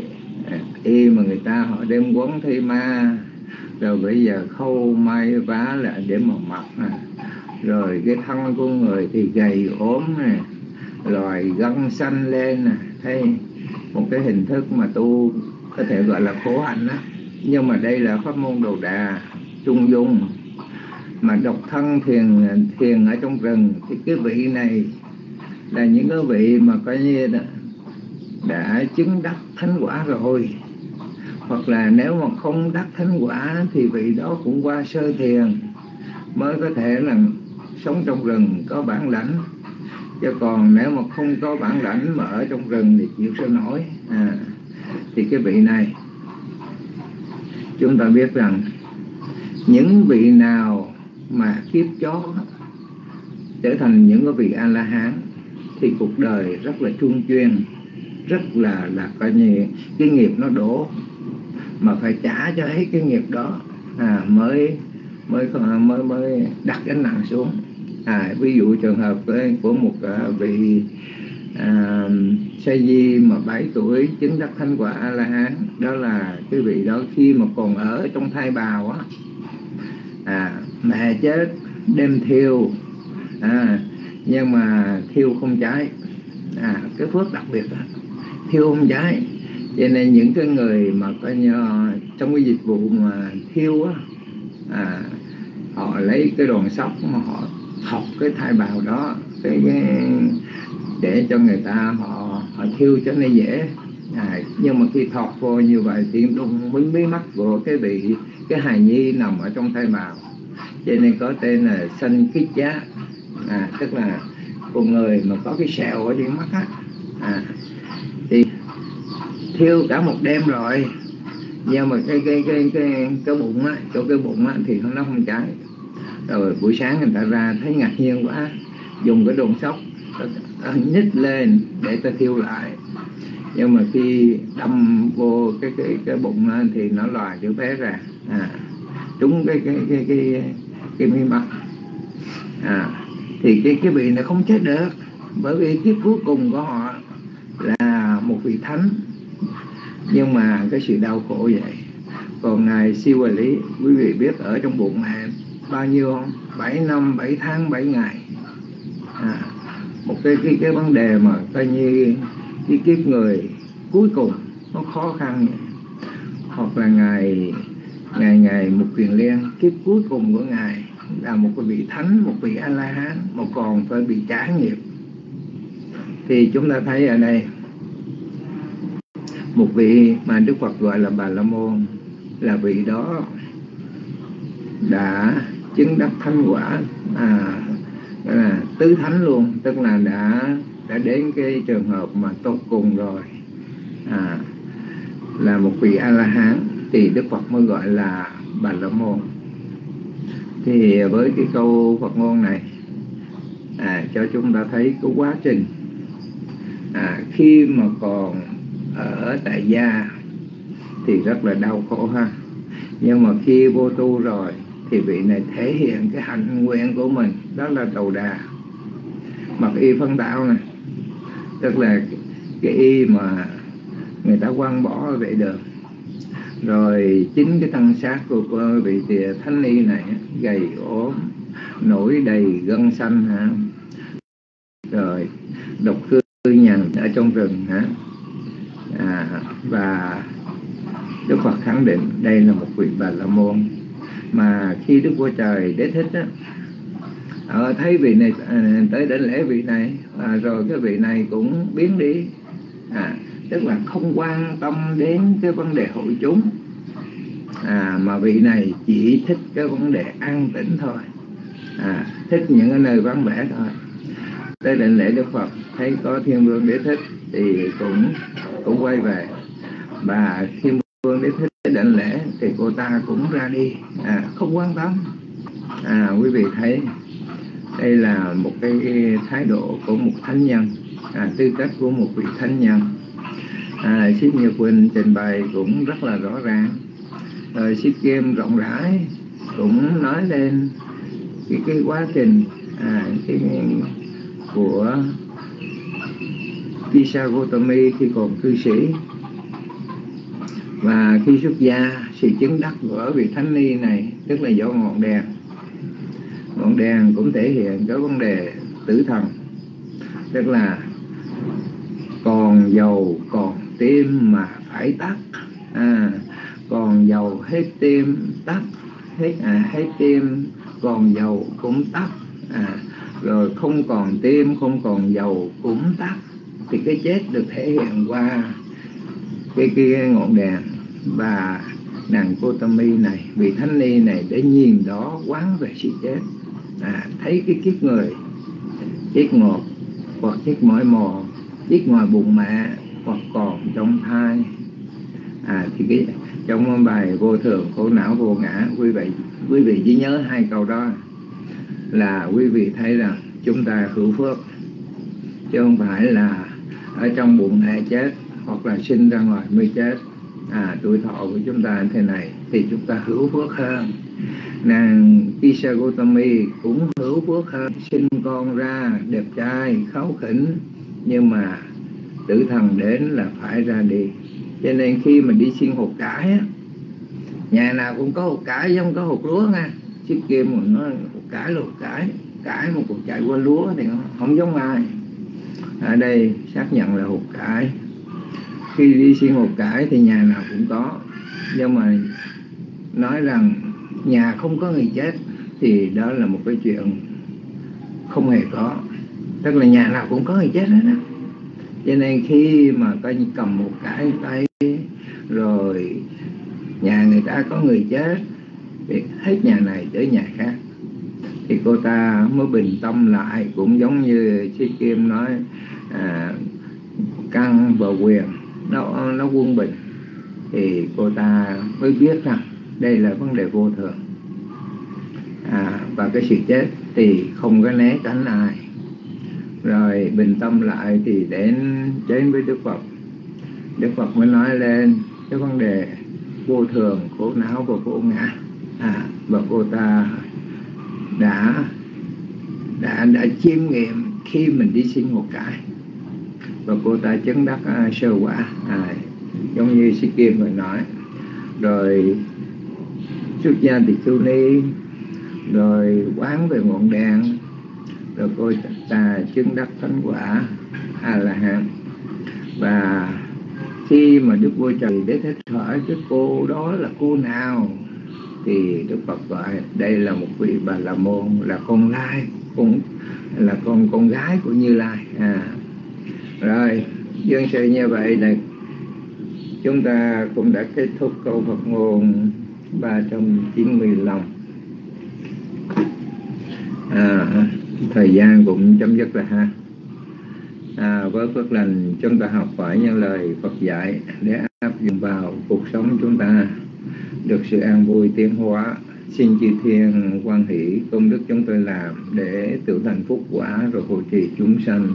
y mà người ta họ đem quấn thi ma. Rồi bây giờ khâu may vá lại để mà mặc à. rồi cái thân của người thì gầy ốm nè. Rồi gân xanh lên nè. Thấy một cái hình thức mà tu có thể gọi là khổ hạnh đó nhưng mà đây là pháp môn đồ đà trung dung. Mà độc thân thiền thiền ở trong rừng thì cái vị này là những cái vị mà coi như đã, đã chứng đắc thánh quả rồi hoặc là nếu mà không đắc thánh quả thì vị đó cũng qua sơ thiền mới có thể là sống trong rừng có bản lãnh. Chứ còn nếu mà không có bản lãnh mà ở trong rừng thì chịu sao nổi. À, thì cái vị này chúng ta biết rằng những vị nào mà kiếp chó trở thành những cái vị a la hán thì cuộc đời rất là chuông chuyên rất là là coi như cái nghiệp nó đổ mà phải trả cho hết cái nghiệp đó. À, mới mới mới mới đặt gánh nặng xuống. À, ví dụ trường hợp của một à, vị à, sa di mà 7 tuổi chứng đắc thanh quả a la hán đó là cái vị đó khi mà còn ở trong thai bào á. À, mẹ chết đem thiêu à, nhưng mà thiêu không cháy. À, cái phước đặc biệt đó thiêu không cháy cho nên những cái người mà coi như trong cái dịch vụ mà thiêu á à, họ lấy cái đòn sóc mà họ học cái thai bào đó cái, cái để cho người ta họ họ thiêu cho nó dễ. À, nhưng mà khi thọt vô như vậy thì đụng với mí mắt của cái bị cái hài nhi nằm ở trong thai bào. Cho nên có tên là sanh kích giá. À, tức là một người mà có cái sẹo ở trên mắt á à, thiêu cả một đêm rồi. Nhưng mà cái cái cái cái cái bụng á chỗ cái bụng á thì nó không cháy. Rồi buổi sáng người ta ra thấy ngạc nhiên quá dùng cái đồn sóc nhích lên để ta thiêu lại. Nhưng mà khi đâm vô cái cái cái bụng thì nó lòi chữ bé ra. À, trúng cái cái cái cái cái mi mắt à, thì cái cái vị này không chết được bởi vì kiếp cuối cùng của họ là một vị thánh nhưng mà cái sự đau khổ vậy còn ngài siêu quản lý quý vị biết ở trong bụng mẹ bao nhiêu không? Bảy năm bảy tháng bảy ngày. À, một cái cái cái vấn đề mà coi như cái kiếp người cuối cùng nó khó khăn hoặc là ngài ngài ngài một quyền liên kiếp cuối cùng của ngài là một cái vị thánh một vị a la hán mà còn phải bị trả nghiệp. Thì chúng ta thấy ở đây một vị mà đức phật gọi là bà la môn là vị đó đã chứng đắc thánh quả à, là tứ thánh luôn tức là đã đã đến cái trường hợp mà tốt cùng rồi. À, là một vị a la hán thì đức phật mới gọi là bà la môn. Thì với cái câu phật ngôn này à, cho chúng ta thấy cái quá trình à, khi mà còn ở tại gia thì rất là đau khổ ha. Nhưng mà khi vô tu rồi thì vị này thể hiện cái hạnh nguyện của mình đó là đầu đà. Mặc y phân đạo này tức là cái y mà người ta quăng bỏ ở vệ đường. Rồi chính cái thân xác của, của vị tìa thánh y này gầy ốm nổi đầy gân xanh hả rồi độc cư nhằn ở trong rừng hả à, và Đức Phật khẳng định đây là một vị Bà La Môn. Mà khi Đức Vua Trời đế thích á ở thấy vị này à, tới đến lễ vị này à, rồi cái vị này cũng biến đi. À, tức là không quan tâm đến cái vấn đề hội chúng. À, mà vị này chỉ thích cái vấn đề an tĩnh thôi. À, thích những cái nơi vắng vẻ thôi. Tới định lễ đức phật thấy có thiên vương đế thích thì cũng cũng quay về. Và khi vương đế thích định lễ thì cô ta cũng ra đi. À, không quan tâm. À, quý vị thấy đây là một cái thái độ của một thánh nhân à, tư cách của một vị thánh nhân. À, Siết Nhật Quỳnh trình bày cũng rất là rõ ràng. Rồi Siết Kim rộng rãi cũng nói lên cái, cái quá trình à, cái, của Visa Gotami khi còn cư sĩ. Và khi xuất gia sự chứng đắc của vị thánh ni này tức là do ngọn đèn. Ngọn đèn cũng thể hiện cái vấn đề tử thần. Tức là còn dầu còn tim mà phải tắt. À, còn dầu hết tim tắt hết à, hết tim còn dầu cũng tắt. À, rồi không còn tim không còn dầu cũng tắt thì cái chết được thể hiện qua cái kia ngọn đèn và nàng cô tâm y này vị thánh ni này để nhìn đó quán về sự chết. À, thấy cái kiếp người kiếp ngọt hoặc kiếp mỏi mò kiếp ngoài bụng mẹ hoặc còn trong thai. À thì cái trong bài vô thường khổ não vô ngã quý vị quý vị chỉ nhớ hai câu đó là quý vị thấy rằng chúng ta hữu phước chứ không phải là ở trong bụng mẹ chết, hoặc là sinh ra ngoài mới chết. À tuổi thọ của chúng ta thế này thì chúng ta hữu phước hơn. Nàng Isha Gotami cũng hữu phước hơn. Sinh con ra đẹp trai, kháu khỉnh, nhưng mà tử thần đến là phải ra đi. Cho nên khi mình đi xin hột cải á, nhà nào cũng có hột cải giống có hột lúa nha. Chiếc kia mà nó hột cải là hột cải. Cải mà cũng chạy qua lúa thì không giống ai ở đây xác nhận là hột cải. Khi đi xin hột cải thì nhà nào cũng có. Nhưng mà nói rằng nhà không có người chết thì đó là một cái chuyện không hề có. Tức là nhà nào cũng có người chết hết đó cho nên khi mà coi như cầm một cái tay rồi nhà người ta có người chết, thì hết nhà này tới nhà khác. Thì cô ta mới bình tâm lại, cũng giống như chị Kim nói à, căng và quyền nó nó quân bình. Thì cô ta mới biết rằng đây là vấn đề vô thường. À, và cái sự chết thì không có né tránh ai. Rồi bình tâm lại thì đến đến với đức phật. Đức phật mới nói lên cái vấn đề vô thường khổ não và khổ ngã. À, và cô ta đã đã đã chiêm nghiệm khi mình đi sinh một cái và cô ta chứng đắc à, sơ quả. À, giống như sĩ kim vừa nói. Rồi xuất gia thì khưu ni rồi quán về ngọn đèn rồi cô ta chứng đắc thánh quả a la hán và khi mà đức vua trời đế thích hỏi cái cô đó là cô nào thì đức phật gọi đây là một vị bà la môn là con lai cũng là con con gái của như lai. À rồi dân sự như vậy là chúng ta cũng đã kết thúc câu Phật ngôn 395 à, thời gian cũng chấm dứt rồi ha. À, với phước lành chúng ta học hỏi những lời Phật dạy để áp dụng vào cuộc sống chúng ta. Được sự an vui tiến hóa xin chư thiên quan hỷ công đức chúng tôi làm để tự thành phúc quả rồi hộ trì chúng sanh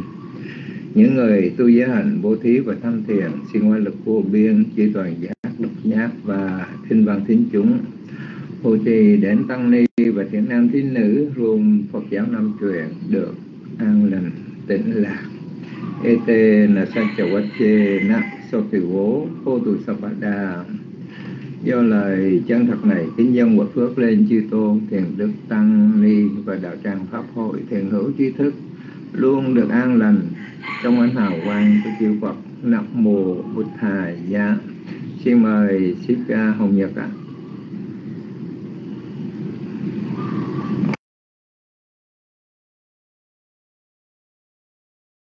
những người tu giới hạnh, bố thí và tham thiền xin ngoại lực vô biên chỉ toàn giác độc nhát và thinh văn thính chúng. Hộ trì đến tăng ni và thiện nam tín nữ gồm phật giáo năm truyền được an lành, tĩnh lạc. Et na sanchawache na sotiwo hô tu sapada do lời chân thật này, kính dân quả phước lên chư tôn, thiền đức tăng ni và đạo tràng pháp hội, thiền hữu trí thức luôn được an lành trong ánh hào quang của chư Phật, Nam mô Bụt Thầy Giá xin mời Sít Hồng Nhật ạ. À.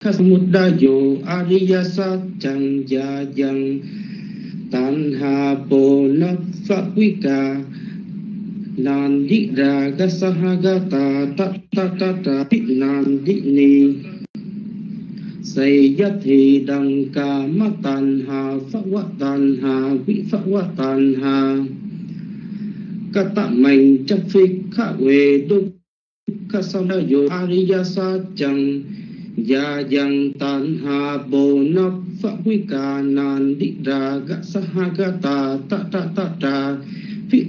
Kasamudayo Ariya Satyanjayan Tanha Bona Phawika Nandira Gasahagata Tatatata Nandini say yat thì đằng ca mắt tàn hà pháp wat tàn hà vị pháp wat tàn hà các tạm mạnh chấp phi khả huệ đúc ca sau đó yo ariya sa chẳng ya yang tan hà bồ nắp pháp quy ca nan đi ra gã sa ha ga ta ta ta ta ta vị